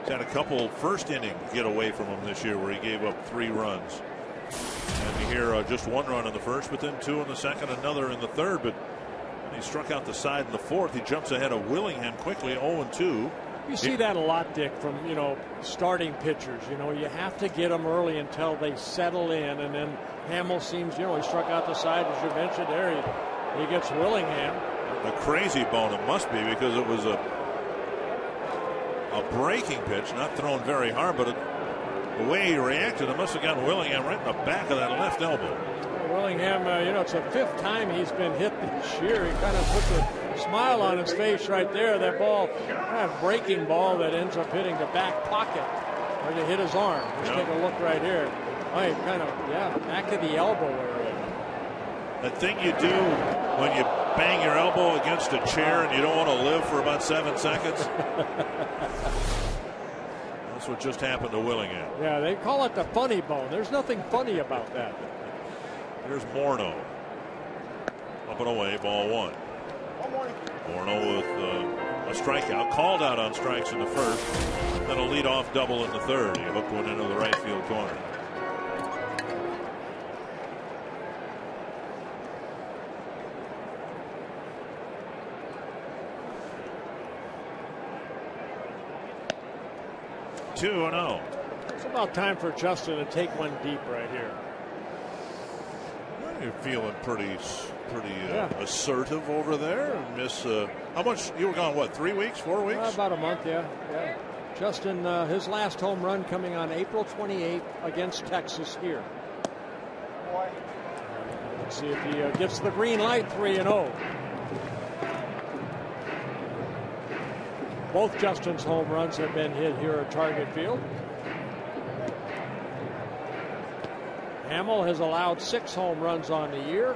He's had a couple first inning get away from him this year where he gave up three runs. And you hear uh, just one run in the first, but then two in the second, another in the third. But he struck out the side in the fourth. He jumps ahead of Willingham quickly, 0 2. You see that a lot, Dick, from you know starting pitchers. You know, you have to get them early until they settle in, and then Hammel seems, you know, he struck out the side as you mentioned there. He, he gets Willingham. A crazy bone it must be because it was a a breaking pitch, not thrown very hard, but it, the way he reacted, it must have gotten Willingham right in the back of that left elbow. Willingham, uh, you know, it's the fifth time he's been hit this year. He kind of puts a smile on his face right there. That ball, kind of breaking ball that ends up hitting the back pocket where they hit his arm. Just take a look right here. Oh, kind of, yeah, back of the elbow area. The thing you do when you bang your elbow against a chair and you don't want to live for about seven seconds. That's what just happened to Willingham. Yeah, they call it the funny bone. There's nothing funny about that. Here's Morneau. Up and away, ball one. Morneau with uh, a strikeout, called out on strikes in the first, then a lead-off double in the third. He hooked one into the right field corner. Two and zero. Oh. It's about time for Justin to take one deep right here. You're feeling pretty, pretty uh, yeah. assertive over there. Miss, uh, how much? You were gone what? Three weeks? Four weeks? Uh, about a month. Yeah, yeah. Justin, uh, his last home run coming on April 28th against Texas here. Let's see if he uh, gets the green light. Three and zero. Both Justin's home runs have been hit here at Target Field. Hammel has allowed six home runs on the year.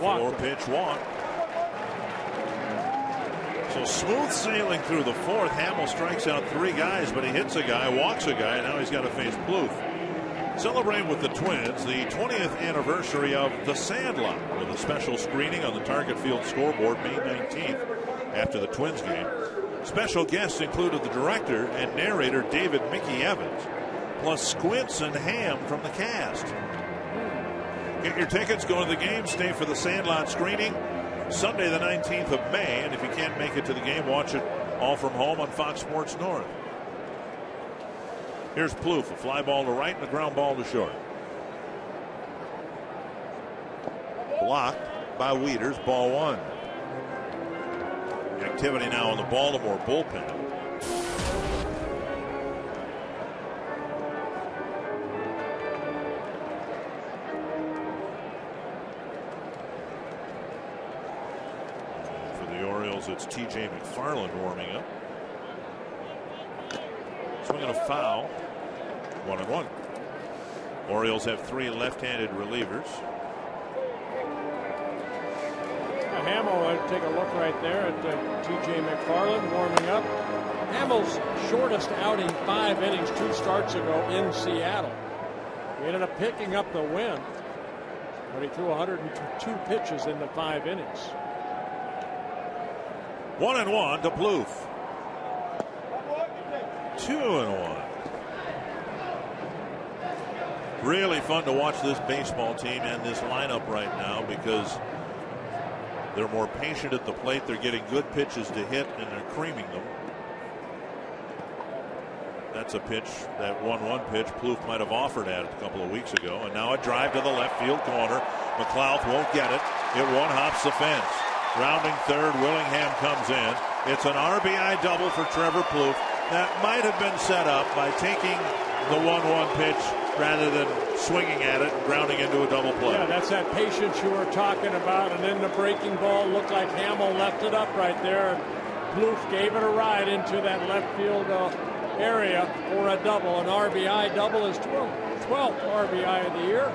Four pitch walk. So smooth sailing through the fourth. Hammel strikes out three guys, but he hits a guy, walks a guy, and now he's got to face Plouffe. Celebrate with the Twins the 20th anniversary of The Sandlot with a special screening on the Target Field scoreboard May 19th after the Twins game. Special guests included the director and narrator David Mickey Evans, plus Squints and Ham from the cast. Get your tickets, go to the game, stay for the Sandlot screening Sunday, the 19th of May. And if you can't make it to the game, watch it all from home on Fox Sports North. Here's Plouffe, a fly ball to right and a ground ball to short. Blocked by Wieters, ball one. Activity now in the Baltimore bullpen. For the Orioles, it's TJ McFarland warming up. Swinging a foul. One and one. Orioles have three left-handed relievers. Hammel, take a look right there at uh, T.J. McFarland warming up. Hammel's shortest outing, five innings, two starts ago in Seattle. He ended up picking up the win, but he threw 102 pitches in the five innings. One and one to Plouffe. Two and one. Really fun to watch this baseball team and this lineup right now because they're more patient at the plate. They're getting good pitches to hit and they're creaming them. That's a pitch, that 1 1 pitch, Plouffe might have offered at a couple of weeks ago. And now a drive to the left field corner. McLouth won't get it. It one hops the fence. Rounding third, Willingham comes in. It's an RBI double for Trevor Plouffe. That might have been set up by taking the 1 1 pitch rather than swinging at it and grounding into a double play. Yeah, that's that patience you were talking about. And then the breaking ball looked like Hammel left it up right there. Plouffe gave it a ride into that left field uh, area for a double. An RBI double is 12th, 12th RBI of the year.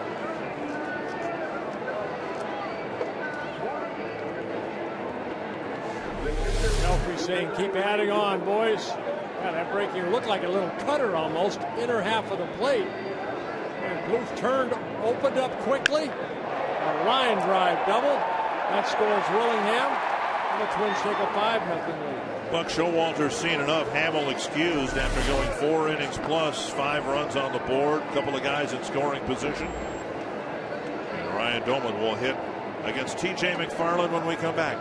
Pelfrey saying, keep adding on, boys. Yeah, that breaking looked like a little cutter almost, inner half of the plate. Plouffe turned, opened up quickly. A line drive double. That scores Willingham. And the Twins take a 5 0 lead. Buck Showalter's seen enough. Hammel excused after going four innings plus, five runs on the board, a couple of guys in scoring position. And Ryan Doumit will hit against TJ McFarland when we come back.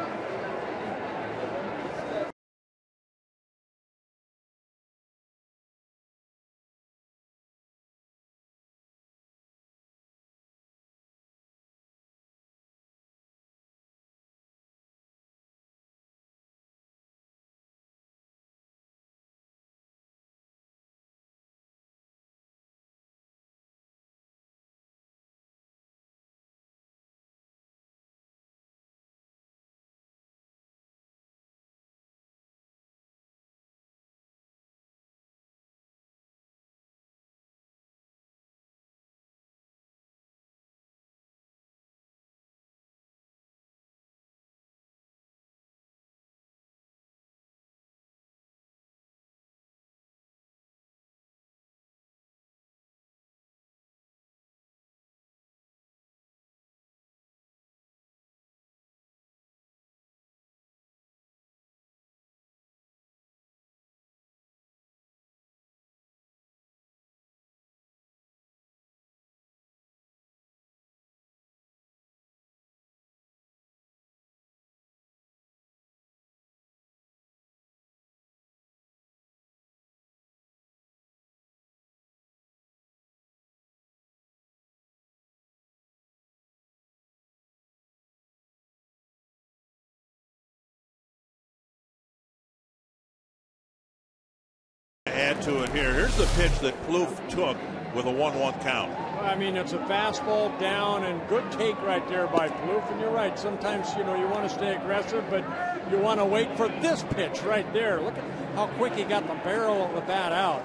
Add to it here. Here's the pitch that Plouffe took with a 1-1 count. I mean, it's a fastball down and good take right there by Plouffe. And you're right. Sometimes, you know, you want to stay aggressive, but you want to wait for this pitch right there. Look at how quick he got the barrel of the bat out.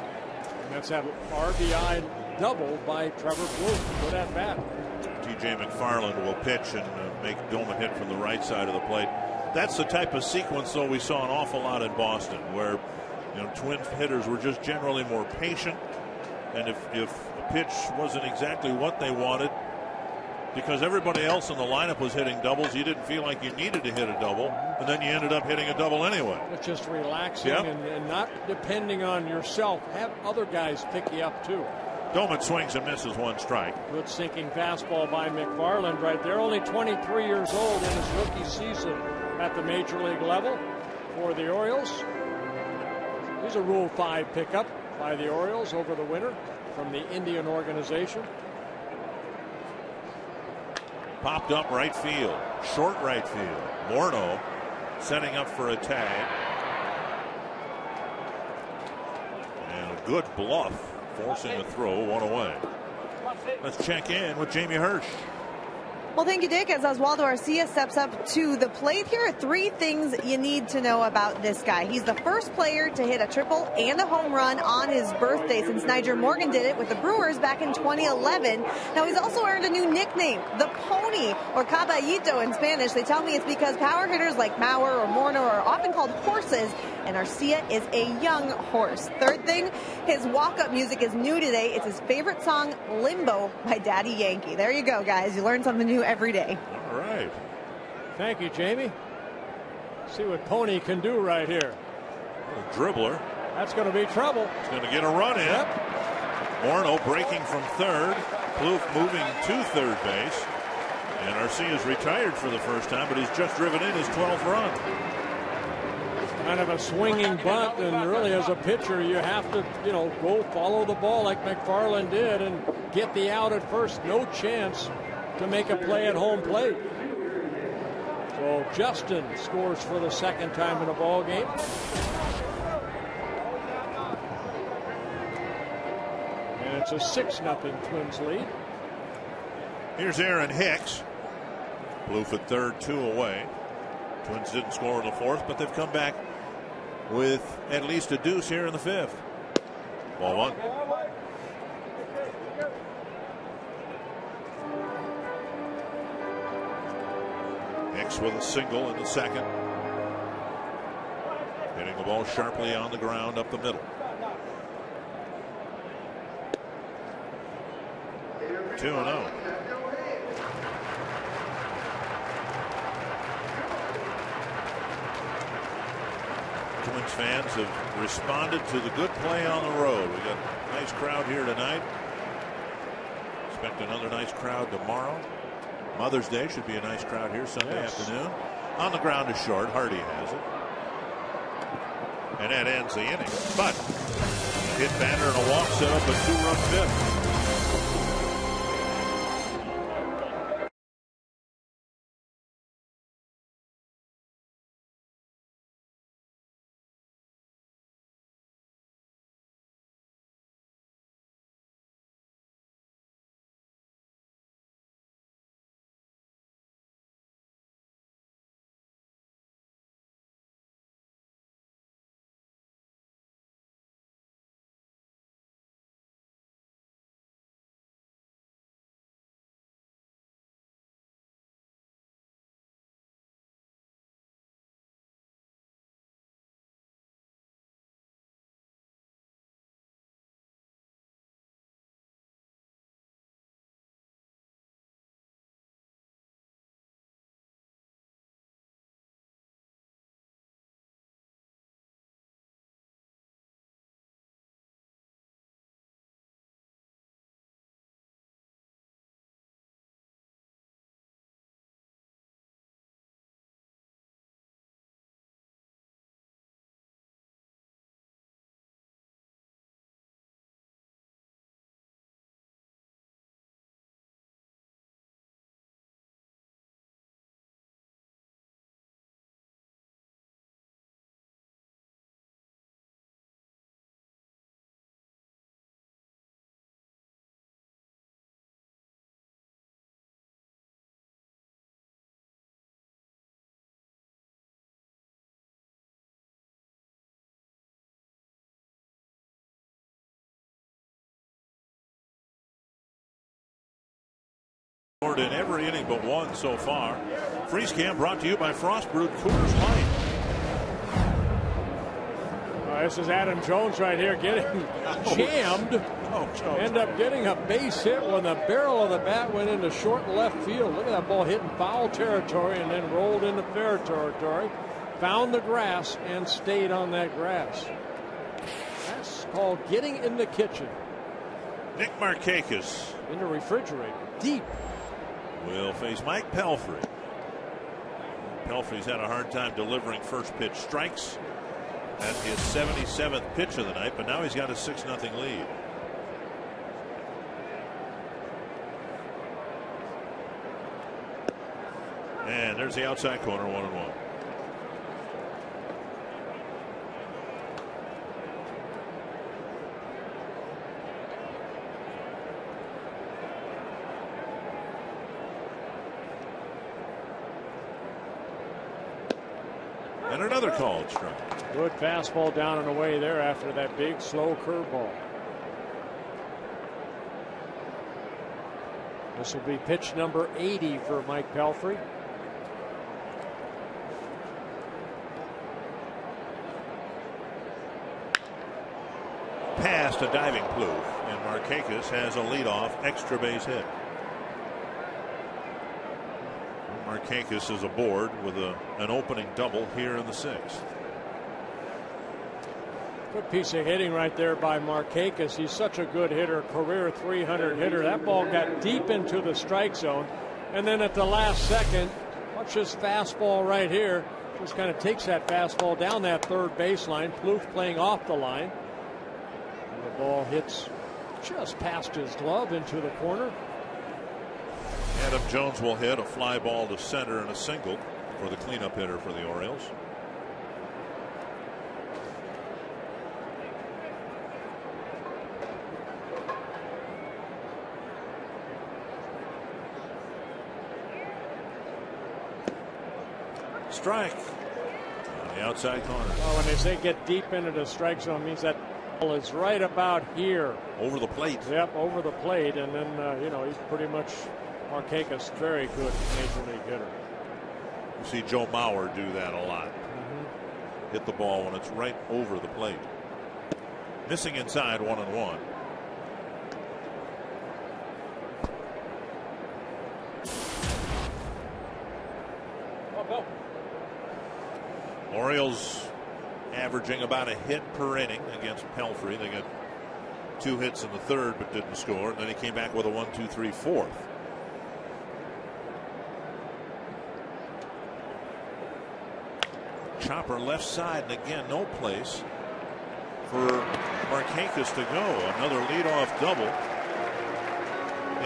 And that's that RBI double by Trevor Plouffe. Good at bat. TJ McFarland will pitch and uh, make Doumit hit from the right side of the plate. That's the type of sequence, though, we saw an awful lot in Boston, where you know, twin hitters were just generally more patient. And if, if a pitch wasn't exactly what they wanted, because everybody else in the lineup was hitting doubles, you didn't feel like you needed to hit a double, and then you ended up hitting a double anyway. It's just relaxing yep. and, and, not depending on yourself. Have other guys pick you up too. Doumit swings and misses one strike. Good sinking fastball by McFarland right there. Only 23 years old in his rookie season at the major league level for the Orioles. Here's a Rule 5 pickup by the Orioles over the winter from the Indian organization. Popped up right field, short right field. Morneau setting up for a tag. And a good bluff, forcing a throw, one away. Let's check in with Jamie Hirsch. Well, thank you, Dick. As Oswaldo Arcia steps up to the plate here, three things you need to know about this guy. He's the first player to hit a triple and a home run on his birthday since Nyjer Morgan did it with the Brewers back in 2011. Now, he's also earned a new nickname, the Pony, or Caballito in Spanish. They tell me it's because power hitters like Mauer or Morneau are often called horses, and Arcia is a young horse. Third thing, his walk-up music is new today. It's his favorite song, Limbo by Daddy Yankee. There you go, guys. You learn something new every day. All right. Thank you, Jamie. See what Pony can do right here. A dribbler. That's going to be trouble. He's going to get a run in. Yep. Morneau breaking from third. Plouffe moving to third base. And Arcia is retired for the first time, but he's just driven in his 12th run. Kind of a swinging bunt, and really, as a pitcher, you have to, you know, go follow the ball like McFarland did and get the out at first. No chance to make a play at home plate. So Justin scores for the second time in a ball game. And it's a 6 0 Twins lead. Here's Aaron Hicks. Blue for third, two away. Twins didn't score in the fourth, but they've come back with at least a deuce here in the fifth. Ball one. Hicks with a single in the second. Hitting the ball sharply on the ground up the middle. 2 and 0. Twins fans have responded to the good play on the road. We got a nice crowd here tonight. Expect another nice crowd tomorrow. Mother's Day should be a nice crowd here Sunday yes. afternoon. On the ground is short. Hardy has it. And that ends the inning. But hit batter and a walk set up a two-run fifth. In every inning but one so far. Freeze Cam brought to you by Frost Brewed Coors Light. Uh, this is Adam Jones right here getting jammed. Oh, End up getting a base hit when the barrel of the bat went into short left field. Look at that ball hitting foul territory and then rolled into fair territory. Found the grass and stayed on that grass. That's called getting in the kitchen. Nick Markakis. In the refrigerator. Deep will face Mike Pelfrey. Pelfrey's had a hard time delivering first pitch strikes at his 77th pitch of the night, but now he's got a 6 0 lead. And there's the outside corner, one and one. Another called strike. Good fastball down and away there after that big slow curveball. This will be pitch number 80 for Mike Pelfrey. Past a diving Plouffe, and Markakis has a leadoff extra base hit. Markakis is aboard with a, an opening double here in the sixth. Good piece of hitting right there by Markakis. He's such a good hitter, career 300 hitter. That ball got deep into the strike zone. And then at the last second, watch this fastball right here. Just kind of takes that fastball down that third baseline. Plouffe playing off the line. And the ball hits just past his glove into the corner. Adam Jones will hit a fly ball to center and a single for the cleanup hitter for the Orioles. Strike on the outside corner. Well, when they get deep into the strike zone, means that ball is right about here. Over the plate. Yep, over the plate, and then uh, you know he's pretty much Markakis, very good major league hitter. You see Joe Mauer do that a lot. Mm-hmm. Hit the ball when it's right over the plate. Missing inside, one and one. Oh, Orioles averaging about a hit per inning against Pelfrey. They got two hits in the third but didn't score. And then he came back with a one, two, three, fourth. Chopper left side, and again, no place for Markakis to go. Another leadoff double.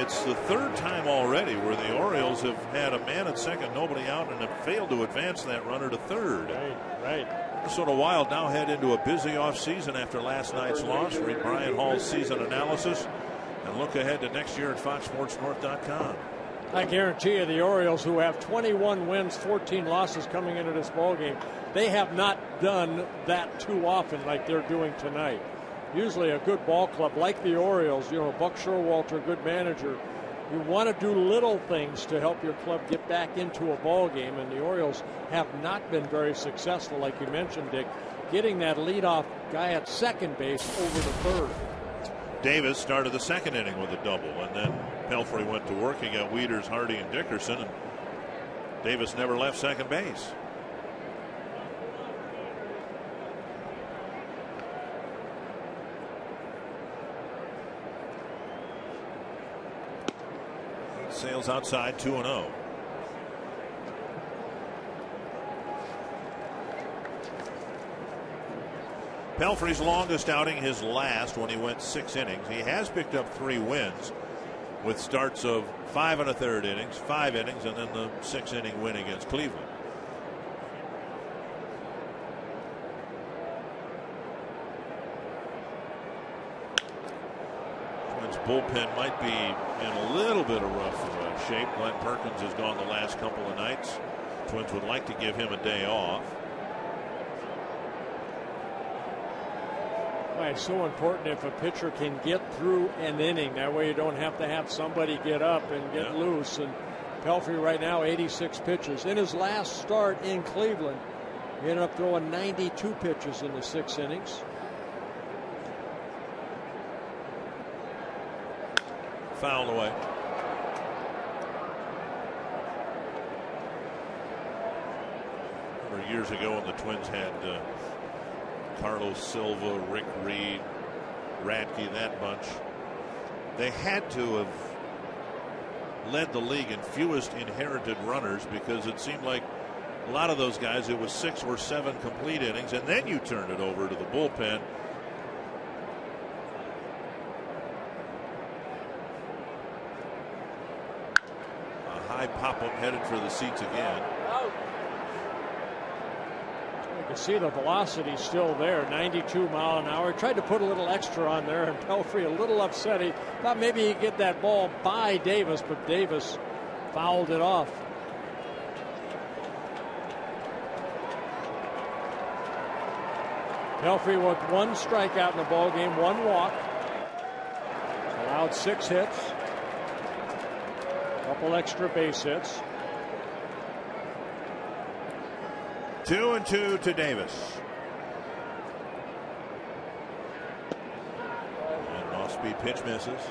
It's the third time already where the Orioles have had a man at second, nobody out, and have failed to advance that runner to third. Right, right. Minnesota Wild now head into a busy offseason after last night's loss. Read Brian Hall's season analysis and look ahead to next year at FoxSportsNorth.com. I guarantee you, the Orioles, who have 21 wins, 14 losses coming into this ball game, they have not done that too often like they're doing tonight. Usually, a good ball club like the Orioles, you know, Buck Showalter, good manager, you want to do little things to help your club get back into a ball game, and the Orioles have not been very successful, like you mentioned, Dick, getting that leadoff guy at second base over the third. Davis started the second inning with a double, and then Pelfrey went to work. He got Wieters, Hardy, and Dickerson, and Davis never left second base. Sales outside 2 0. Pelfrey's longest outing, his last, when he went six innings. He has picked up three wins with starts of five and a third innings, five innings, and then the six inning win against Cleveland. Twins bullpen might be in a little bit of rough uh, shape. Glen Perkins has gone the last couple of nights. Twins would like to give him a day off. Why it's so important if a pitcher can get through an inning. That way you don't have to have somebody get up and get Yeah. loose. And Pelfrey right now 86 pitches. In his last start in Cleveland, he ended up throwing 92 pitches in the six innings. Fouled away. Remember years ago when the Twins had uh, Carlos Silva, Rick Reed, Radke, that bunch. They had to have led the league in fewest inherited runners because it seemed like a lot of those guys, it was six or seven complete innings, and then you turned it over to the bullpen. A high pop up headed for the seats again. You can see the velocity still there, 92 mile an hour. Tried to put a little extra on there, and Pelfrey a little upset. He thought maybe he'd get that ball by Davis, but Davis fouled it off. Pelfrey with one strikeout in the ball game, one walk, allowed six hits, a couple extra base hits. Two and two to Davis. And off speed pitch misses.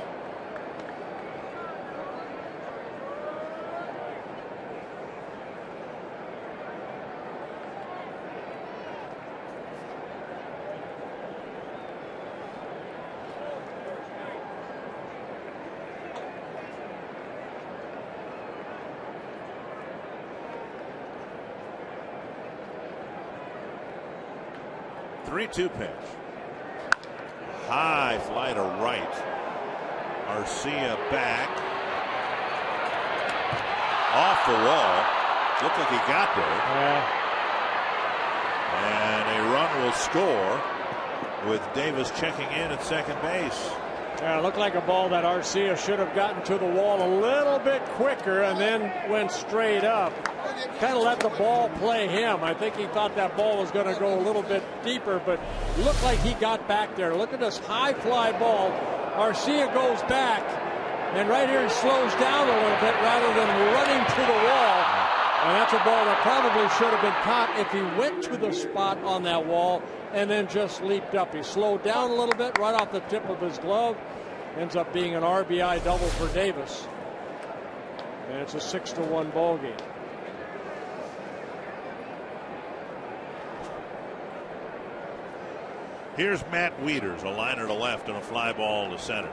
Three-two pitch. High fly to right. Arcia back. Off the wall. Looked like he got there. And a run will score with Davis checking in at second base. Yeah, it looked like a ball that Arcia should have gotten to the wall a little bit quicker and then went straight up. Kind of let the ball play him. I think he thought that ball was going to go a little bit deeper, but looked like he got back there. Look at this high fly ball. Arcia goes back, and right here he slows down a little bit rather than running to the wall. And that's a ball that probably should have been caught if he went to the spot on that wall and then just leaped up. He slowed down a little bit right off the tip of his glove. Ends up being an RBI double for Davis. And it's a six to one ball game. Here's Matt Wieters, a liner to left and a fly ball to center.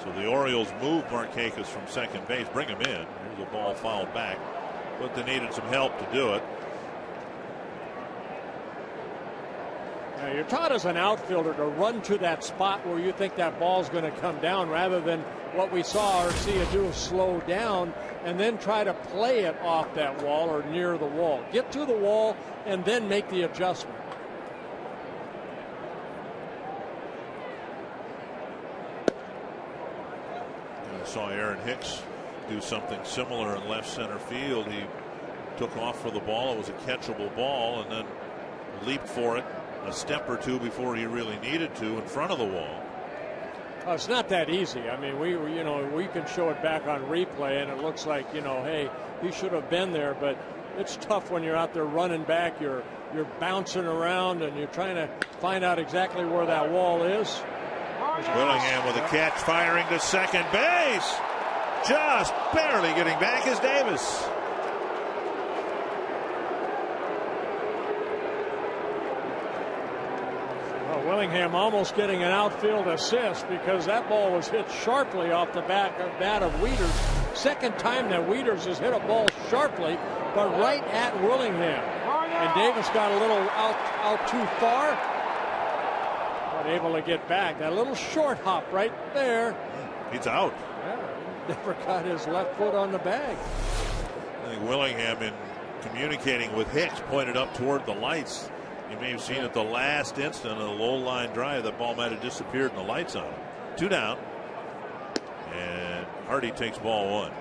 So the Orioles move Markakis from second base, bring him in. Here's a ball fouled back, but they needed some help to do it. Now you're taught as an outfielder to run to that spot where you think that ball's going to come down rather than what we saw Arcia do slow down and then try to play it off that wall or near the wall. Get to the wall and then make the adjustment. Saw Aaron Hicks do something similar in left center field. He took off for the ball. It was a catchable ball and then leaped for it a step or two before he really needed to in front of the wall. Oh, it's not that easy. I mean, we you know we can show it back on replay and it looks like you know, hey, he should have been there, but it's tough when you're out there running back. You're you're bouncing around and you're trying to find out exactly where that wall is. Willingham with a catch firing to second base. Just barely getting back is Davis. Well, Willingham almost getting an outfield assist because that ball was hit sharply off the back of that of Wieters. Second time that Wieters has hit a ball sharply, but right at Willingham. And Davis got a little out, out too far able to get back. That little short hop right there. He's out. Yeah, never got his left foot on the bag. I think Willingham, in communicating with Hicks, pointed up toward the lights. You may have seen at the last instant, a low line drive, that ball might have disappeared and the lights on him. Two down. And Hardy takes ball one.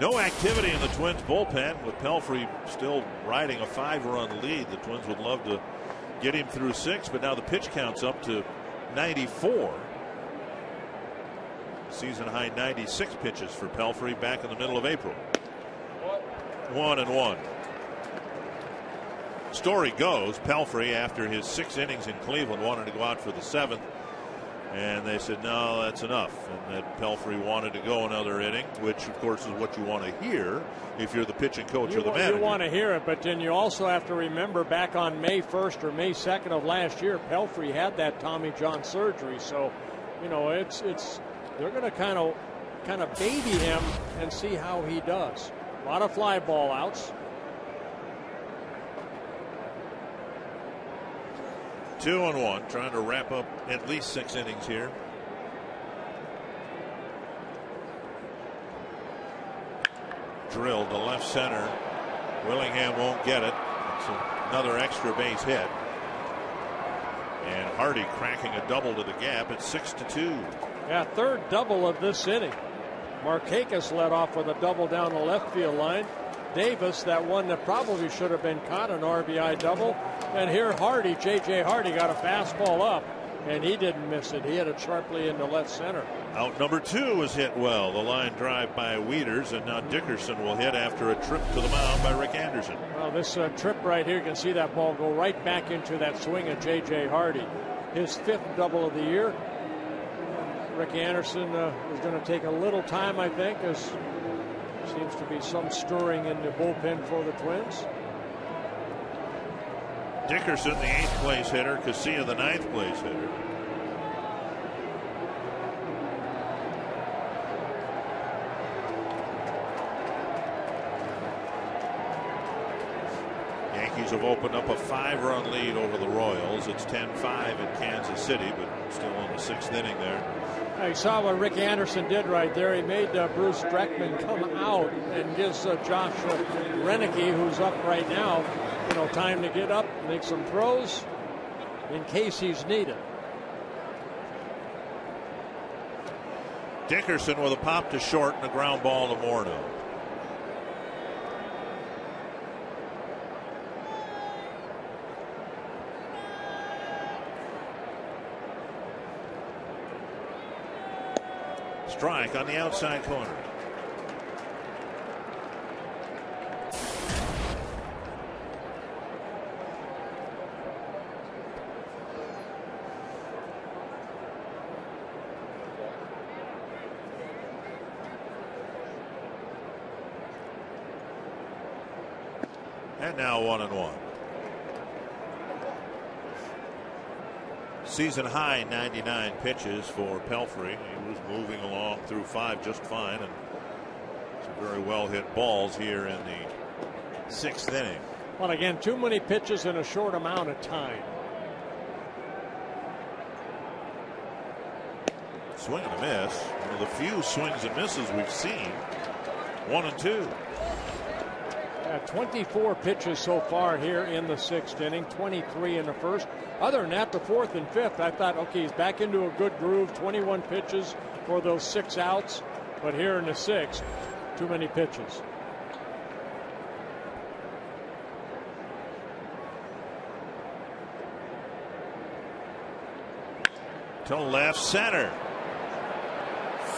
No activity in the Twins bullpen with Pelfrey still riding a five run lead. The Twins would love to get him through six, but now the pitch count's up to 94. Season high 96 pitches for Pelfrey back in the middle of April. One and one. Story goes Pelfrey, after his six innings in Cleveland, wanted to go out for the seventh. And they said, no, that's enough. And that Pelfrey wanted to go another inning, which, of course, is what you want to hear if you're the pitching coach you, or the manager. You want to hear it, but then you also have to remember back on May 1st or May 2nd of last year, Pelfrey had that Tommy John surgery. So, you know, it's it's they're going to kind of kind of baby him and see how he does. A lot of fly ball outs. Two and one, trying to wrap up at least six innings here. Drilled to left center. Willingham won't get it. It's another extra base hit. And Hardy cracking a double to the gap at six to two. Yeah, third double of this inning. Markakis led off with a double down the left field line. Davis, that one that probably should have been caught, an RBI double. And here Hardy, J.J. Hardy, got a fastball up, and he didn't miss it. He hit it sharply into left center. Out number two was hit well. The line drive by Wieters, and now Dickerson will hit after a trip to the mound by Rick Anderson. Well, this uh, trip right here, you can see that ball go right back into that swing of J.J. Hardy. His fifth double of the year. Rick Anderson uh, is going to take a little time, I think, as Seems to be some stirring in the bullpen for the Twins. Dickerson, the eighth place hitter. Casilla, the ninth place hitter. Yankees have opened up a five run lead over the Royals. It's 10 5 in Kansas City, but still in the sixth inning there. I saw what Rick Anderson did right there. He made uh, Bruce Dreckman come out and gives uh, Josh Roenicke, who's up right now, you know, time to get up, make some throws in case he's needed. Dickerson with a pop to short and a ground ball to Morneau. Strike on the outside corner. And now one and one. Season high 99 pitches for Pelfrey. He was moving along through five just fine and some very well hit balls here in the sixth inning. Well, again, too many pitches in a short amount of time. Swing and a miss. One of the few swings and misses we've seen. One and two. Uh, 24 pitches so far here in the sixth inning, 23 in the first. Other than that, the fourth and fifth, I thought, okay, he's back into a good groove. 21 pitches for those six outs. But here in the sixth, too many pitches. To left center.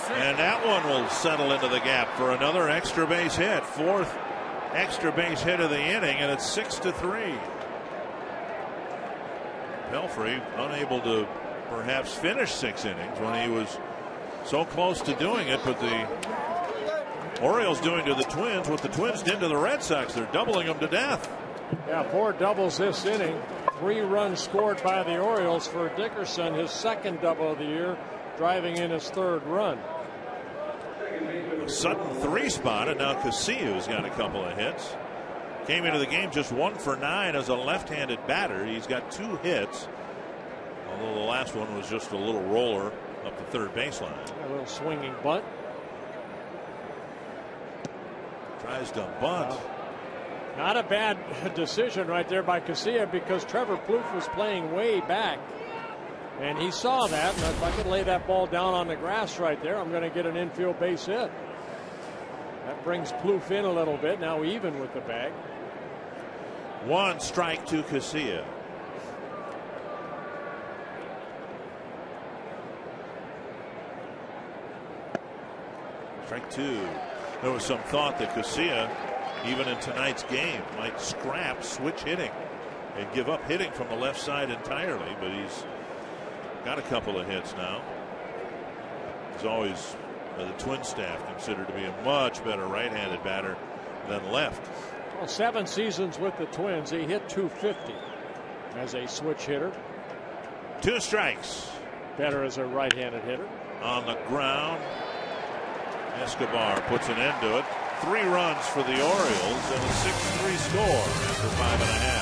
And that one will settle into the gap for another extra base hit. Fourth extra base hit of the inning, and it's six to three. Pelfrey unable to perhaps finish six innings when he was so close to doing it, but the Orioles doing to the Twins what the Twins did to the Red Sox. They're doubling them to death. Yeah, four doubles this inning. Three runs scored by the Orioles for Dickerson, his second double of the year, driving in his third run. Sutton three spot, and now Casilla's got a couple of hits. Came into the game just one for nine as a left-handed batter. He's got two hits, although the last one was just a little roller up the third baseline. A little swinging bunt. Tries to bunt. Not a bad decision right there by Casilla because Trevor Plouffe was playing way back. And he saw that. And if I could lay that ball down on the grass right there, I'm going to get an infield base hit. That brings Plouffe in a little bit. Now even with the bag. One strike to Casilla. Strike two. There was some thought that Casilla, even in tonight's game, might scrap switch hitting and give up hitting from the left side entirely, but he's got a couple of hits now. He's always uh, the twin staff considered to be a much better right-handed batter than left. Well, seven seasons with the Twins, he hit 250 as a switch hitter. Two strikes. Better as a right-handed hitter. On the ground, Escobar puts an end to it. Three runs for the Orioles and a 6-3 score after five and a half.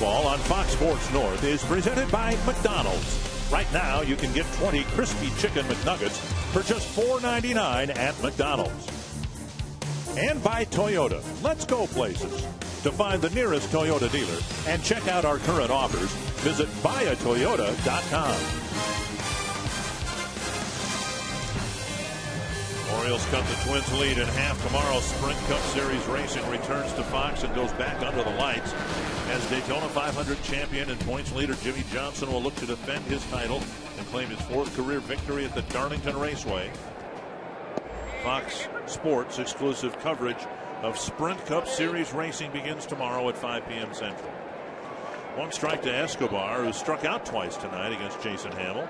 Baseball on Fox Sports North is presented by McDonald's. Right now, you can get 20 crispy chicken McNuggets for just $4.99 at McDonald's. And by Toyota. Let's go places. To find the nearest Toyota dealer and check out our current offers, visit buyatoyota.com. Orioles cut the Twins lead in half. Tomorrow, Sprint Cup Series racing returns to Fox and goes back under the lights. As Daytona 500 champion and points leader Jimmie Johnson will look to defend his title and claim his fourth career victory at the Darlington Raceway. Fox Sports exclusive coverage of Sprint Cup Series racing begins tomorrow at 5 p.m. Central. One strike to Escobar, who struck out twice tonight against Jason Hammel.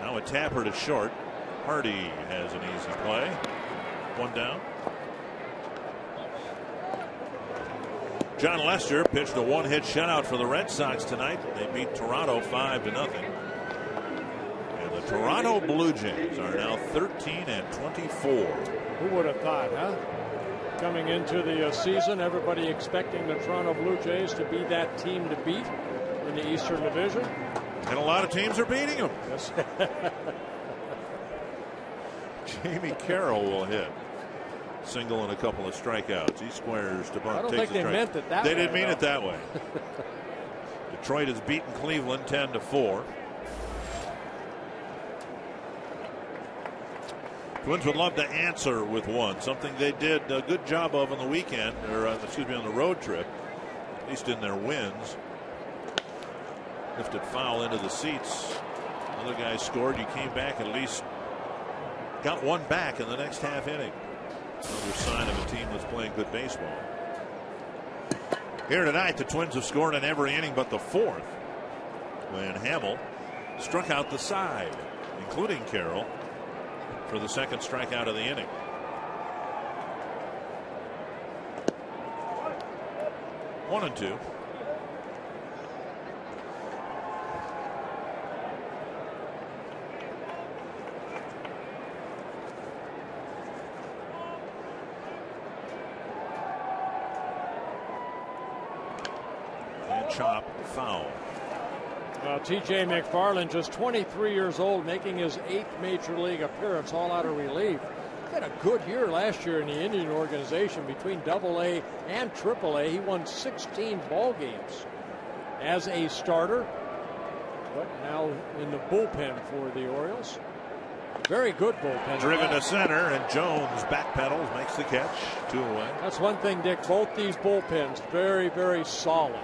Now a tapper to short. Hardy has an easy play. One down. Jon Lester pitched a one-hit shutout for the Red Sox tonight. They beat Toronto five to nothing. And the Toronto Blue Jays are now 13 and 24. Who would have thought, huh? Coming into the uh, season, everybody expecting the Toronto Blue Jays to be that team to beat in the Eastern Division. And a lot of teams are beating them. Yes. Jamie Carroll will hit. Single and a couple of strikeouts. He squares to bunt. I don't think they meant it that They way, didn't mean though. it that way. Detroit has beaten Cleveland 10 to 4. Twins would love to answer with one, something they did a good job of on the weekend, or uh, excuse me, on the road trip, at least in their wins. Lifted foul into the seats. Other guy scored. You came back at least got one back in the next half inning. Another sign of a team that's playing good baseball. Here tonight, the Twins have scored in every inning but the fourth when Hammel struck out the side, including Carroll, for the second strikeout of the inning. One and two. Chop foul. Well, TJ McFarland, just 23 years old, making his eighth major league appearance, all out of relief. Had a good year last year in the Indian organization between Double A and Triple A. He won 16 ball games as a starter, but now in the bullpen for the Orioles. Very good bullpen. Driven to center, and Jones backpedals, makes the catch. Two away. That's one thing, Dick. Both these bullpens very, very solid.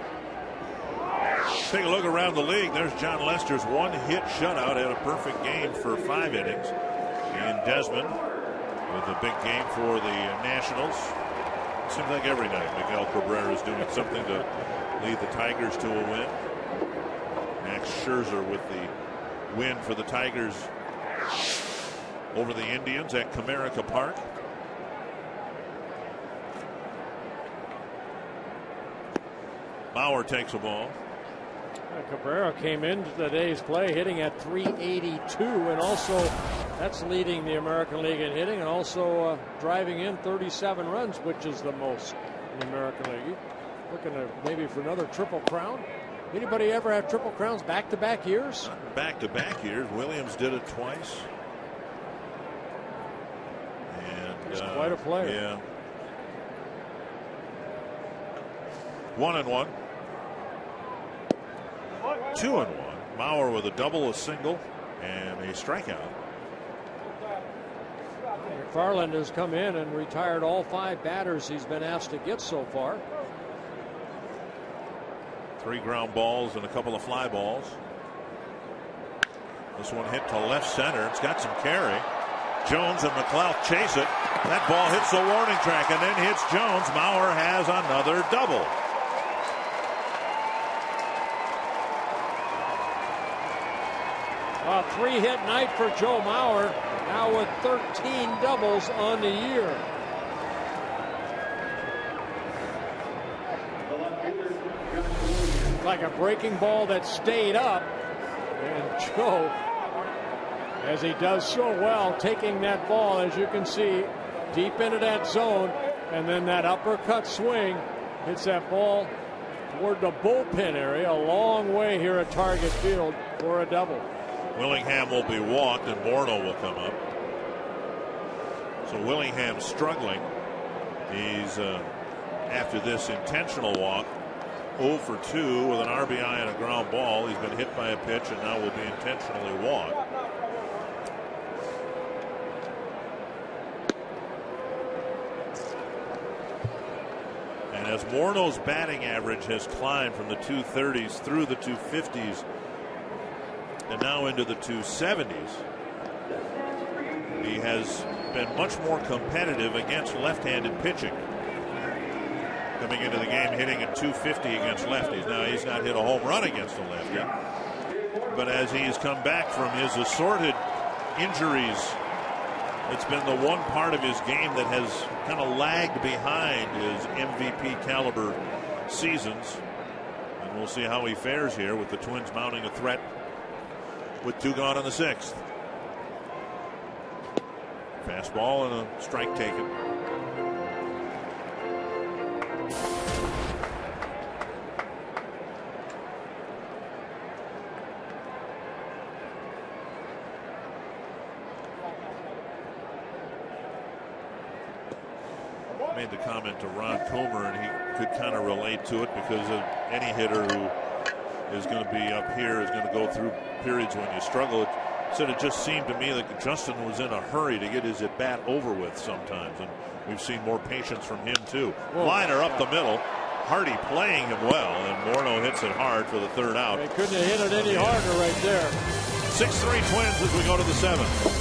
Take a look around the league. There's Jon Lester's one hit shutout. Had a perfect game for five innings. And Desmond with a big game for the Nationals. Seems like every night Miguel Cabrera is doing something to lead the Tigers to a win. Max Scherzer with the win for the Tigers over the Indians at Comerica Park. Mauer takes a ball. Uh, Cabrera came into today's play hitting at 382, and also that's leading the American League in hitting, and also uh, driving in 37 runs, which is the most in the American League. Looking at maybe for another triple crown. Anybody ever have triple crowns back to back years? Back to back years. Williams did it twice. And He's uh, quite a player. Yeah. One and one. Two and one. Mauer with a double, a single, and a strikeout. McFarland has come in and retired all five batters he's been asked to get so far. Three ground balls and a couple of fly balls. This one hit to left center. It's got some carry. Jones and McLouth chase it. That ball hits the warning track and then hits Jones. Mauer has another double. A three hit night for Joe Mauer, now with 13 doubles on the year. Like a breaking ball that stayed up. And Joe, as he does so well, taking that ball, as you can see, deep into that zone, and then that uppercut swing hits that ball toward the bullpen area, a long way here at Target Field for a double. Willingham will be walked, and Morneau will come up. So Willingham struggling. He's uh, after this intentional walk, 0 for 2 with an RBI and a ground ball. He's been hit by a pitch and now will be intentionally walked. And as Morneau's batting average has climbed from the 230s through the 250s and now into the 270s, he has been much more competitive against left-handed pitching. Coming into the game hitting at 250 against lefties. Now he's not hit a home run against a lefty. But as he's come back from his assorted injuries, it's been the one part of his game that has kind of lagged behind his MVP caliber seasons. And we'll see how he fares here with the Twins mounting a threat with two gone in the sixth. Fastball and a strike taken. made the comment to Ron Coomer, and he could kind of relate to it because of any hitter who is going to be up here is going to go through periods when you struggle. It said it just seemed to me like Justin was in a hurry to get his at bat over with sometimes, and we've seen more patience from him too. Whoa. Liner up the middle. Hardy playing him well, and Morneau hits it hard for the third out. They couldn't have hit it any harder right there. 6-3 Twins as we go to the seventh.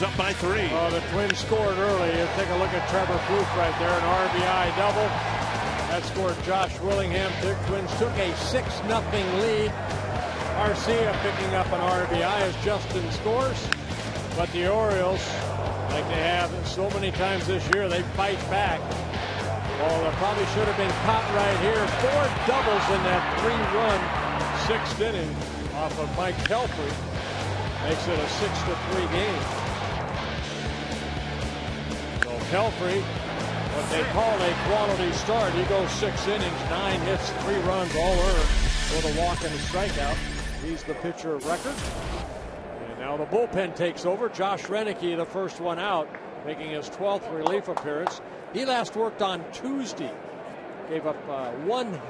Twins up by three. Oh, the Twins scored early. Take a look at Trevor Plouffe right there, an RBI double. That scored Josh Willingham. The Twins took a 6 0 lead. Arcia picking up an RBI as Justin scores. But the Orioles, like they have so many times this year, they fight back. Oh, there probably should have been caught right here. Four doubles in that three-run sixth inning off of Mike Pelfrey. Makes it a 6 to 3 game. Pelfrey, what they call a quality start. He goes six innings, nine hits, three runs, all earned with a walk and a strikeout. He's the pitcher of record. And now the bullpen takes over. Josh Roenicke, the first one out, making his 12th relief appearance. He last worked on Tuesday. Gave up uh, one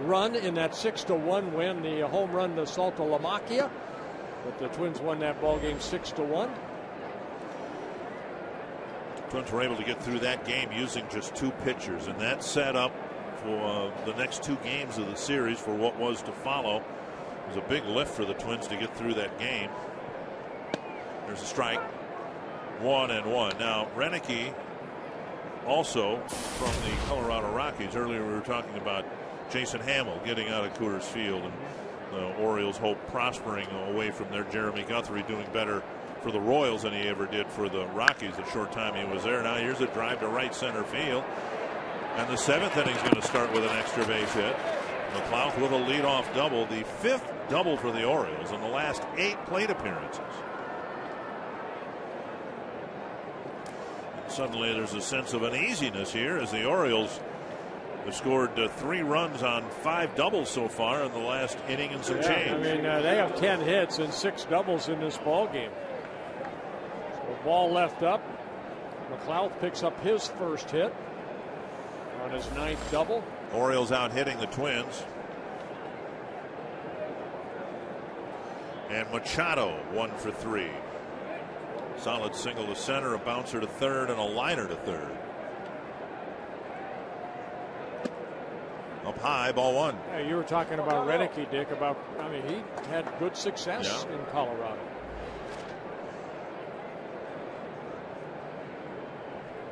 run in that 6 to 1 win, the home run to Saltalamacchia. But the Twins won that ball game 6 to 1. Twins were able to get through that game using just two pitchers, and that set up for the next two games of the series for what was to follow. It was a big lift for the Twins to get through that game. There's a strike. One and one. Now, Roenicke also from the Colorado Rockies. Earlier we were talking about Jason Hammel getting out of Coors Field and the Orioles hope prospering away from their Jeremy Guthrie doing better for the Royals than he ever did for the Rockies the short time he was there. Now here's a drive to right center field. And the seventh inning is going to start with an extra base hit. McLouth with a leadoff double, the fifth double for the Orioles in the last eight plate appearances. And suddenly there's a sense of uneasiness here as the Orioles They've scored uh, three runs on five doubles so far in the last inning and some Yeah, change. I mean, uh, they have 10 hits and six doubles in this ball game. So ball left up. McLouth picks up his first hit on his ninth double. Orioles out hitting the Twins. And Machado one for three. Solid single to center, a bouncer to third, and a liner to third. Up high, ball one. Yeah, you were talking about Roenicke, Dick, about, I mean, he had good success Yeah. in Colorado.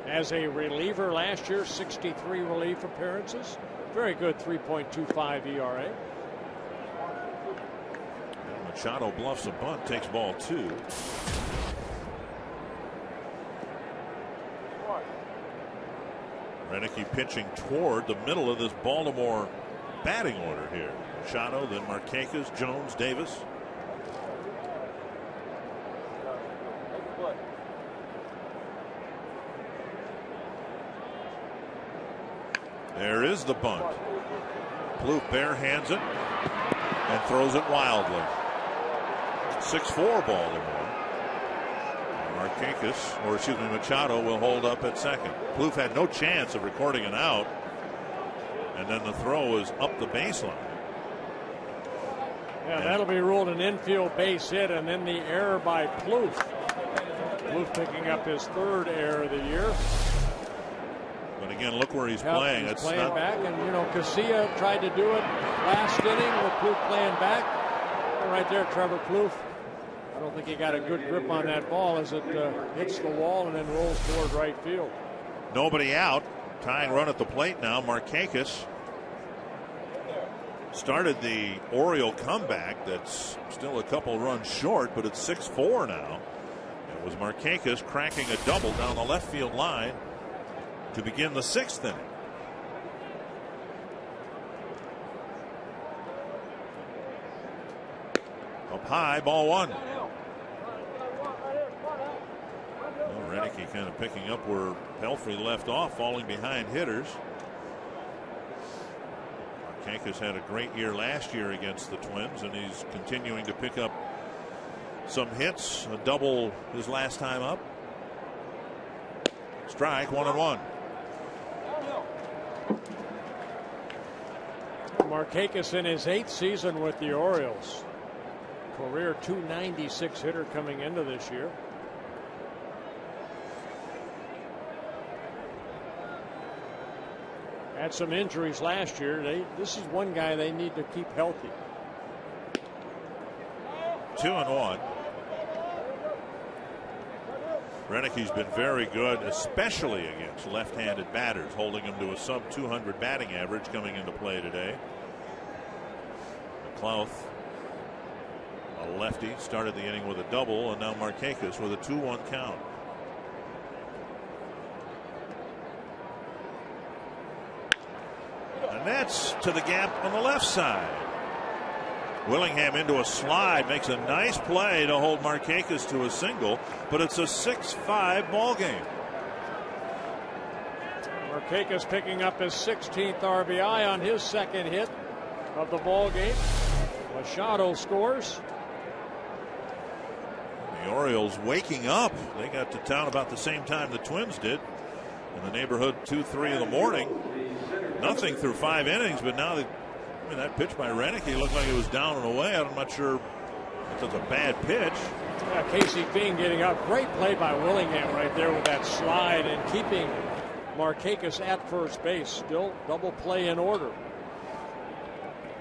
As a reliever last year, 63 relief appearances. Very good 3.25 ERA. Machado bluffs a bunt, takes ball two. Roenicke pitching toward the middle of this Baltimore batting order here. Machado, then Markakis, Jones, Davis. There is the bunt. Plouffe barehands it and throws it wildly. 6-4 Baltimore. Markakis, or excuse me, Machado will hold up at second. Plouffe had no chance of recording an out. And then the throw is up the baseline. Yeah, that'll be ruled an infield base hit, and then the error by Plouffe. Plouffe picking up his third error of the year. But again, look where he's playing. He's It's playing not, back, and you know Casilla tried to do it last inning with Plouffe playing back. And right there, Trevor Plouffe. I don't think he got a good grip on that ball as it uh, hits the wall and then rolls toward right field. nobody out. Tying run at the plate now. Markakis started the Oriole comeback that's still a couple runs short, but it's 6 4 now. It was Markakis cracking a double down the left field line to begin the sixth inning. Up high, ball one. Well, Roenicke kind of picking up where Pelfrey left off, falling behind hitters. Markakis had a great year last year against the Twins, and he's continuing to pick up some hits, a double his last time up. Strike, one and one. Markakis in his eighth season with the Orioles. Career 296 hitter coming into this year. Had some injuries last year. They this is one guy they need to keep healthy. Two and one. Roenicke's been very good, especially against left-handed batters, holding him to a sub 200 batting average coming into play today. McLouth, a lefty, started the inning with a double, and now Markakis with a 2-1 count. And that's to the gap on the left side. Willingham into a slide makes a nice play to hold Markakis to a single, but it's a 6-5 ball game. Markakis picking up his 16th RBI on his second hit of the ball game. Machado scores. The Orioles waking up. They got to town about the same time the Twins did. In the neighborhood 2 3 in the morning. Nothing through five innings, but now they, I mean, that pitch by Roenicke looked like it was down and away. I'm not sure if it's a bad pitch. Yeah, Casey Fien getting up. Great play by Willingham right there with that slide and keeping Markakis at first base. Still double play in order.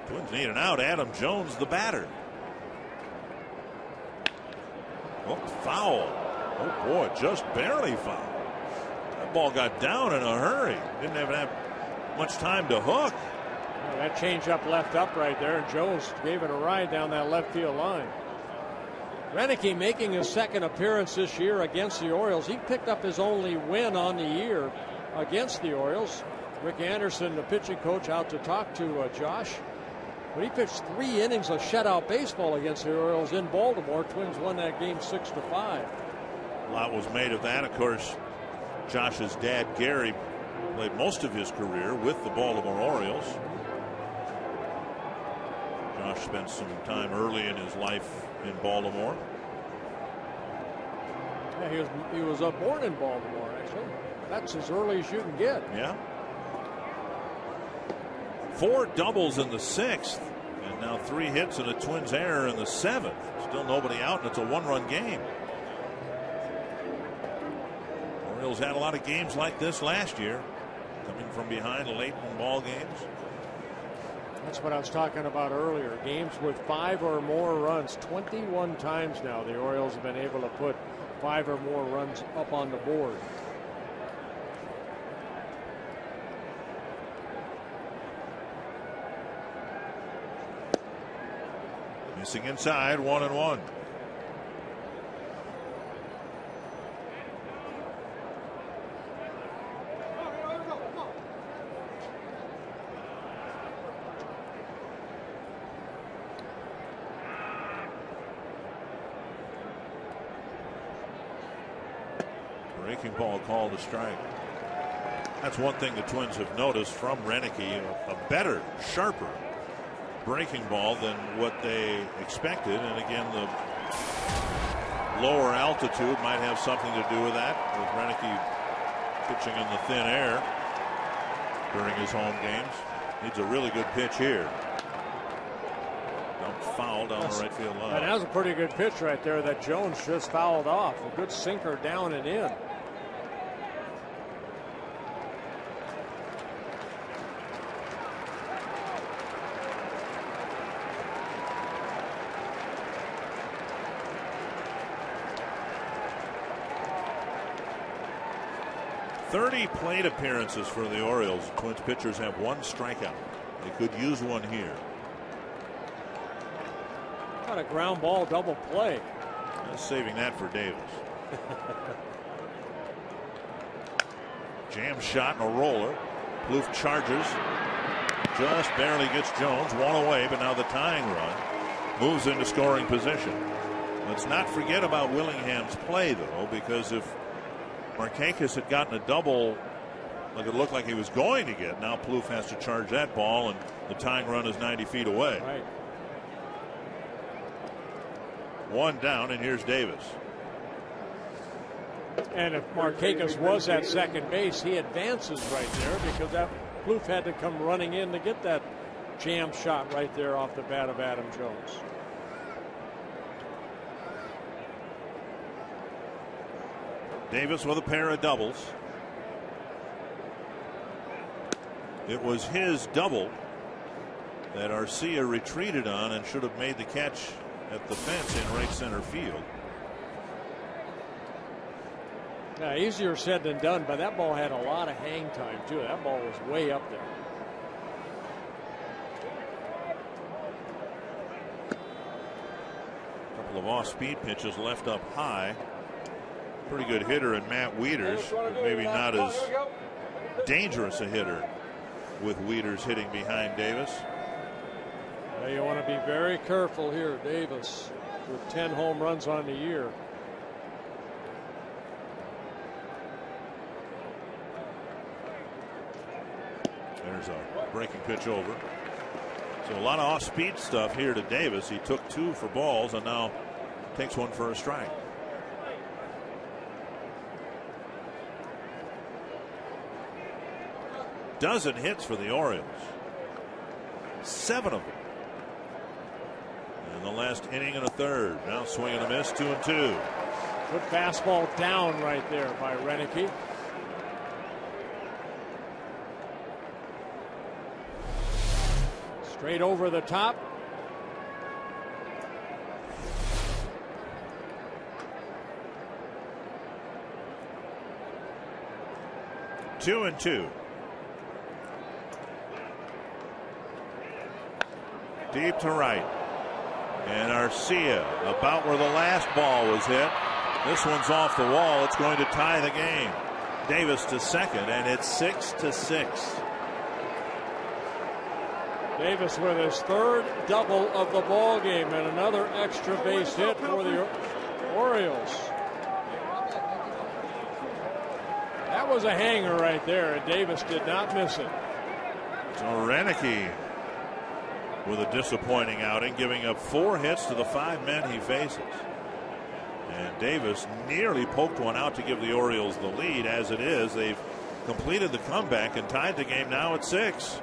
Twins need an out. Adam Jones, the batter. Oh, foul. Oh, boy, just barely foul. That ball got down in a hurry. Didn't even have much time to hook. That change up left up right there, and Jones gave it a ride down that left field line. Roenicke making his second appearance this year against the Orioles. He picked up his only win on the year against the Orioles. Rick Anderson, the pitching coach, out to talk to uh, Josh. But he pitched three innings of shutout baseball against the Orioles in Baltimore. Twins won that game six to five. A lot was made of that. Of course, Josh's dad, Gary, Played most of his career with the Baltimore Orioles. Josh spent some time early in his life in Baltimore. Yeah, he was he was uh, born in Baltimore actually. That's as early as you can get. Yeah. Four doubles in the sixth, and now three hits and a Twins error in the seventh. Still nobody out, and it's a one-run game. Orioles had a lot of games like this last year, coming from behind late in ball games. That's what I was talking about earlier. Games with five or more runs. 21 times now the Orioles have been able to put five or more runs up on the board. Missing inside, one and one. Breaking ball called a strike. That's one thing the Twins have noticed from Roenicke, a better, sharper breaking ball than what they expected. And again, the lower altitude might have something to do with that, with Roenicke pitching in the thin air during his home games. Needs a really good pitch here. Dumped foul down That's, the right field line. That was a pretty good pitch right there that Jones just fouled off. A good sinker down and in. Thirty plate appearances for the Orioles. Twins pitchers have one strikeout. They could use one here. Got a ground ball double play. Just saving that for Davis. Jam shot and a roller. Plouffe charges. Just barely gets Jones. One away, but now the tying run moves into scoring position. Let's not forget about Willingham's play, though, because if Markakis had gotten a double like it looked like he was going to get, now Plouffe has to charge that ball, and the tying run is 90 feet away. Right. One down, and here's Davis. And if Markakis was at second base, he advances right there because that Plouffe had to come running in to get that jam shot right there off the bat of Adam Jones. Davis with a pair of doubles. It was his double that Arcia retreated on and should have made the catch at the fence in right center field. Now, easier said than done, but that ball had a lot of hang time, too. That ball was way up there. A couple of off speed pitches left up high. Pretty good hitter in Matt Wieters, but maybe not as dangerous a hitter with Wieters hitting behind Davis. Now you want to be very careful here, Davis, with 10 home runs on the year. There's a breaking pitch over. So a lot of off speed stuff here to Davis. He took two for balls and now takes one for a strike. Dozen hits for the Orioles. Seven of them. In the last inning and a third. Now swinging a miss, two and two. Good fastball down right there by Roenicke. Straight over the top. Two and two. Deep to right. And Arcia about where the last ball was hit. This one's off the wall. It's going to tie the game. Davis to second, and it's six to six. Davis with his third double of the ball game and another extra base hit for the Orioles. That was a hanger right there, and Davis did not miss it. So Roenicke with a disappointing outing, giving up four hits to the five men he faces. And Davis nearly poked one out to give the Orioles the lead. As it is, they've completed the comeback and tied the game now at six.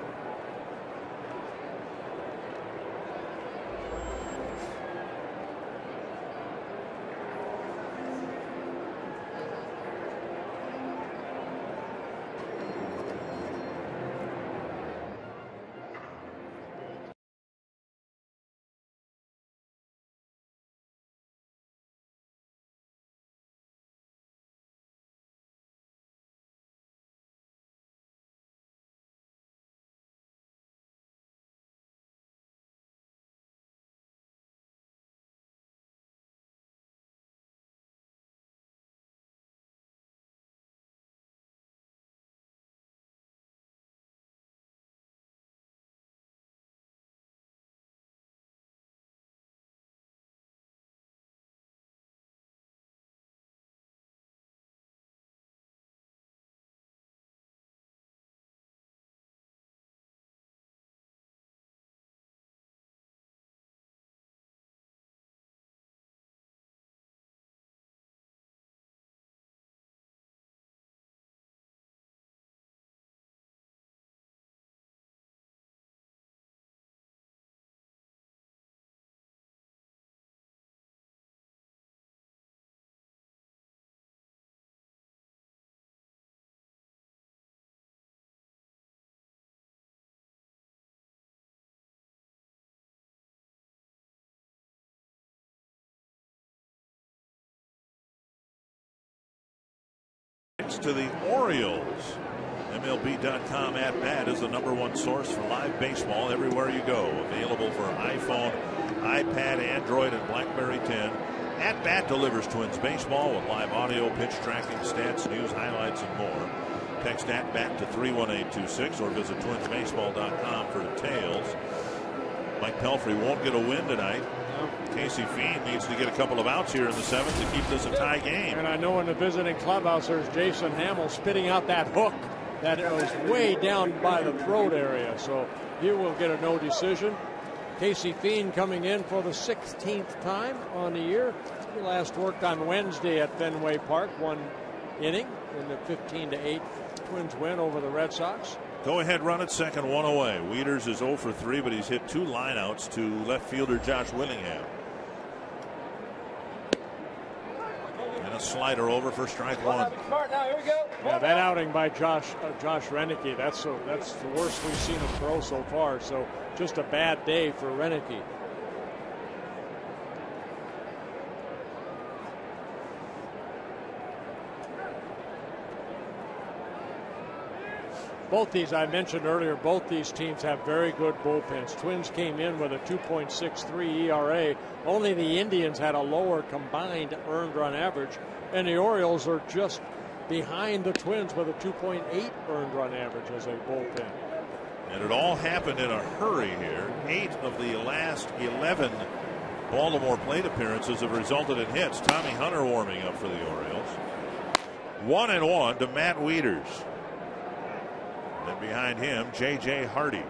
To the Orioles. MLB.com at bat is the number one source for live baseball everywhere you go. Available for iPhone, iPad, Android, and Blackberry 10. At Bat delivers Twins baseball with live audio, pitch tracking, stats, news, highlights, and more. Text at bat to 31826 or visit twinsbaseball.com for details. Mike Pelfrey won't get a win tonight. Casey Fien needs to get a couple of outs here in the seventh to keep this a tie game. And I know in the visiting clubhouse there's Jason Hammel spitting out that hook that was way down by the throat area. So he will get a no decision. Casey Fien coming in for the 16th time on the year. He last worked on Wednesday at Fenway Park, one inning in the 15 to 8 Twins win over the Red Sox. Go ahead run at second, one away. Wieters is 0 for 3, but he's hit two lineouts to left fielder Josh Willingham. And a slider over for strike one. Yeah, that outing by Josh uh, Josh Roenicke, that's a, that's the worst we've seen him throw so far. So just a bad day for Roenicke. Both these I mentioned earlier, both these teams have very good bullpens. Twins came in with a 2.63 ERA. Only the Indians had a lower combined earned run average, and the Orioles are just behind the Twins with a 2.8 earned run average as a bullpen. And it all happened in a hurry here. Eight of the last 11 Baltimore plate appearances have resulted in hits. Tommy Hunter warming up for the Orioles. One and one to Matt Wieters. And behind him, J.J. Hardy.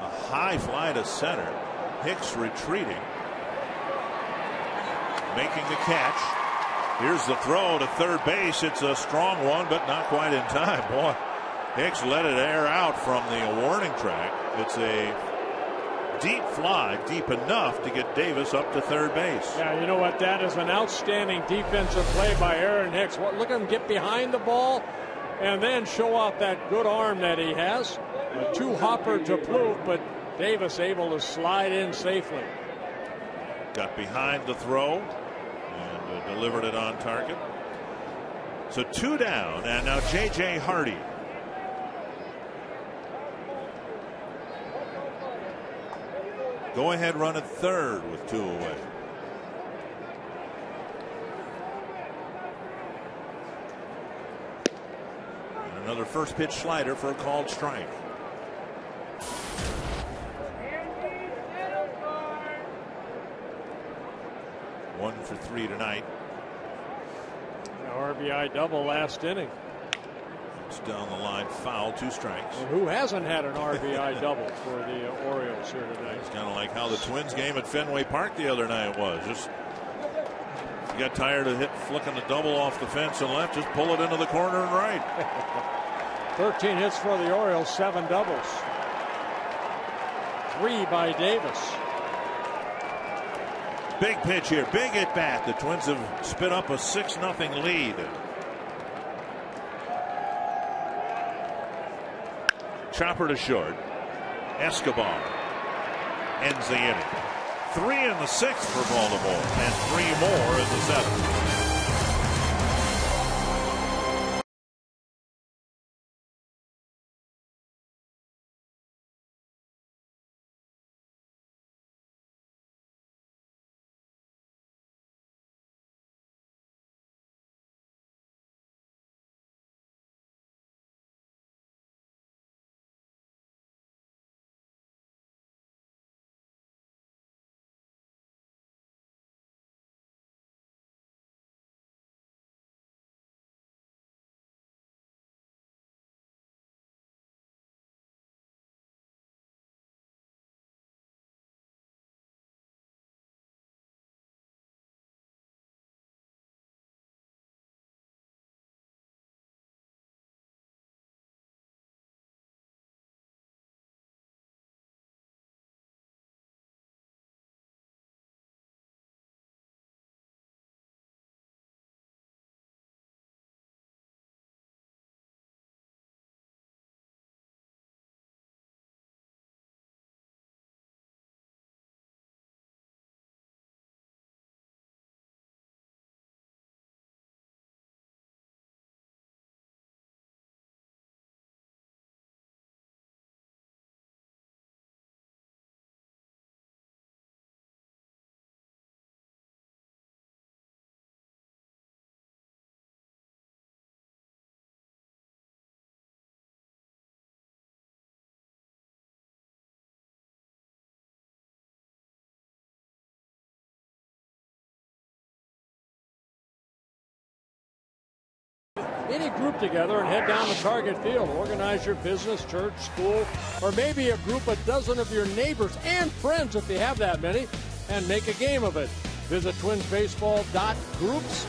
A high fly to center. Hicks retreating. Making the catch. Here's the throw to third base. It's a strong one, but not quite in time. Boy, Hicks let it air out from the warning track. It's a deep fly, deep enough to get Davis up to third base. Yeah, you know what? That is an outstanding defensive play by Aaron Hicks. Look at him get behind the ball and then show off that good arm that he has. A two hopper to Plouffe, but Davis able to slide in safely. Got behind the throw and uh, delivered it on target. So two down, and now J.J. Hardy Go ahead run at third with two away. And another first pitch slider for a called strike. One for three tonight. RBI double last inning. It's down the line, foul, two strikes. And who hasn't had an RBI double for the Orioles here tonight? It's kind of like how the Twins game at Fenway Park the other night was. Just you got tired of hit flicking the double off the fence and left, just pull it into the corner and right. 13 hits for the Orioles, seven doubles. Three by Davis. Big pitch here, big at bat. The Twins have spit up a 6 0 lead. Chopper to short. Escobar ends the inning. Three in the sixth for Baltimore, and three more in the seventh. Any group together and head down to Target Field. Organize your business, church, school, or maybe a group, a dozen of your neighbors and friends if you have that many, and make a game of it. Visit twinsbaseball.groups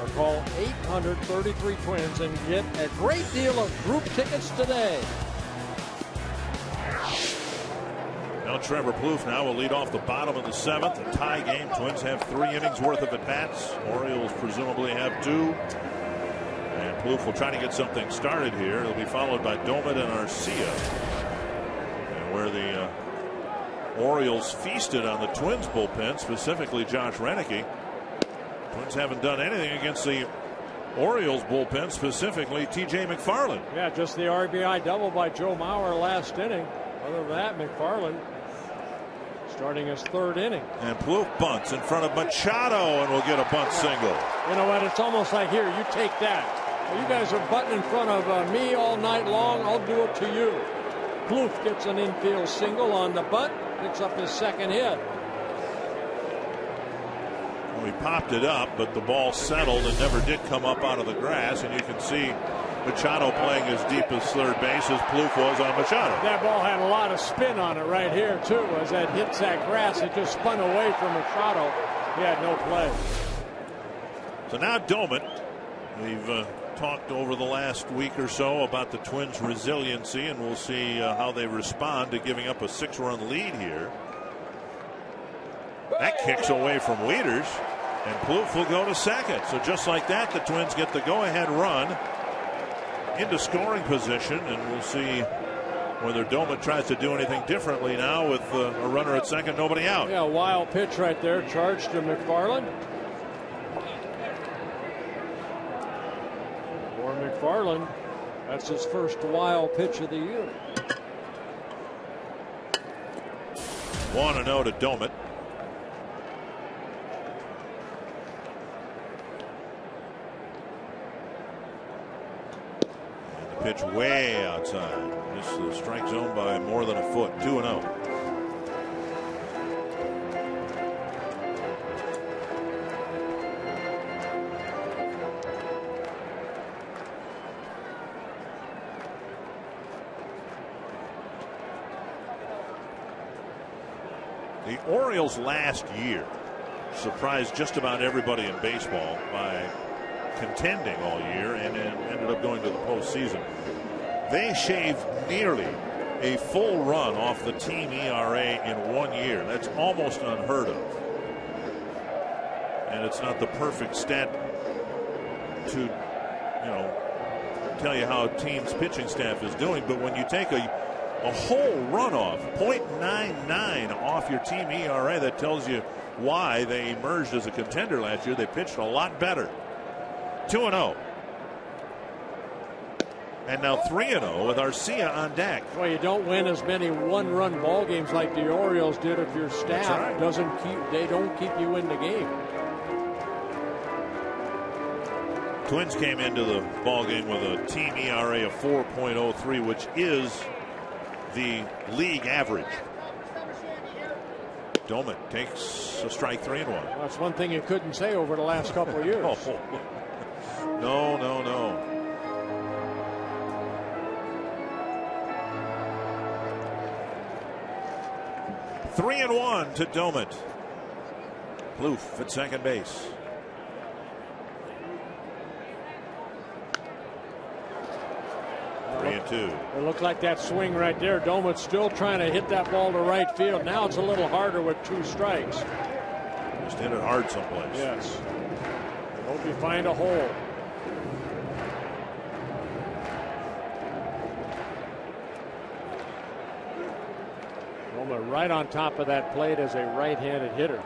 or call 833 Twins and get a great deal of group tickets today. Now Trevor Plouffe now will lead off the bottom of the seventh. A tie game. Twins have three innings worth of at bats. Orioles presumably have two. And Plouffe will try to get something started here. It'll be followed by Doumit and Arcia. And where the uh, Orioles feasted on the Twins bullpen, specifically Josh Roenicke. Twins haven't done anything against the Orioles bullpen, specifically TJ McFarland. Yeah, just the RBI double by Joe Mauer last inning. Other than that, McFarland starting his third inning. And Plouffe bunts in front of Machado and will get a bunt single. You know what? It's almost like here, you take that. You guys are butting in front of uh, me all night long. I'll do it to you. Plouffe gets an infield single on the butt, picks up his second hit. Well, he popped it up, but the ball settled and never did come up out of the grass. And you can see Machado playing as deep as third base as Plouffe was on Machado. That ball had a lot of spin on it right here, too. As that hits that grass, it just spun away from Machado. He had no play. So now Doumit. We've uh, talked over the last week or so about the Twins' resiliency, and we'll see uh, how they respond to giving up a six run lead here. That kicks away from Wieters, and Plouffe will go to second. So just like that, the Twins get the go ahead run into scoring position, and we'll see whether Doumit tries to do anything differently now with uh, a runner at second, nobody out. Yeah, wild pitch right there, charged to McFarland. McFarland. That's his first wild pitch of the year. 1 0 to Doumit. The pitch way outside. This the strike zone by more than a foot. 2 0. Orioles last year surprised just about everybody in baseball by contending all year and ended up going to the postseason. They shaved nearly a full run off the team ERA in one year. That's almost unheard of. And it's not the perfect stat to, you know, tell you how a team's pitching staff is doing, but when you take a a whole runoff, 0.99 off your team ERA, that tells you why they emerged as a contender last year. They pitched a lot better. 2 0. And now 3 0 with Arcia on deck. Well, you don't win as many one run ball games like the Orioles did if your staff right. doesn't keep they don't keep you in the game. Twins came into the ball game with a team ERA of 4.03, which is the league average. Doumit takes a strike three and one. Well, that's one thing you couldn't say over the last couple of years. oh. No, no, no. Three and one to Doumit. Plouffe at second base. Three and two. It looked like that swing right there. Doumit's still trying to hit that ball to right field. Now it's a little harder with two strikes. Just hit it hard someplace. Yes. Hope you find a hole. Roma right on top of that plate as a right-handed hitter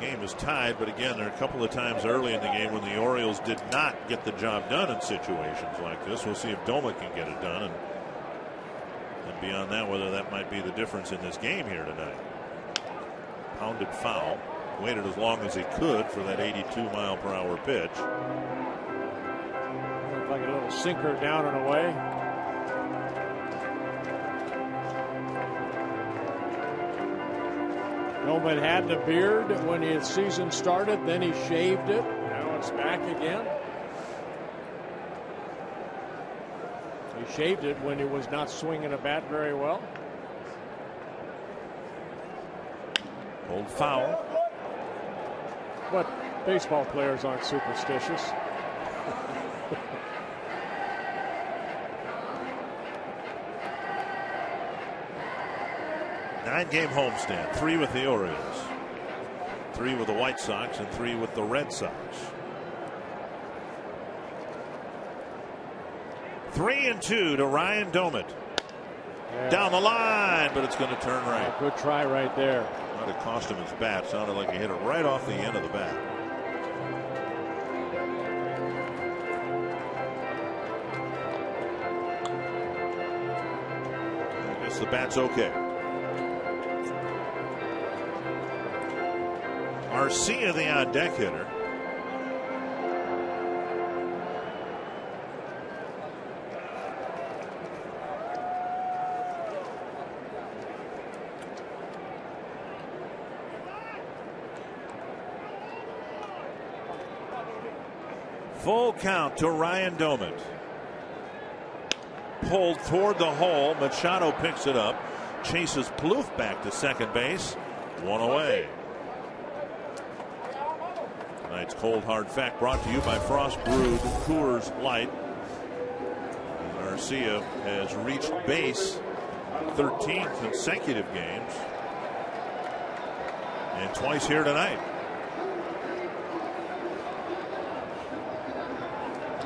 game is tied, but again, there are a couple of times early in the game when the Orioles did not get the job done in situations like this. We'll see if Doumit can get it done, and, and beyond that, whether that might be the difference in this game here tonight. Pounded foul, waited as long as he could for that 82 mile per hour pitch. Looked like a little sinker down and away. Doumit had the beard when his season started, then he shaved it. Now it's back again. He shaved it when he was not swinging a bat very well. Old foul. But baseball players aren't superstitious. Nine game homestand, three with the Orioles, three with the White Sox, and three with the Red Sox. Three and two to Ryan Doumit. Yeah. Down the line, but it's going to turn right. Good try right there. Might have cost him his bat. Sounded like he hit it right off the end of the bat. I guess the bat's okay. Arcia, the on deck hitter. Full count to Ryan Doumit. Pulled toward the hole. Machado picks it up. Chases Plouffe back to second base. One away. Tonight's cold hard fact brought to you by Frost Brewed Coors Light. Arcia has reached base 13 consecutive games and twice here tonight.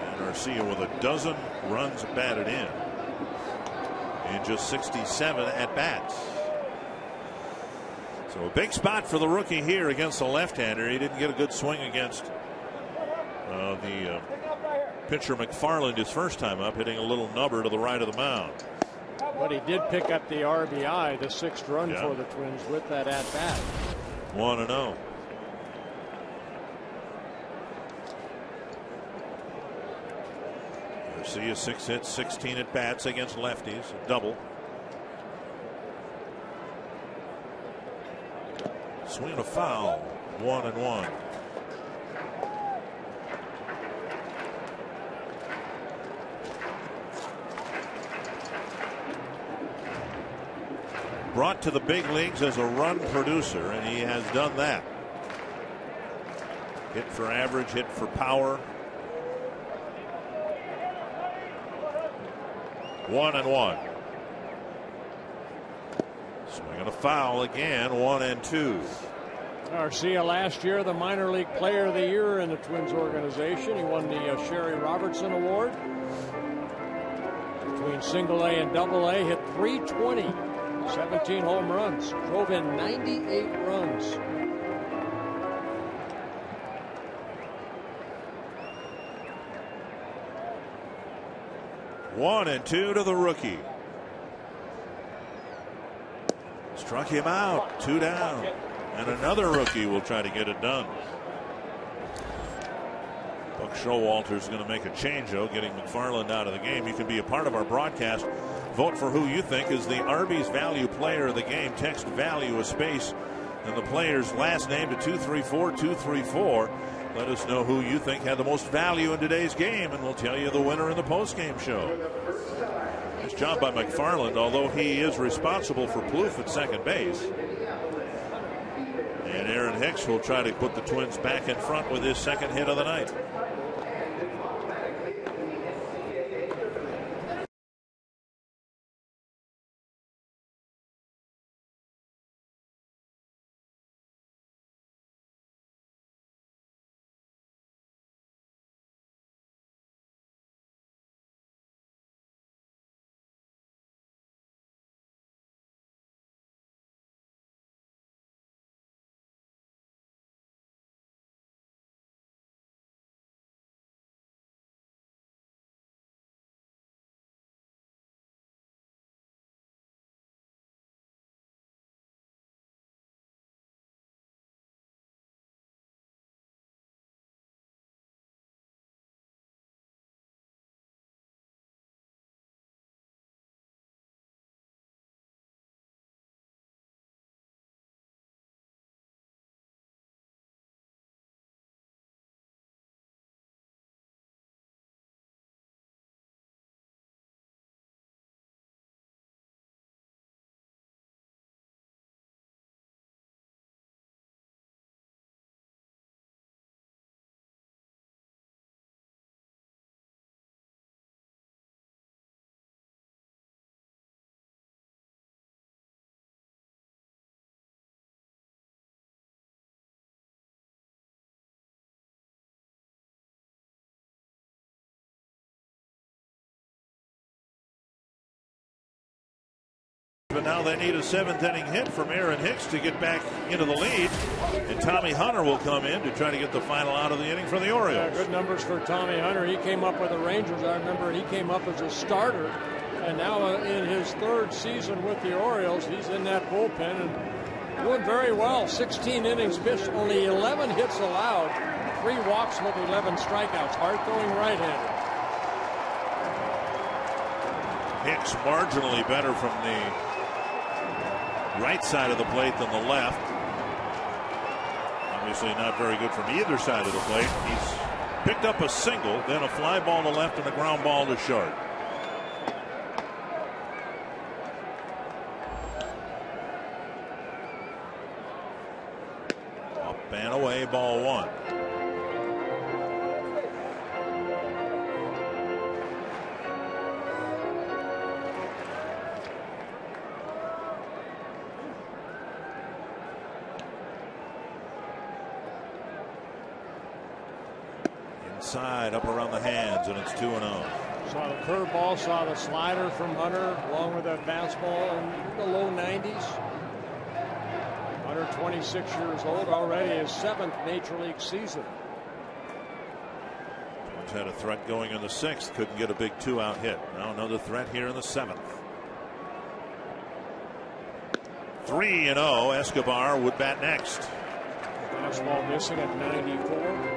And Arcia with a dozen runs batted in in just 67 at bats. So a big spot for the rookie here against the left-hander. He didn't get a good swing against uh, the uh, pitcher McFarland his first time up, hitting a little nubber to the right of the mound. But he did pick up the RBI, the sixth run yeah. for the Twins with that at bat. One and zero. Oh. Arcia six hits, 16 at bats against lefties, a double. Swing a foul. One and one. brought to the big leagues as a run producer, and he has done that. Hit for average, hit for power. One and one. Swing and a foul again, one and two. Arcia last year, the minor league player of the year in the Twins organization. He won the uh, Sherry Robertson Award. Between single A and double A, hit 320, 17 home runs, drove in 98 runs. One and two to the rookie. Struck him out, two down. And another rookie will try to get it done. Buck Showalter is going to make a change, though, getting McFarland out of the game. You can be a part of our broadcast. Vote for who you think is the Arby's value player of the game. Text value a space and the player's last name to 234 234. Let us know who you think had the most value in today's game, and we'll tell you the winner in the postgame show. Nice job by McFarland, although he is responsible for Plouffe at second base. Hicks will try to put the Twins back in front with his second hit of the night. But now they need a seventh inning hit from Aaron Hicks to get back into the lead. And Tommy Hunter will come in to try to get the final out of the inning for the Orioles. Yeah, good numbers for Tommy Hunter. He came up with the Rangers. I remember he came up as a starter. And now uh, in his third season with the Orioles, he's in that bullpen and doing very well. 16 innings pitched, only 11 hits allowed, three walks with 11 strikeouts. Hard throwing right hander. Hicks marginally better from the right side of the plate than the left. Obviously not very good from either side of the plate. He's picked up a single, then a fly ball to left and a ground ball to short. Up and away, ball one. Inside, up around the hands, and it's 2 0. Saw the curveball, saw the slider from Hunter, along with that fastball in the low 90s. Hunter, 26 years old, already his seventh Major League season. Twins had a threat going in the sixth, couldn't get a big two out hit. Now another threat here in the seventh. 3 0. Escobar would bat next. Fastball missing at 94.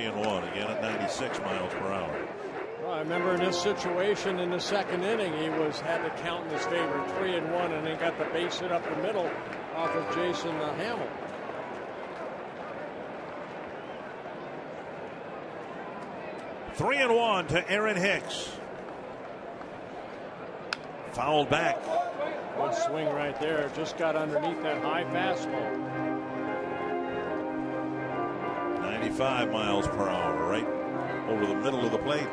3 and 1, again at 96 miles per hour. Well, I remember in this situation in the second inning, he was had to count in his favor, 3 and 1, and then got the base hit up the middle off of Jason uh, Hammel. Three and one to Aaron Hicks. Fouled back. Good swing right there. Just got underneath that high fastball. 95 miles per hour, right over the middle of the plate.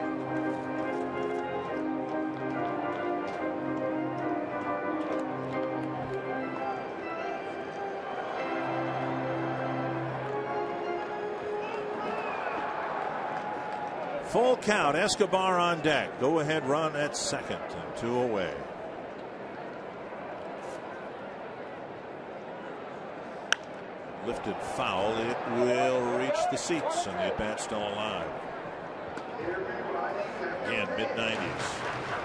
Full count. Escobar on deck. Go ahead run at second and two away. Lifted foul. It will reach the seats and the bat still alive. Again, mid 90s.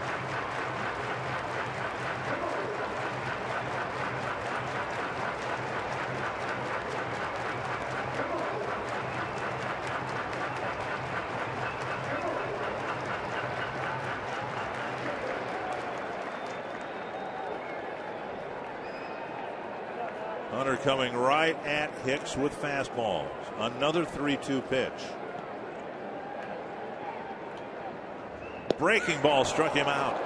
Coming right at Hicks with fastballs. Another 3 2 pitch. Breaking ball struck him out.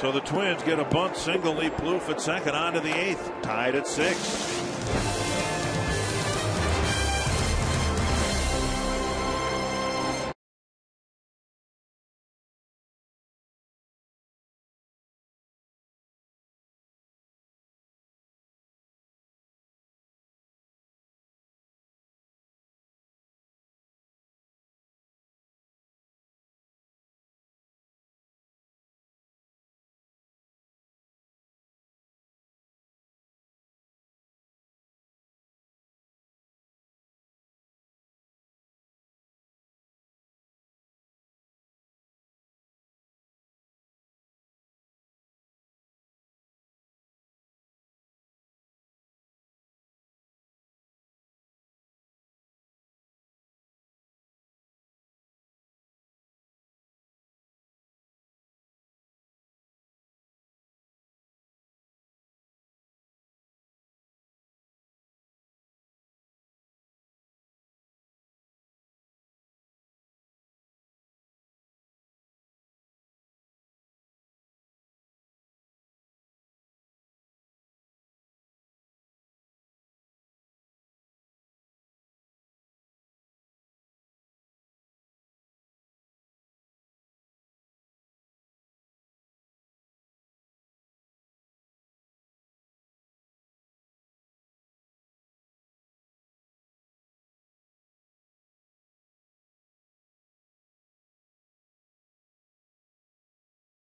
So the Twins get a bunt single Lee Plouffe at second on to the eighth. Tied at six.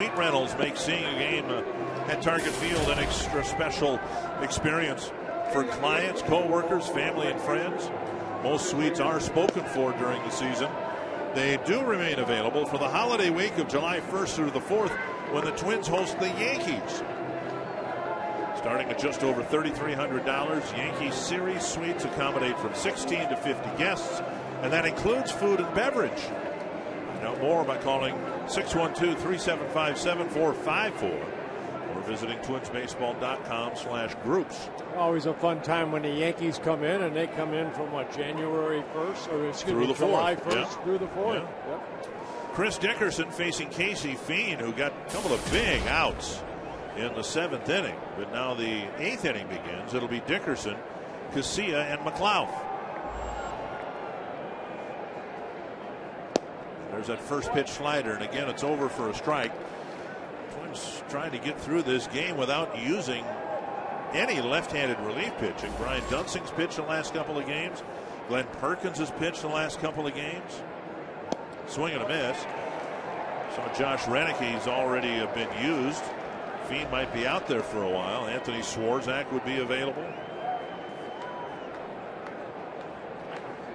Pete Reynolds makes seeing a game uh, at Target Field an extra special experience for clients, co-workers, family, and friends. Most suites are spoken for during the season. They do remain available for the holiday week of July 1st through the 4th when the Twins host the Yankees. Starting at just over $3,300, Yankee Series suites accommodate from 16 to 50 guests, and that includes food and beverage. Find out more by calling 612 375 7454 or visiting twinsbaseball.com slash groups. Always a fun time when the Yankees come in, and they come in from what, January 1st? Or excuse Through me, the July 4th, 1st yeah. through the 4th. Yeah. Yep. Chris Dickerson facing Casey Fien, who got a couple of big outs in the seventh inning. But now the eighth inning begins. It'll be Dickerson, Casilla, and McLouth. There's that first pitch slider, and again, it's over for a strike. Twins trying to get through this game without using any left-handed relief pitching. Brian Duensing's pitched the last couple of games. Glen Perkins has pitched the last couple of games. Swing and a miss. So Josh Roenicke's already been used. Fien might be out there for a while. Anthony Swarzak would be available.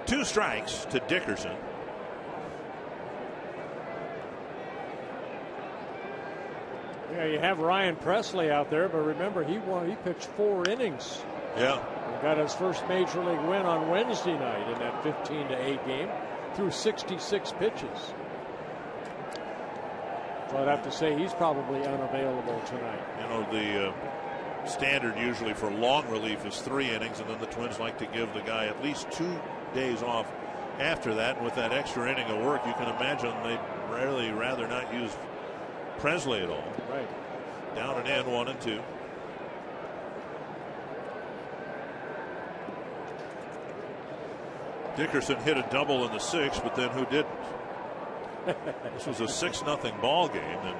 Two strikes to Dickerson. Yeah, you have Ryan Pressly out there, but remember he won. He pitched four innings. Yeah. got his first major league win on Wednesday night in that 15 to 8 game through 66 pitches. So I'd have to say he's probably unavailable tonight. You know, the uh, standard usually for long relief is three innings, and then the Twins like to give the guy at least two days off after that. And with that extra inning of work, you can imagine they'd rarely rather not use Pressly at all. Right. Down and in, one and two. Dickerson hit a double in the sixth, but then who didn't? this was a 6 nothing ball game, and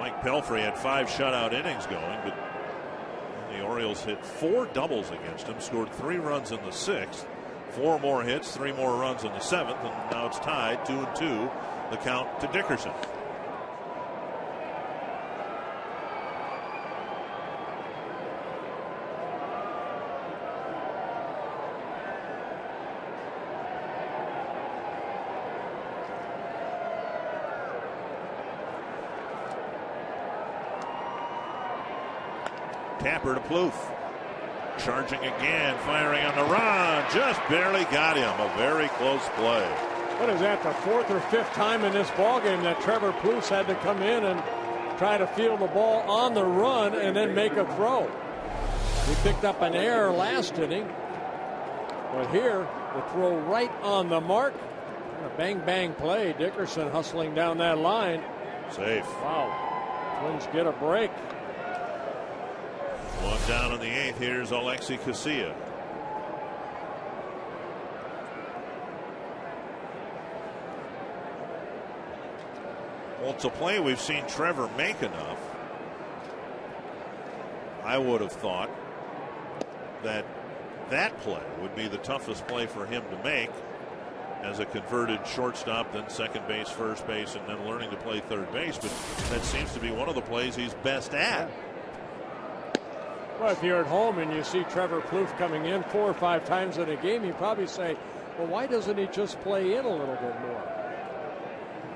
Mike Pelfrey had five shutout innings going, but the Orioles hit four doubles against him, scored three runs in the sixth, four more hits, three more runs in the seventh, and now it's tied two and two. The count to Dickerson. Tapper to Plouffe. Charging again, firing on the run. Just barely got him. A very close play. What is that, the fourth or fifth time in this ball game that Trevor Plouffe had to come in and try to field the ball on the run and then make a throw. He picked up an error last inning. But here, the throw right on the mark. A bang bang play. Dickerson hustling down that line. Safe. Wow. Twins get a break. One down in the eighth. Here's Alexi Casilla. Well, a play we've seen Trevor make enough. I would have thought that that play would be the toughest play for him to make as a converted shortstop, then second base, first base, and then learning to play third base. But that seems to be one of the plays he's best at. Well, if you're at home and you see Trevor Plouffe coming in four or five times in a game, you probably say, well, why doesn't he just play in a little bit more?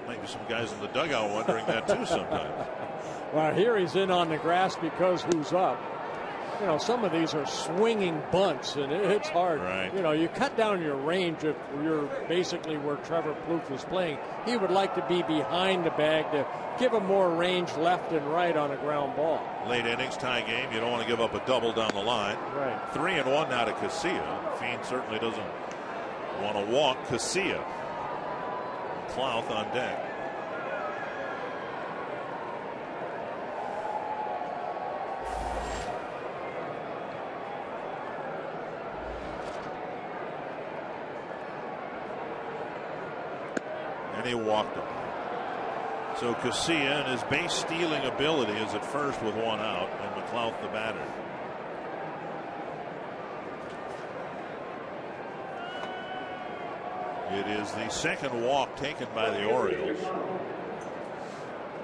Maybe some guys in the dugout wondering that too sometimes. well, here he's in on the grass because who's up? You know, some of these are swinging bunts, and it's hard. Right. You know, you cut down your range if you're basically where Trevor Plouffe is playing. He would like to be behind the bag to give him more range left and right on a ground ball. Late innings tie game. You don't want to give up a double down the line. Right. Three and one now to Casilla. Fien certainly doesn't want to walk Casilla. McLouth on deck. He walked him. So Casilla and his base stealing ability is at first with one out, and McLouth the batter. It is the second walk taken by the Orioles.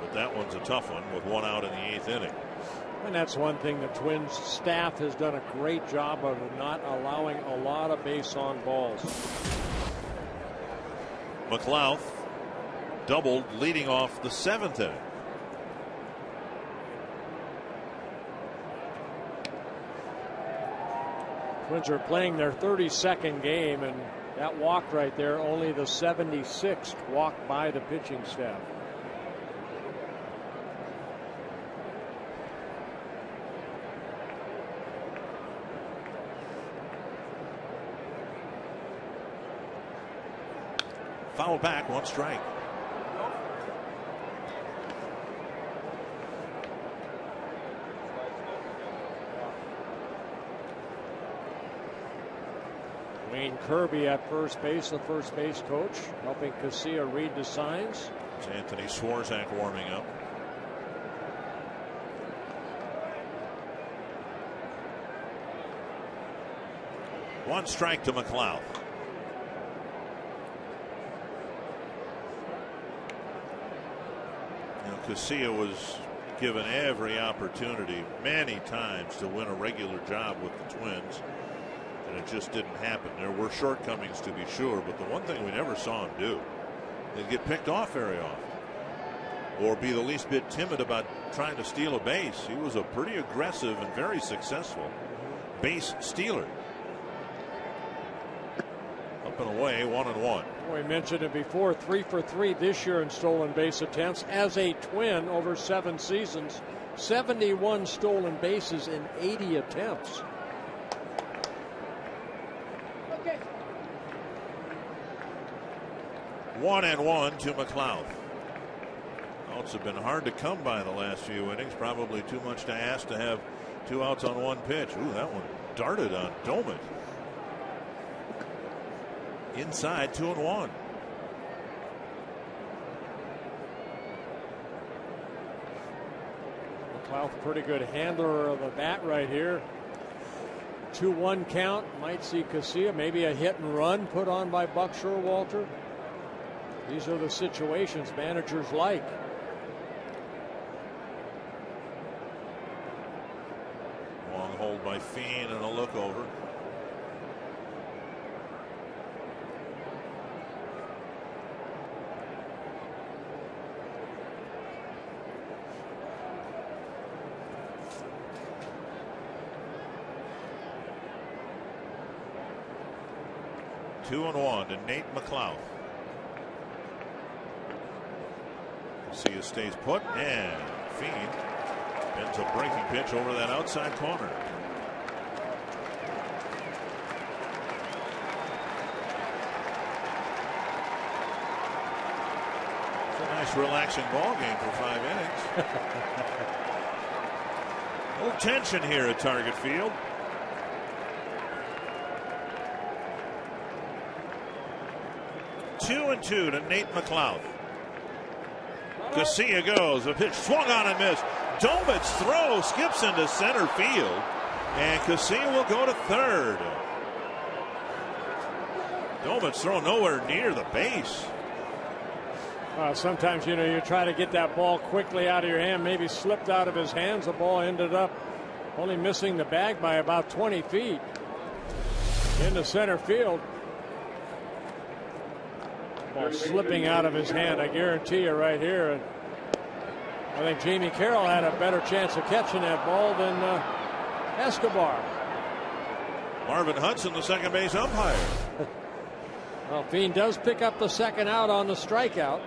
But that one's a tough one with one out in the eighth inning. And that's one thing the Twins staff has done a great job of not allowing a lot of base on balls. McLouth doubled leading off the seventh inning. Twins are playing their 32nd game, and that walk right there, only the 76th walk by the pitching staff. Foul back, one strike. Wayne Kirby at first base, the first base coach, helping Casilla read the signs. It's Anthony Swarzak warming up. One strike to McLouth. You know, Casilla was given every opportunity many times to win a regular job with the Twins and it just didn't happen. There were shortcomings to be sure, but the one thing we never saw him do is get picked off very often or be the least bit timid about trying to steal a base. He was a pretty aggressive and very successful base stealer. Up and away, one and one. We mentioned it before, three for three this year in stolen base attempts as a twin over seven seasons. 71 stolen bases in 80 attempts. One and one to McLouth. Outs have been hard to come by the last few innings. Probably too much to ask to have two outs on one pitch. Ooh, that one darted on Doumit. Inside, two and one. McLouth, pretty good handler of the bat right here. 2 1 count. Might see Casilla. Maybe a hit and run put on by Buck Showalter. These are the situations managers like. Long hold by Fien and a look over. Two and one to Nate McLouth. See stays put and Fien bends a breaking pitch over that outside corner. It's a nice relaxing ball game for five innings. no tension here at Target Field. Two and two to Nate McLouth. Casilla goes. A pitch swung on and missed. Doumit's throw skips into center field. And Casilla will go to third. Doumit's throw nowhere near the base. Uh, sometimes, you know, you try to get that ball quickly out of your hand, maybe slipped out of his hands. The ball ended up only missing the bag by about 20 feet into center field. Ball slipping out of his hand, I guarantee you right here. And I think Jamie Carroll had a better chance of catching that ball than uh, Escobar. Marvin Hudson, the second base umpire. well, Fien does pick up the second out on the strikeout.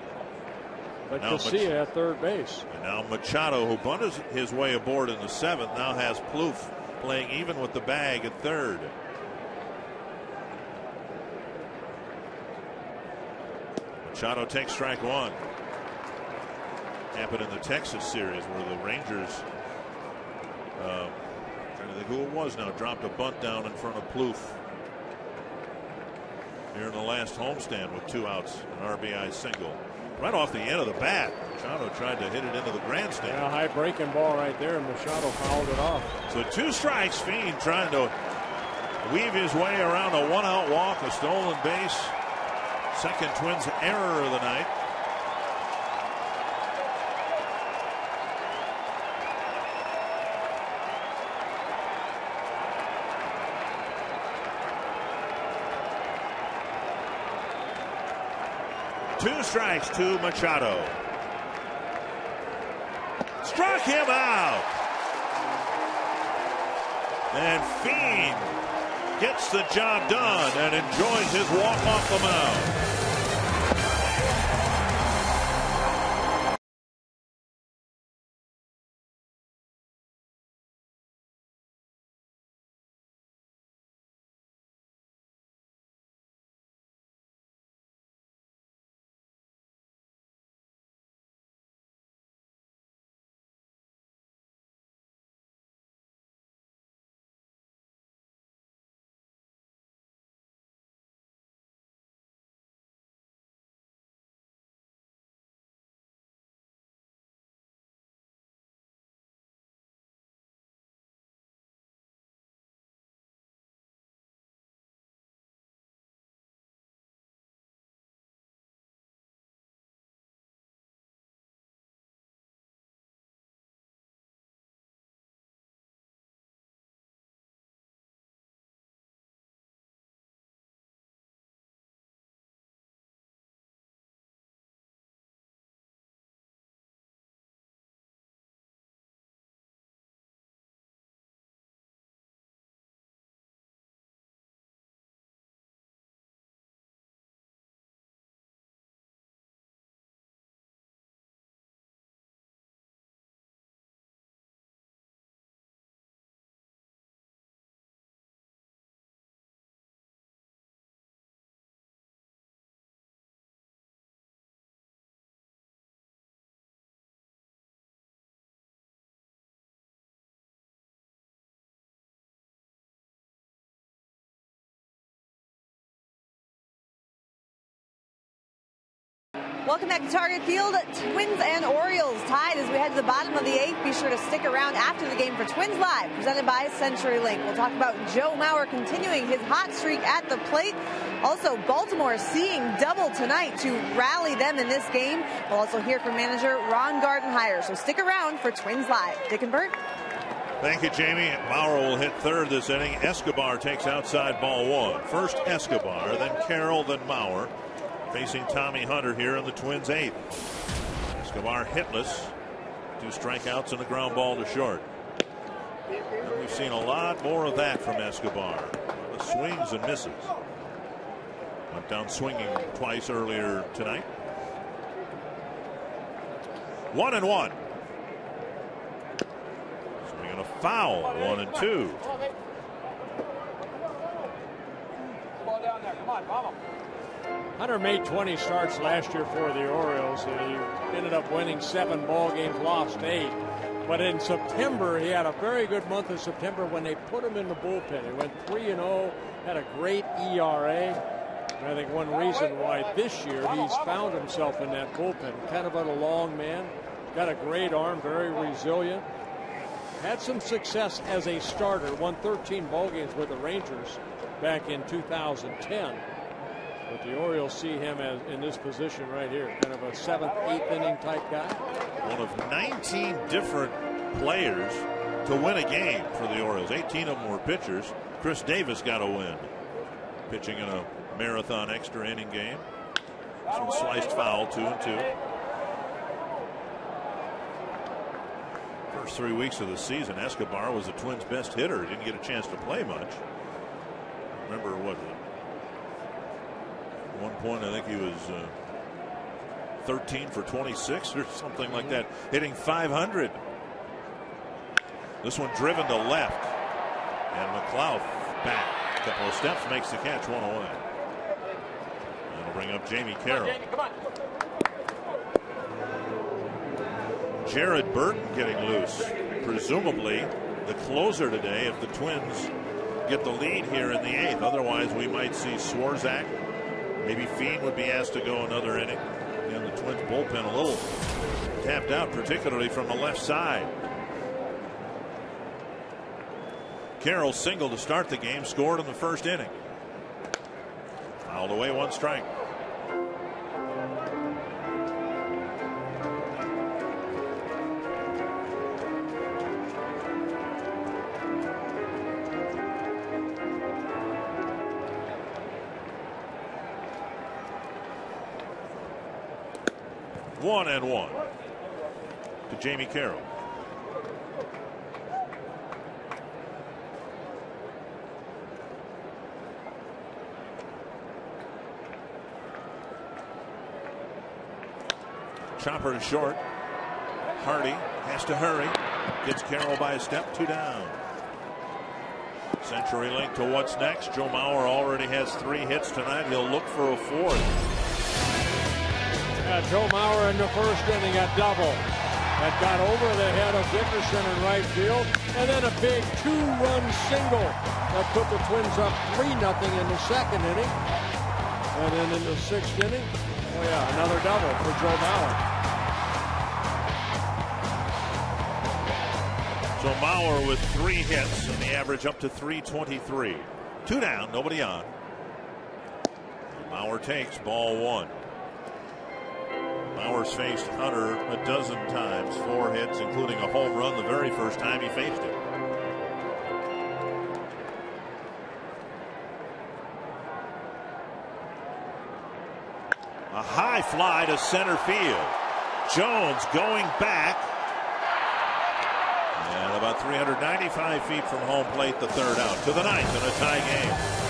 But now Casilla at third base. And now Machado, who bunted his way aboard in the seventh, now has Plouffe playing even with the bag at third. Machado takes strike one. Happened in the Texas series where the Rangers, uh, trying to think who it was now, dropped a bunt down in front of Plouffe. Here in the last homestand with two outs, an RBI single. Right off the end of the bat, Machado tried to hit it into the grandstand. Yeah, high breaking ball right there, and Machado fouled it off. So two strikes, Fien trying to weave his way around a one out walk, a stolen base. Second Twins error of the night. Two strikes to Machado. Struck him out. And Fien gets the job done and enjoys his walk off the mound. Welcome back to Target Field. Twins and Orioles tied as we head to the bottom of the eighth. Be sure to stick around after the game for Twins Live, presented by CenturyLink. We'll talk about Joe Mauer continuing his hot streak at the plate. Also, Baltimore seeing double tonight to rally them in this game. We'll also hear from manager Ron Gardenhire. So stick around for Twins Live. Dick and Bert. Thank you, Jamie. Mauer will hit third this inning. Escobar takes outside ball one. First Escobar, then Carroll, then Mauer facing Tommy Hunter here in the Twins' eighth. Escobar hitless, two strikeouts and a ground ball to short. And we've seen a lot more of that from Escobar. The swings and misses. Went down swinging twice earlier tonight. One and one. Swinging a foul. One and two. Ball down there. Come on, mama. Hunter made 20 starts last year for the Orioles. and He ended up winning seven ball games, lost eight. But in September, he had a very good month of September when they put him in the bullpen. He went 3 and 0, had a great ERA. And I think one reason why this year he's found himself in that bullpen. Kind of a long man, got a great arm, very resilient. Had some success as a starter, won 13 ball games with the Rangers back in 2010. But the Orioles see him as in this position right here, kind of a seventh, eighth inning type guy. One of 19 different players to win a game for the Orioles. 18 of them were pitchers. Chris Davis got a win, pitching in a marathon extra inning game. Some sliced foul, two and two. First three weeks of the season, Escobar was the Twins' best hitter. He didn't get a chance to play much. Remember what at one point, I think he was uh, 13 for 26 or something like that, hitting 500. This one driven to left. And McLouth back a couple of steps, makes the catch one away. That'll bring up Jamie Carroll. Jared Burton getting loose. Presumably the closer today if the Twins get the lead here in the eighth. Otherwise, we might see Swarzak Maybe Fien would be asked to go another inning. And the Twins bullpen a little tapped out, particularly from the left side. Carroll single to start the game, scored in the first inning. Fouled away one strike. One and one to Jamie Carroll. Chopper to short. Hardy has to hurry. Gets Carroll by a step, two down. CenturyLink to what's next. Joe Mauer already has three hits tonight. He'll look for a fourth. Yeah, Joe Mauer in the first inning, a double that got over the head of Dickerson in right field, and then a big two-run single that put the Twins up 3 nothing in the second inning. And then in the sixth inning, oh yeah, another double for Joe Mauer. So Mauer with three hits and the average up to 323. Two down, nobody on. Mauer takes ball one. Mauer's faced Hunter a dozen times, four hits, including a home run the very first time he faced him. A high fly to center field. Jones going back. And about 395 feet from home plate, the third out to the ninth in a tie game.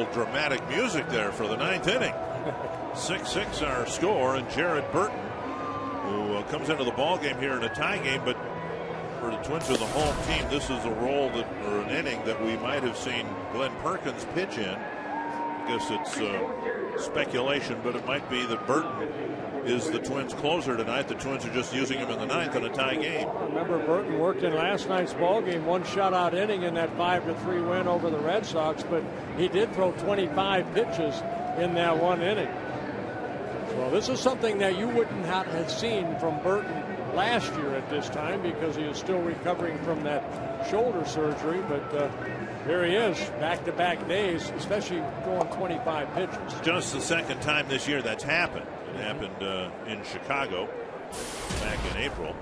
Powerful, dramatic music there for the ninth inning. 6 6 our score, and Jared Burton, who uh, comes into the ball game here in a tie game, but for the Twins are the home team. This is a role that, or an inning that we might have seen Glen Perkins pitch in. I guess it's uh, speculation, but it might be that Burton is the Twins closer tonight. The Twins are just using him in the ninth in a tie game. Remember, Burton worked in last night's ball game, one shutout inning in that five to three win over the Red Sox, but he did throw 25 pitches in that one inning. Well, this is something that you wouldn't have seen from Burton last year at this time because he is still recovering from that shoulder surgery. But uh, here he is, back-to-back days, especially throwing 25 pitches. Just the second time this year that's happened. It happened uh, in Chicago back in April.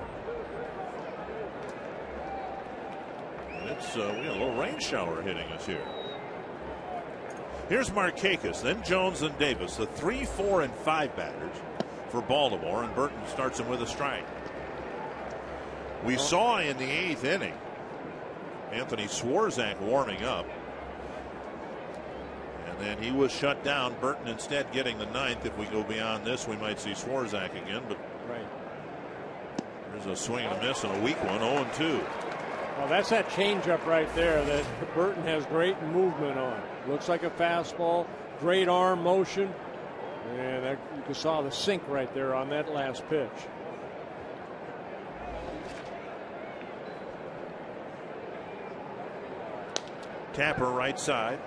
It's uh, we got a little rain shower hitting us here. Here's Markakis, then Jones and Davis, the three, four, and five batters for Baltimore, and Burton starts him with a strike. We saw in the eighth inning Anthony Swarzak warming up. And then he was shut down. Burton instead getting the ninth. If we go beyond this, we might see Swarzak again. But right. there's a swing and a miss and a weak one, 0 2. Well, that's that changeup right there that Burton has great movement on. Looks like a fastball, great arm motion. And that, you saw the sink right there on that last pitch. Tapper right side.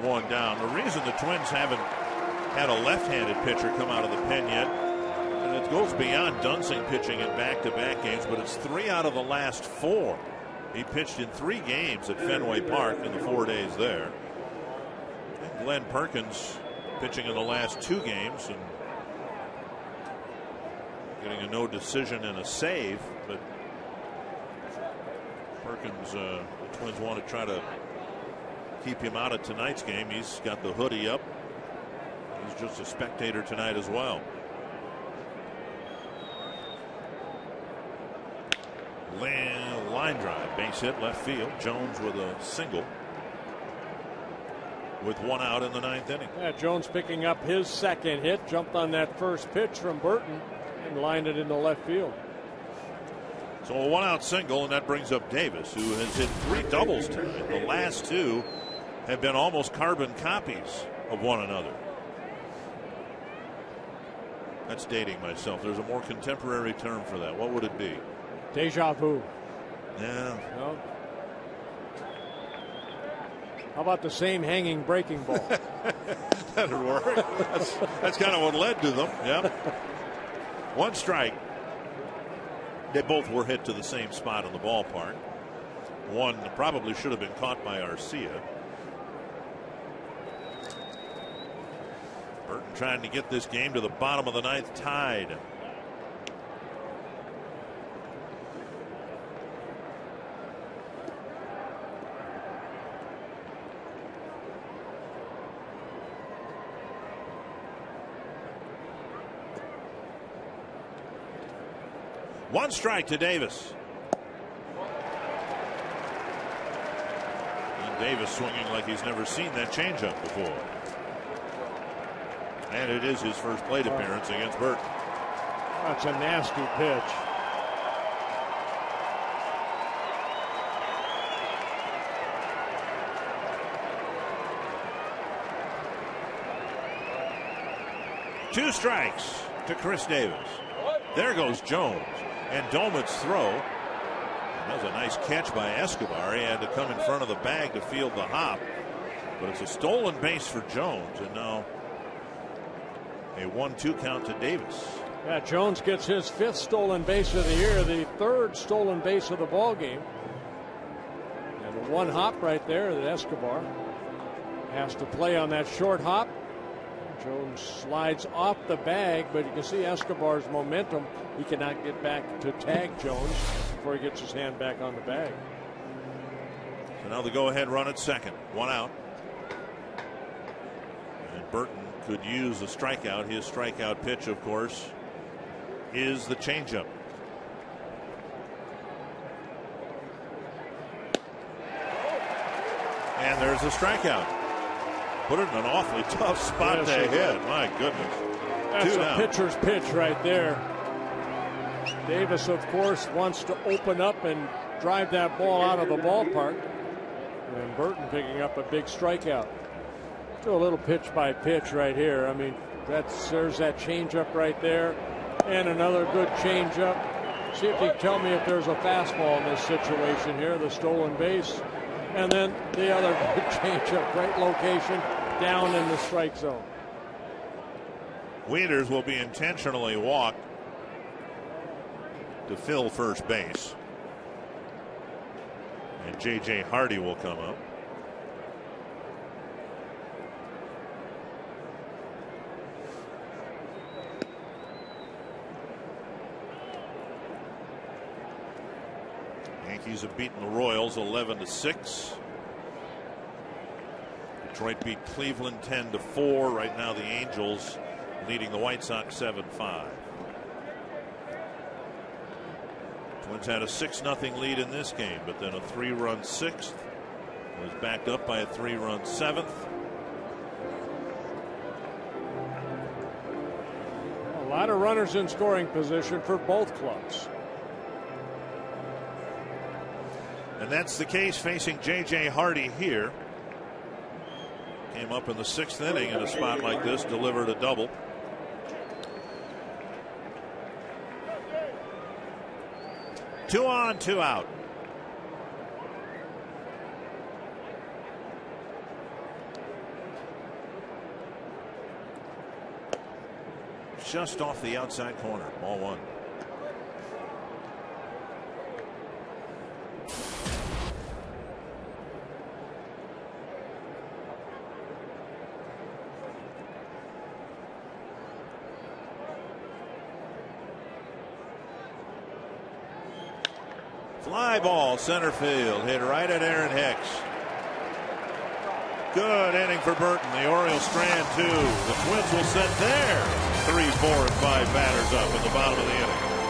One down. The reason the Twins haven't had a left-handed pitcher come out of the pen yet, and it goes beyond Duensing pitching in back-to-back games, but it's three out of the last four. He pitched in three games at Fenway Park in the four days there. And Glen Perkins pitching in the last two games and getting a no decision and a save, but Perkins uh, Twins want to try to keep him out of tonight's game. He's got the hoodie up. He's just a spectator tonight as well. Line drive, base hit left field. Jones with a single with one out in the ninth inning. Yeah, Jones picking up his second hit, jumped on that first pitch from Burton and lined it into left field. So a one out single, and that brings up Davis, who has hit three doubles tonight. The last two have been almost carbon copies of one another. That's dating myself. There's a more contemporary term for that. What would it be? Deja vu. Yeah. No. How about the same hanging breaking ball? That'd work. That's, that's kind of what led to them. Yep. One strike. They both were hit to the same spot in the ballpark. One probably should have been caught by Arcia. Burton trying to get this game to the bottom of the ninth tied. One strike to Davis. And Davis swinging like he's never seen that changeup before. And it is his first plate appearance against Burton. That's a nasty pitch. Two strikes to Chris Davis. There goes Jones and Doumit's throw. That was a nice catch by Escobar. He had to come in front of the bag to field the hop. But it's a stolen base for Jones. And now a 1 2 count to Davis. Yeah, Jones gets his fifth stolen base of the year, the third stolen base of the ball game. And a one hop right there that Escobar has to play on that short hop. Jones slides off the bag, but you can see Escobar's momentum. He cannot get back to tag Jones before he gets his hand back on the bag. So now the go ahead run at second. One out. And Burton could use a strikeout. His strikeout pitch, of course, is the changeup. And there's a strikeout. Put it in an awfully tough spot Yes, to it hit. My goodness. That's Two a down. pitcher's pitch right there. Davis, of course, wants to open up and drive that ball out of the ballpark. And Burton picking up a big strikeout. Do a little pitch by pitch right here. I mean, that's there's that changeup right there, and another good changeup. See if you can tell me if there's a fastball in this situation here, the stolen base, and then the other good changeup, great location, down in the strike zone. Wieters will be intentionally walked to fill first base. And J.J. Hardy will come up. Yankees have beaten the Royals 11 to 6. Detroit beat Cleveland 10 to 4. Right now, the Angels leading the White Sox 7 5. Twins had a 6 0 lead in this game, but then a three run sixth was backed up by a three run seventh. A lot of runners in scoring position for both clubs. And that's the case facing J.J. Hardy here. Came up in the sixth inning in a spot like this, delivered a double. Two on, two out. Just off the outside corner, ball one. Fly ball, center field, hit right at Aaron Hicks. Good inning for Burton. The Orioles strand two. The Twins will set their three, four, and five batters up at the bottom of the inning.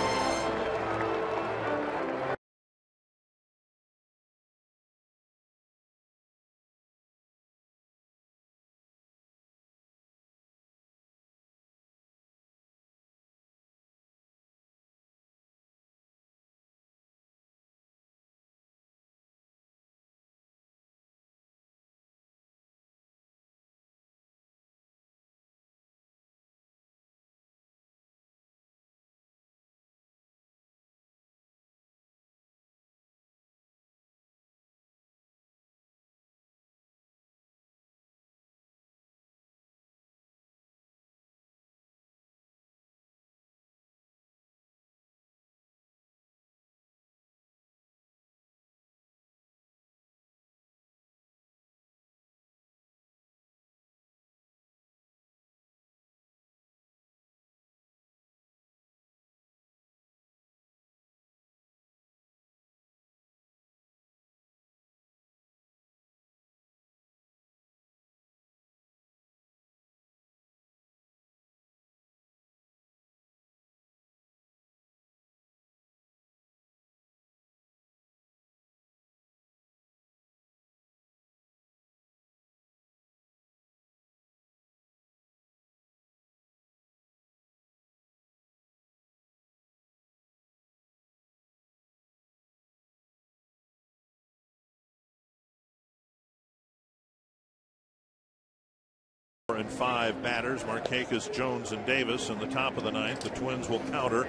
Four and five batters, Markakis, Jones, and Davis. In the top of the ninth, the Twins will counter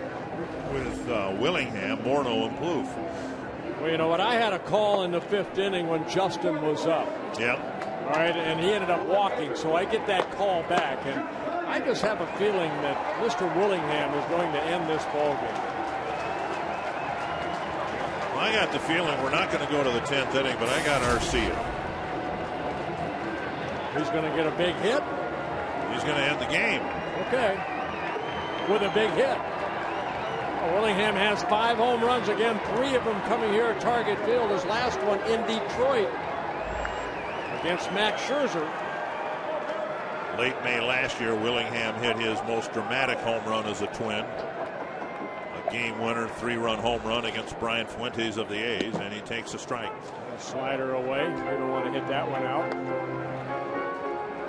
with uh, Willingham, Morneau, and Plouffe. Well, you know what? I had a call in the fifth inning when Justin was up. Yep. All right, and he ended up walking, so I get that call back, and I just have a feeling that Mr. Willingham is going to end this ball game. I got the feeling we're not going to go to the 10th inning, but I got Arcia. He's going to get a big hit. He's going to end the game. Okay. With a big hit. Willingham has five home runs again, three of them coming here at Target Field. His last one in Detroit against Max Scherzer. Late May last year, Willingham hit his most dramatic home run as a twin A game winner three run home run against Brian Fuentes of the A's, and he takes a strike. A slider away. You don't want to hit that one out.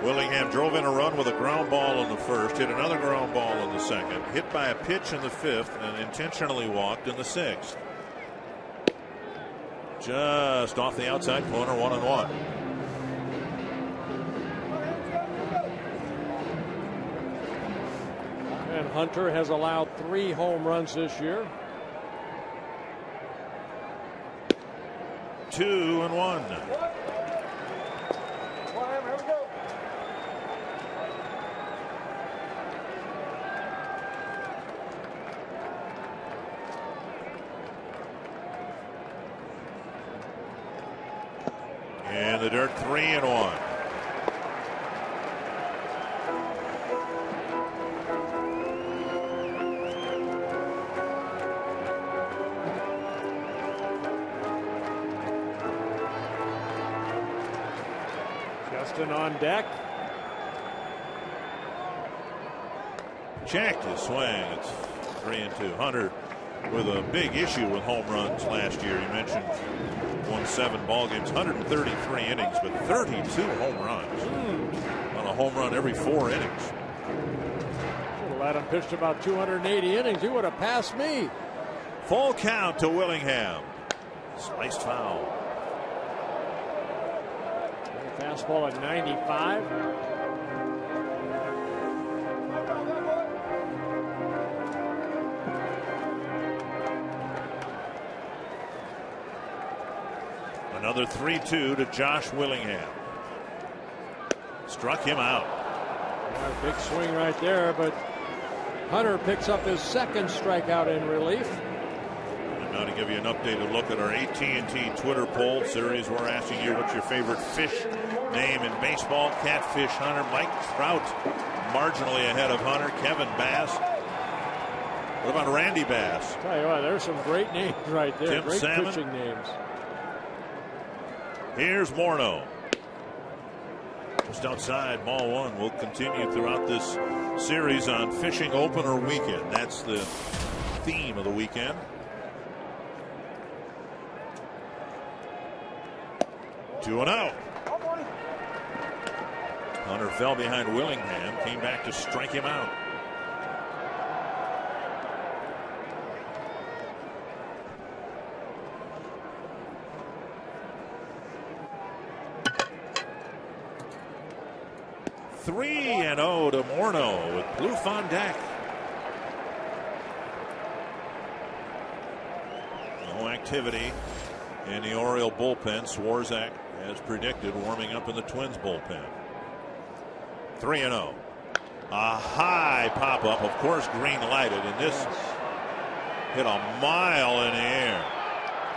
Willingham drove in a run with a ground ball in the first, hit another ground ball in the second, hit by a pitch in the fifth, and intentionally walked in the sixth. Just off the outside corner, one and one. And Hunter has allowed three home runs this year. Two and one. On deck. Checked his swing. It's three and two. Hunter with a big issue with home runs last year. You mentioned won seven ball games, 133 innings, but 32 home runs mm. on a home run every four innings. Should have let him pitch about 280 innings. He would have passed me. Full count to Willingham. Sliced foul. Fastball at 95. Another 3 2 to Josh Willingham. Struck him out. Yeah, big swing right there, but Hunter picks up his second strikeout in relief. Now to give you an updated look at our AT&T Twitter poll series, we're asking you what's your favorite fish name in baseball. Catfish Hunter, Mike Trout, marginally ahead of Hunter. Kevin Bass. What about Randy Bass? Tell you what, there's some great names right there. Tim great Salmon. pitching names. Here's Morneau. Just outside, ball one. We'll continue throughout this series on fishing opener weekend. That's the theme of the weekend. Two and out. Hunter fell behind Willingham, came back to strike him out. Three and oh to Morneau with Plouffe on deck. No activity in the Oriole bullpen. Swarzak, as predicted, warming up in the Twins bullpen. 3 and 0. A high pop up, of course, green lighted, and this hit a mile in the air.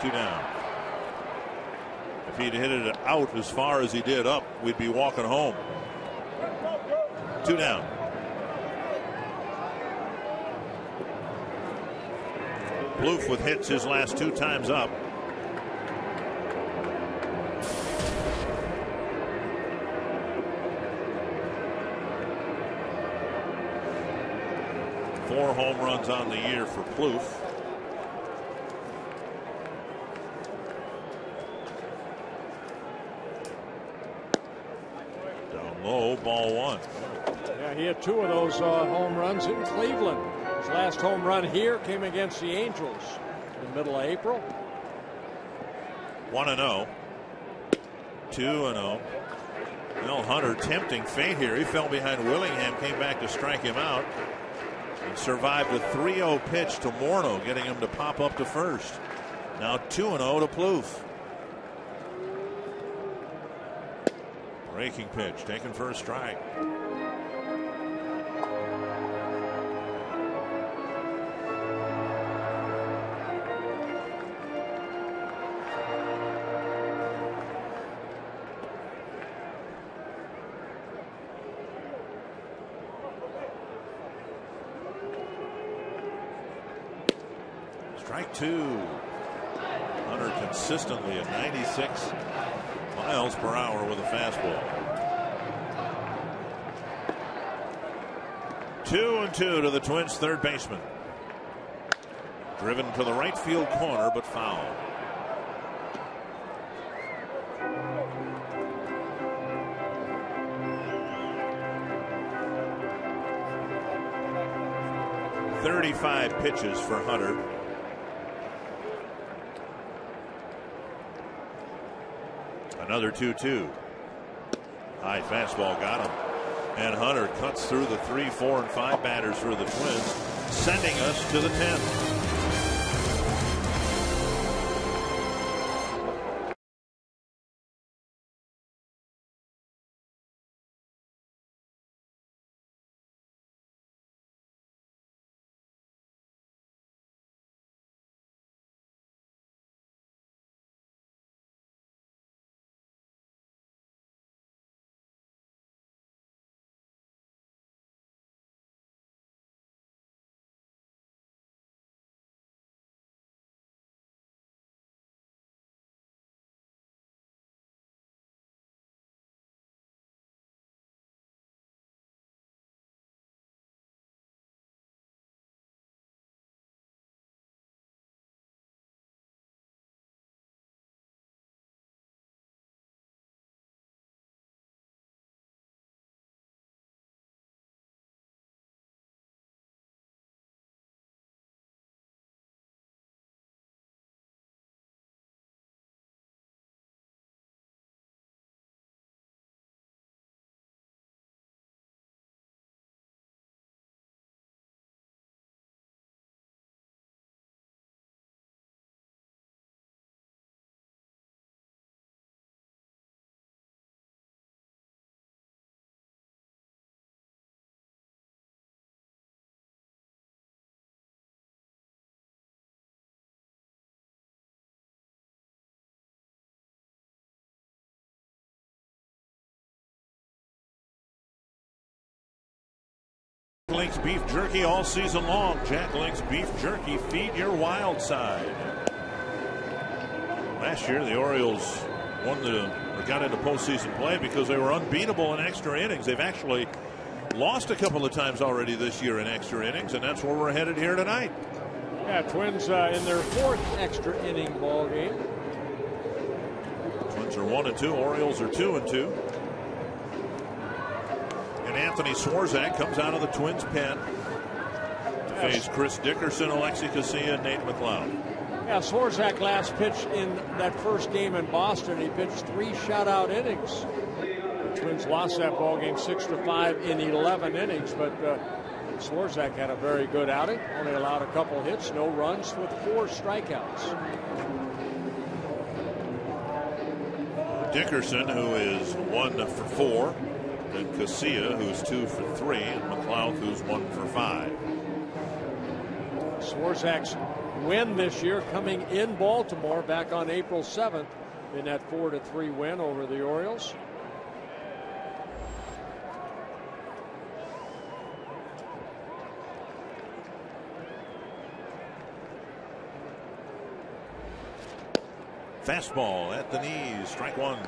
Two down. If he'd hit it out as far as he did up, we'd be walking home. Two down. Plouffe with hits his last two times up. Four home runs on the year for Plouffe. Down low, ball one. Yeah, he had two of those uh, home runs in Cleveland. His last home run here came against the Angels in the middle of April. 1 and 0. 2 and 0. Mel Hunter tempting fate here. He fell behind Willingham, came back to strike him out, and survived a 3 0 pitch to Morneau, getting him to pop up to first. Now 2 0 to Plouffe. Breaking pitch, taken for a. Strike 96 miles per hour with a fastball. Two and two to the Twins' third baseman. Driven to the right field corner, but foul. Thirty-five pitches for Hunter. Another 2 2. High fastball got him. And Hunter cuts through the three, four, and five batters for the Twins, sending us to the 10th. Link's beef jerky all season long. Jack Link's beef jerky. Feed your wild side. Last year, the Orioles won the or got into postseason play because they were unbeatable in extra innings. They've actually lost a couple of times already this year in extra innings, and that's where we're headed here tonight. Yeah, Twins uh, in their fourth extra inning ball game. Twins are one and two. Orioles are two and two. Anthony Swarzak comes out of the Twins pen to face Chris Dickerson, Alexi Casilla, and Nate McLouth. Yeah, Swarzak last pitch in that first game in Boston. He pitched three shutout innings. The Twins lost that ball game six to five in 11 innings, but uh, Swarzak had a very good outing. Only allowed a couple hits, no runs, with four strikeouts. Dickerson, who is one for four, and Casilla, who's two for three, and McLouth, who's one for five. Swarzak's win this year coming in Baltimore back on April 7th in that 4 to 3 win over the Orioles. Fastball at the knees, strike one.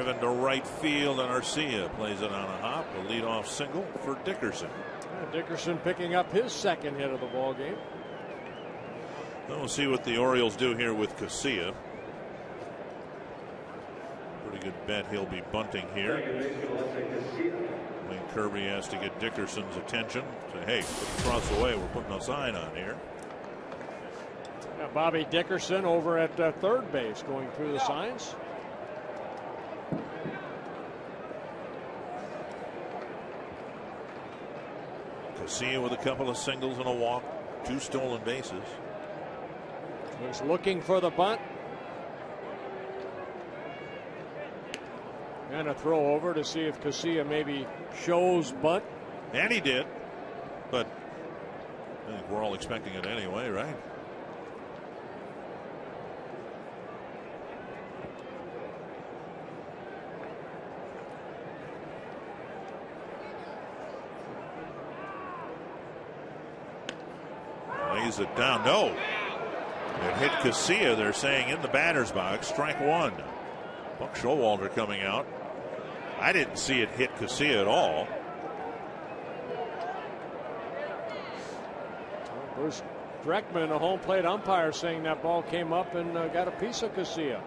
Driven to right field, and Arcia plays it on a hop. A leadoff single for Dickerson. Dickerson picking up his second hit of the ball game. We'll see what the Orioles do here with Casilla. Pretty good bet he'll be bunting here. Wayne Kirby has to get Dickerson's attention. Say, hey, across the way, we're putting a sign on here. Bobby Dickerson over at uh, third base going through the signs. Casilla with a couple of singles and a walk, two stolen bases. He's looking for the bunt. And a throw over to see if Casilla maybe shows bunt. And he did. But I think we're all expecting it anyway, right? Lays it down. No. It hit Casilla, they're saying, in the batter's box. Strike one. Buck Showalter coming out. I didn't see it hit Casilla at all. Bruce Dreckman, a home plate umpire, saying that ball came up and uh, got a piece of Casilla.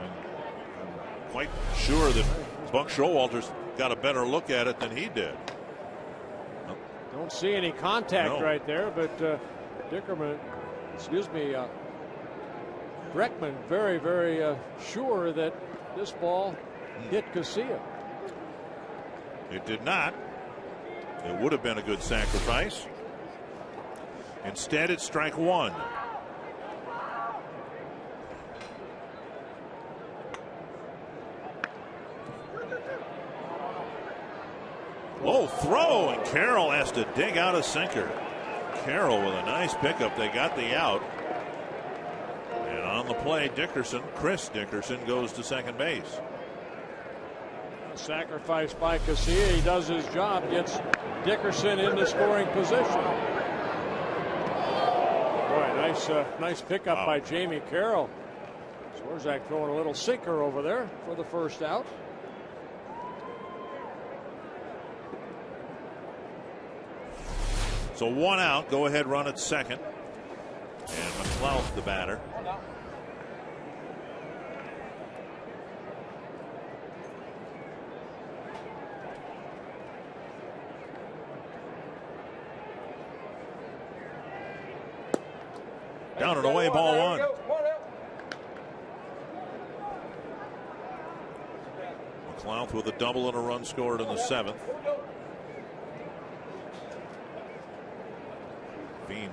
I'm quite sure that Buck Showalter's got a better look at it than he did. Don't see any contact No. right there, but uh, Dickerman, excuse me, uh, Breckman, very, very uh, sure that this ball hit Casilla. It did not. It would have been a good sacrifice. Instead, it's strike one. Low throw, and Carroll has to dig out a sinker. Carroll with a nice pickup. They got the out. And on the play, Dickerson, Chris Dickerson, goes to second base. Sacrifice by Casilla. He does his job, gets Dickerson into scoring position. Boy, nice, uh, nice pickup Wow. by Jamie Carroll. Swarzak throwing a little sinker over there for the first out. So one out, go ahead run at second. And McLouth the batter. Down and away, ball one. McLouth with a double and a run scored in the seventh.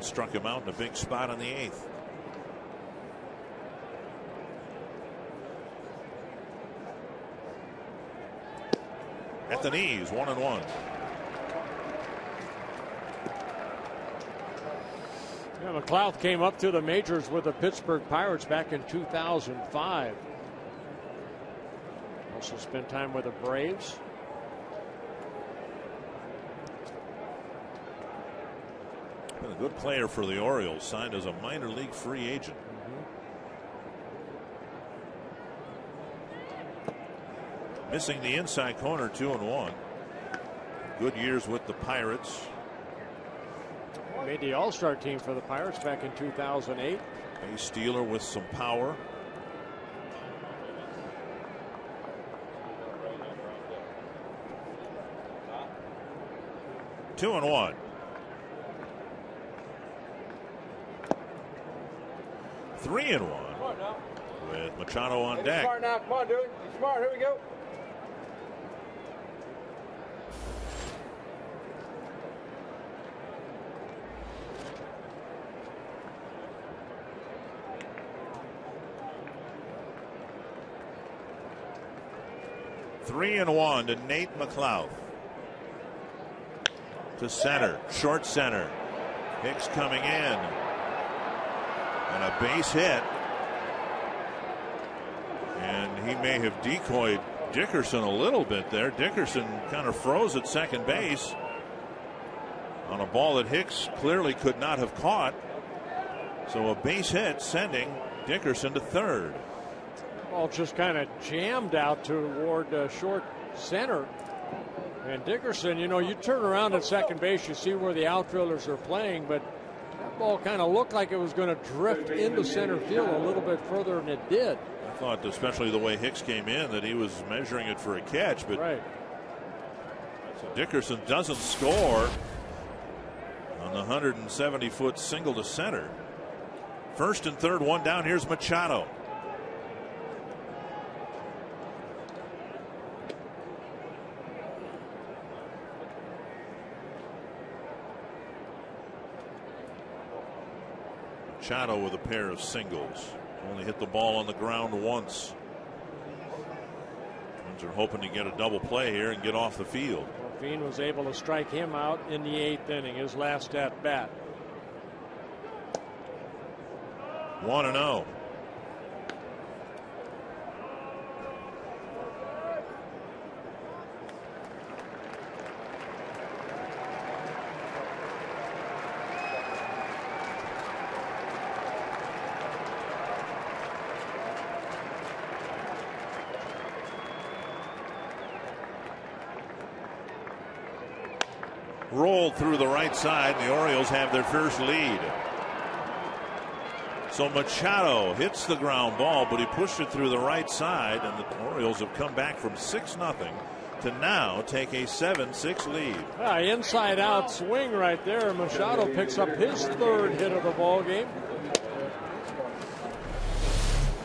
Struck him out in a big spot in the eighth. At the knees, one and one. Yeah, McLouth came up to the majors with the Pittsburgh Pirates back in 2005. Also spent time with the Braves. Been a good player for the Orioles, signed as a minor league free agent. Missing the inside corner, two and one. Good years with the Pirates. Made the All Star team for the Pirates back in 2008. Base stealer with some power. Two and one. Three and one with Machado on deck. Smart now, come on, dude. You smart. Here we go. Three and one to Nate McLouth. To center, short center. Hicks coming in. And a base hit. And he may have decoyed Dickerson a little bit there. Dickerson kind of froze at second base on a ball that Hicks clearly could not have caught. So a base hit sending Dickerson to third. Ball just kind of jammed out toward uh, short center. And Dickerson, you know, you turn around at second base, you see where the outfielders are playing, but ball kind of looked like it was going to drift into center field a little bit further than it did. I thought, especially the way Hicks came in, that he was measuring it for a catch, but Right. so Dickerson doesn't score on the 170 foot single to center. First and third, one down. Here's Machado. Machado with a pair of singles. Only hit the ball on the ground once. Twins are hoping to get a double play here and get off the field. Fien was able to strike him out in the eighth inning, his last at bat. 1 and oh. 0. rolled through the right side, and the Orioles have their first lead. So Machado hits the ground ball, but he pushed it through the right side, and the Orioles have come back from 6 0 to now take a 7 6 lead. Yeah, inside out swing right there. Machado picks up his third hit of the ball game.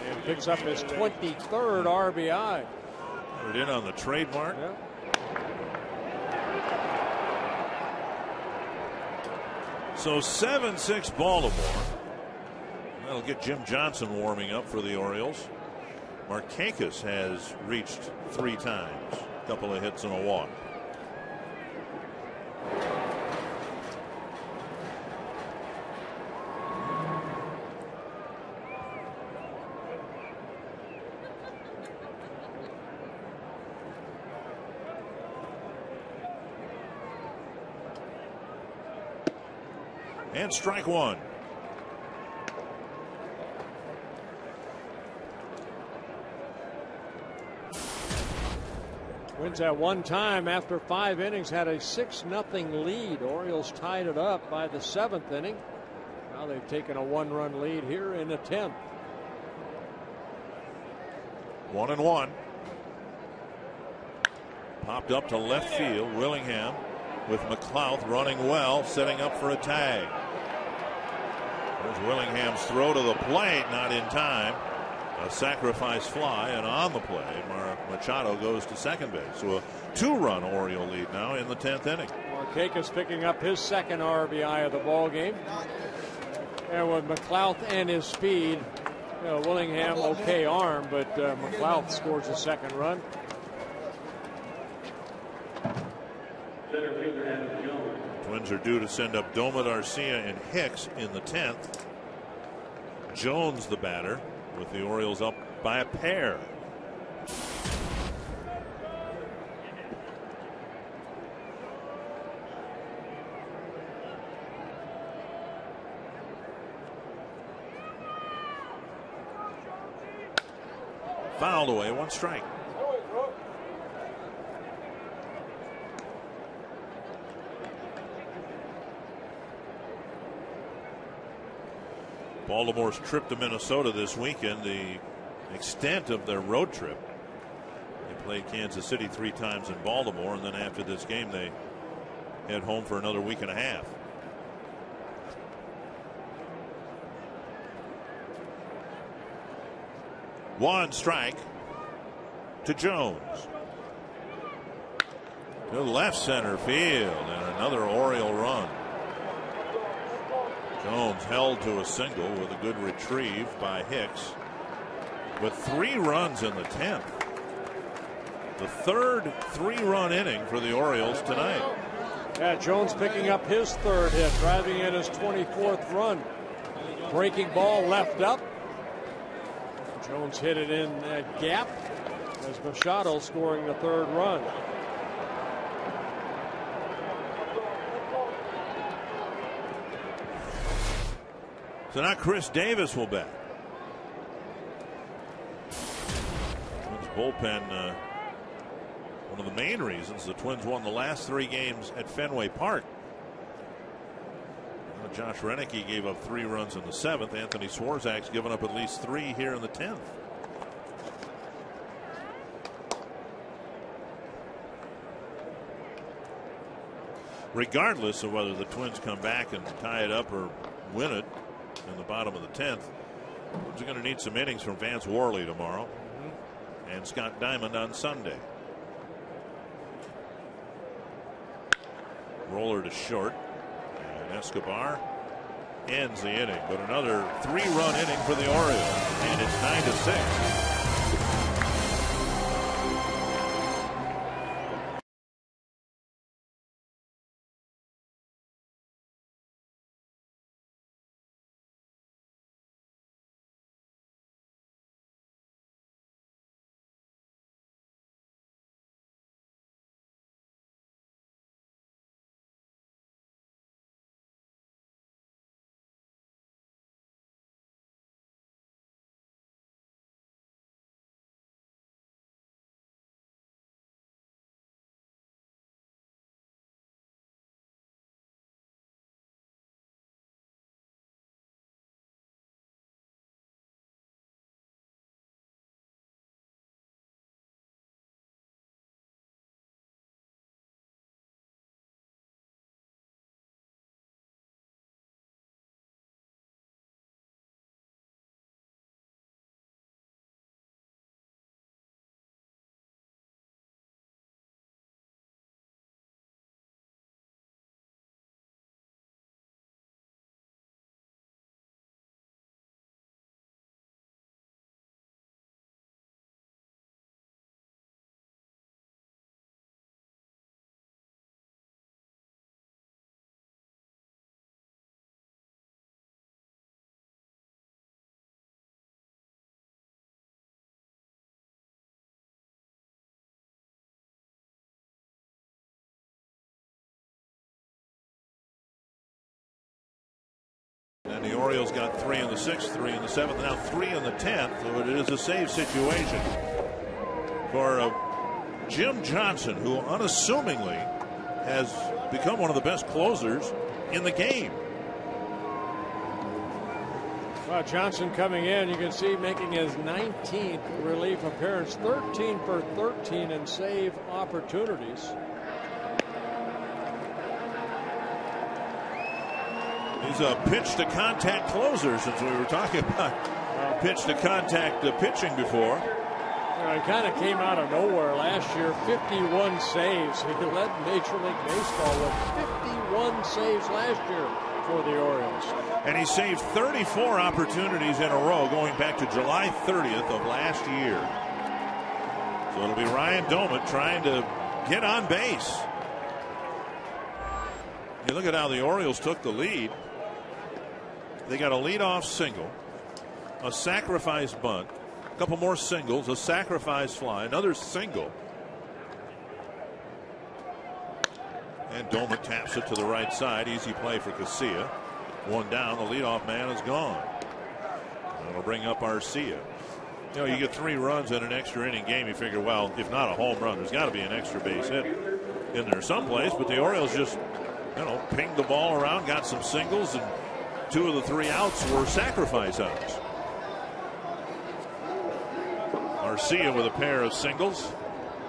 And picks up his 23rd RBI. Put it in on the trademark. Yeah. So 7 6 Baltimore. That'll get Jim Johnson warming up for the Orioles. Markakis has reached three times, a couple of hits and a walk. And strike one. Wins at one time after five innings, had a 6 nothing lead. Orioles tied it up by the seventh inning. Now they've taken a one run lead here in the 10th. One and one. Popped up to left field. Willingham with McLouth running well, setting up for a tag. There's Willingham's throw to the plate, not in time. A sacrifice fly, and on the play, Machado goes to second base. So a two-run Oriole lead now in the 10th inning. Markakis picking up his second RBI of the ball game. And with McLouth and his speed, you know, Willingham okay arm, but uh, McLouth scores a second run. Twins are due to send up Doumit, Arcia and Hicks in the 10th. Jones the batter with the Orioles up by a pair. Fouled away, one strike. Baltimore's trip to Minnesota this weekend, the extent of their road trip. They played Kansas City three times in Baltimore, and then after this game, they head home for another week and a half. One strike to Jones. To left center field, and another Oriole run. Jones held to a single with a good retrieve by Hicks. With three runs in the 10th. The third three run inning for the Orioles tonight. Yeah, Jones picking up his third hit, driving in his 24th run. Breaking ball left up. Jones hit it in that gap as Machado scoring the third run. So now Chris Davis will bat. Twins bullpen, uh, one of the main reasons the Twins won the last three games at Fenway Park. Uh, Josh Roenicke gave up three runs in the seventh. Anthony Swarzak's given up at least three here in the tenth. Regardless of whether the Twins come back and tie it up or win it, in the bottom of the 10th. We're going to need some innings from Vance Worley tomorrow mm-hmm. and Scott Diamond on Sunday. Roller to short. And Escobar ends the inning. But another three run inning for the Orioles. And it's 9 to 6. The Orioles got three in the sixth, three in the seventh, now three in the tenth. So it is a save situation for uh, Jim Johnson, who unassumingly has become one of the best closers in the game. Well, Johnson coming in, you can see making his 19th relief appearance, 13 for 13 in save opportunities. He's a pitch to contact closer since we were talking about pitch to contact uh, pitching before. You know, he kind of came out of nowhere last year. 51 saves. He led Major League Baseball with 51 saves last year for the Orioles. And he saved 34 opportunities in a row going back to July 30th of last year. So it'll be Ryan Doumit trying to get on base. You look at how the Orioles took the lead. They got a leadoff single, a sacrifice bunt, a couple more singles, a sacrifice fly, another single. And Doumit taps it to the right side. Easy play for Casilla. One down. The leadoff man is gone. That'll bring up Arcia. You know, you get three runs in an extra inning game. You figure, well, if not a home run, there's got to be an extra base hit in there someplace. But the Orioles just, you know, pinged the ball around, got some singles, and two of the three outs were sacrifice outs. Arcia with a pair of singles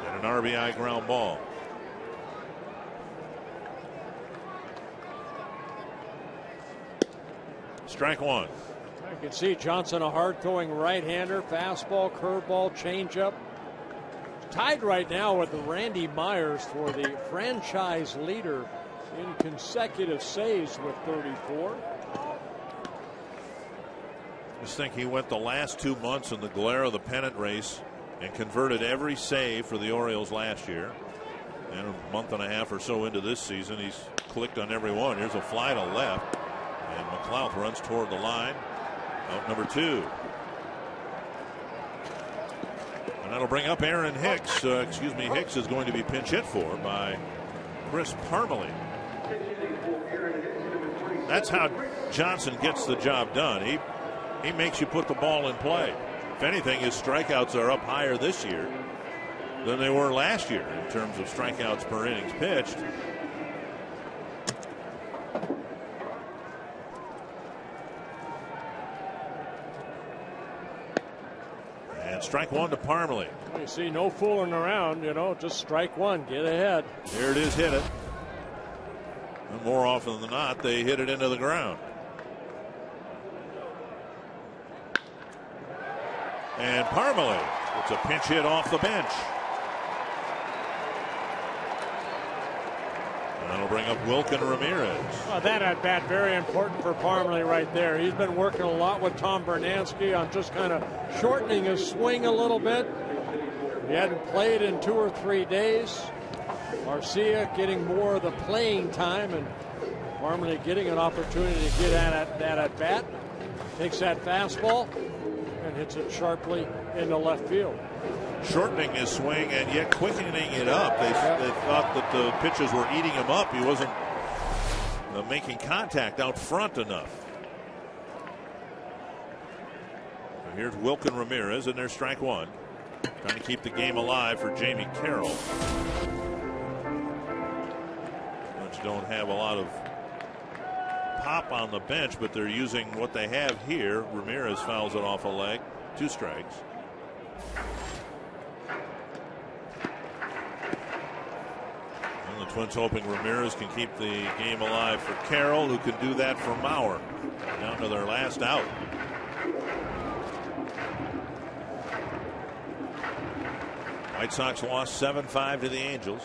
and an RBI ground ball. Strike one. You can see Johnson, a hard throwing right hander, fastball, curveball, changeup. Tied right now with Randy Myers for the franchise leader in consecutive saves with 34. Just think he went the last two months in the glare of the pennant race and converted every save for the Orioles last year. And a month and a half or so into this season, he's clicked on every one. Here's a fly to left. And McLouth runs toward the line. Out number two. And that'll bring up Aaron Hicks. Uh, excuse me, Hicks is going to be pinch hit for by Chris Parmelee. That's how Johnson gets the job done. He he makes you put the ball in play. If anything, his strikeouts are up higher this year than they were last year in terms of strikeouts per innings pitched. And strike one to Parmelee. You see, no fooling around, you know, just strike one, get ahead. There it is, hit it. And more often than not, they hit it into the ground. And Parmelee gets a pinch hit off the bench. And that'll bring up Wilkin Ramirez. Well, that at bat very important for Parmelee right there. He's been working a lot with Tom Brunansky on just kind of shortening his swing a little bit. He hadn't played in two or three days. Arcia getting more of the playing time and Parmelee getting an opportunity to get at that at bat. Takes that fastball and hits it sharply into left field. Shortening his swing and yet quickening it up. They, they thought that the pitches were eating him up. He wasn't uh, making contact out front enough. So here's Wilkin Ramirez, and there's strike one. Trying to keep the game alive for Jamie Carroll. Which don't have a lot of pop on the bench, but they're using what they have here. Ramirez fouls it off a leg. Two strikes. And the Twins hoping Ramirez can keep the game alive for Carroll, who can do that for Mauer. Down to their last out. White Sox lost 7 5 to the Angels.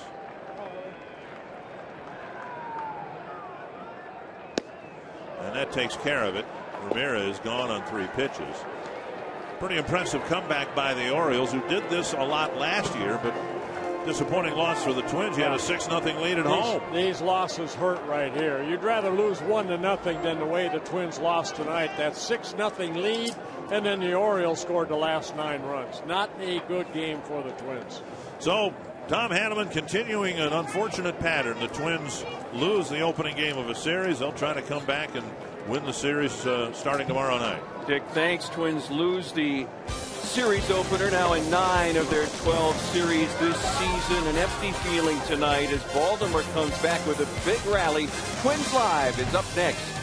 And that takes care of it. Ramirez gone on three pitches. Pretty impressive comeback by the Orioles, who did this a lot last year, but disappointing loss for the Twins. You had a 6 0 lead at these, home. These losses hurt right here. You'd rather lose 1 to nothing than the way the Twins lost tonight. That 6 0 lead, and then the Orioles scored the last nine runs. Not a good game for the Twins. So, Tom Hanneman continuing an unfortunate pattern. The Twins lose the opening game of a series. They'll try to come back and win the series uh, starting tomorrow night. Dick, thanks. Twins lose the series opener now in nine of their 12 series this season. An empty feeling tonight as Baltimore comes back with a big rally. Twins Live is up next.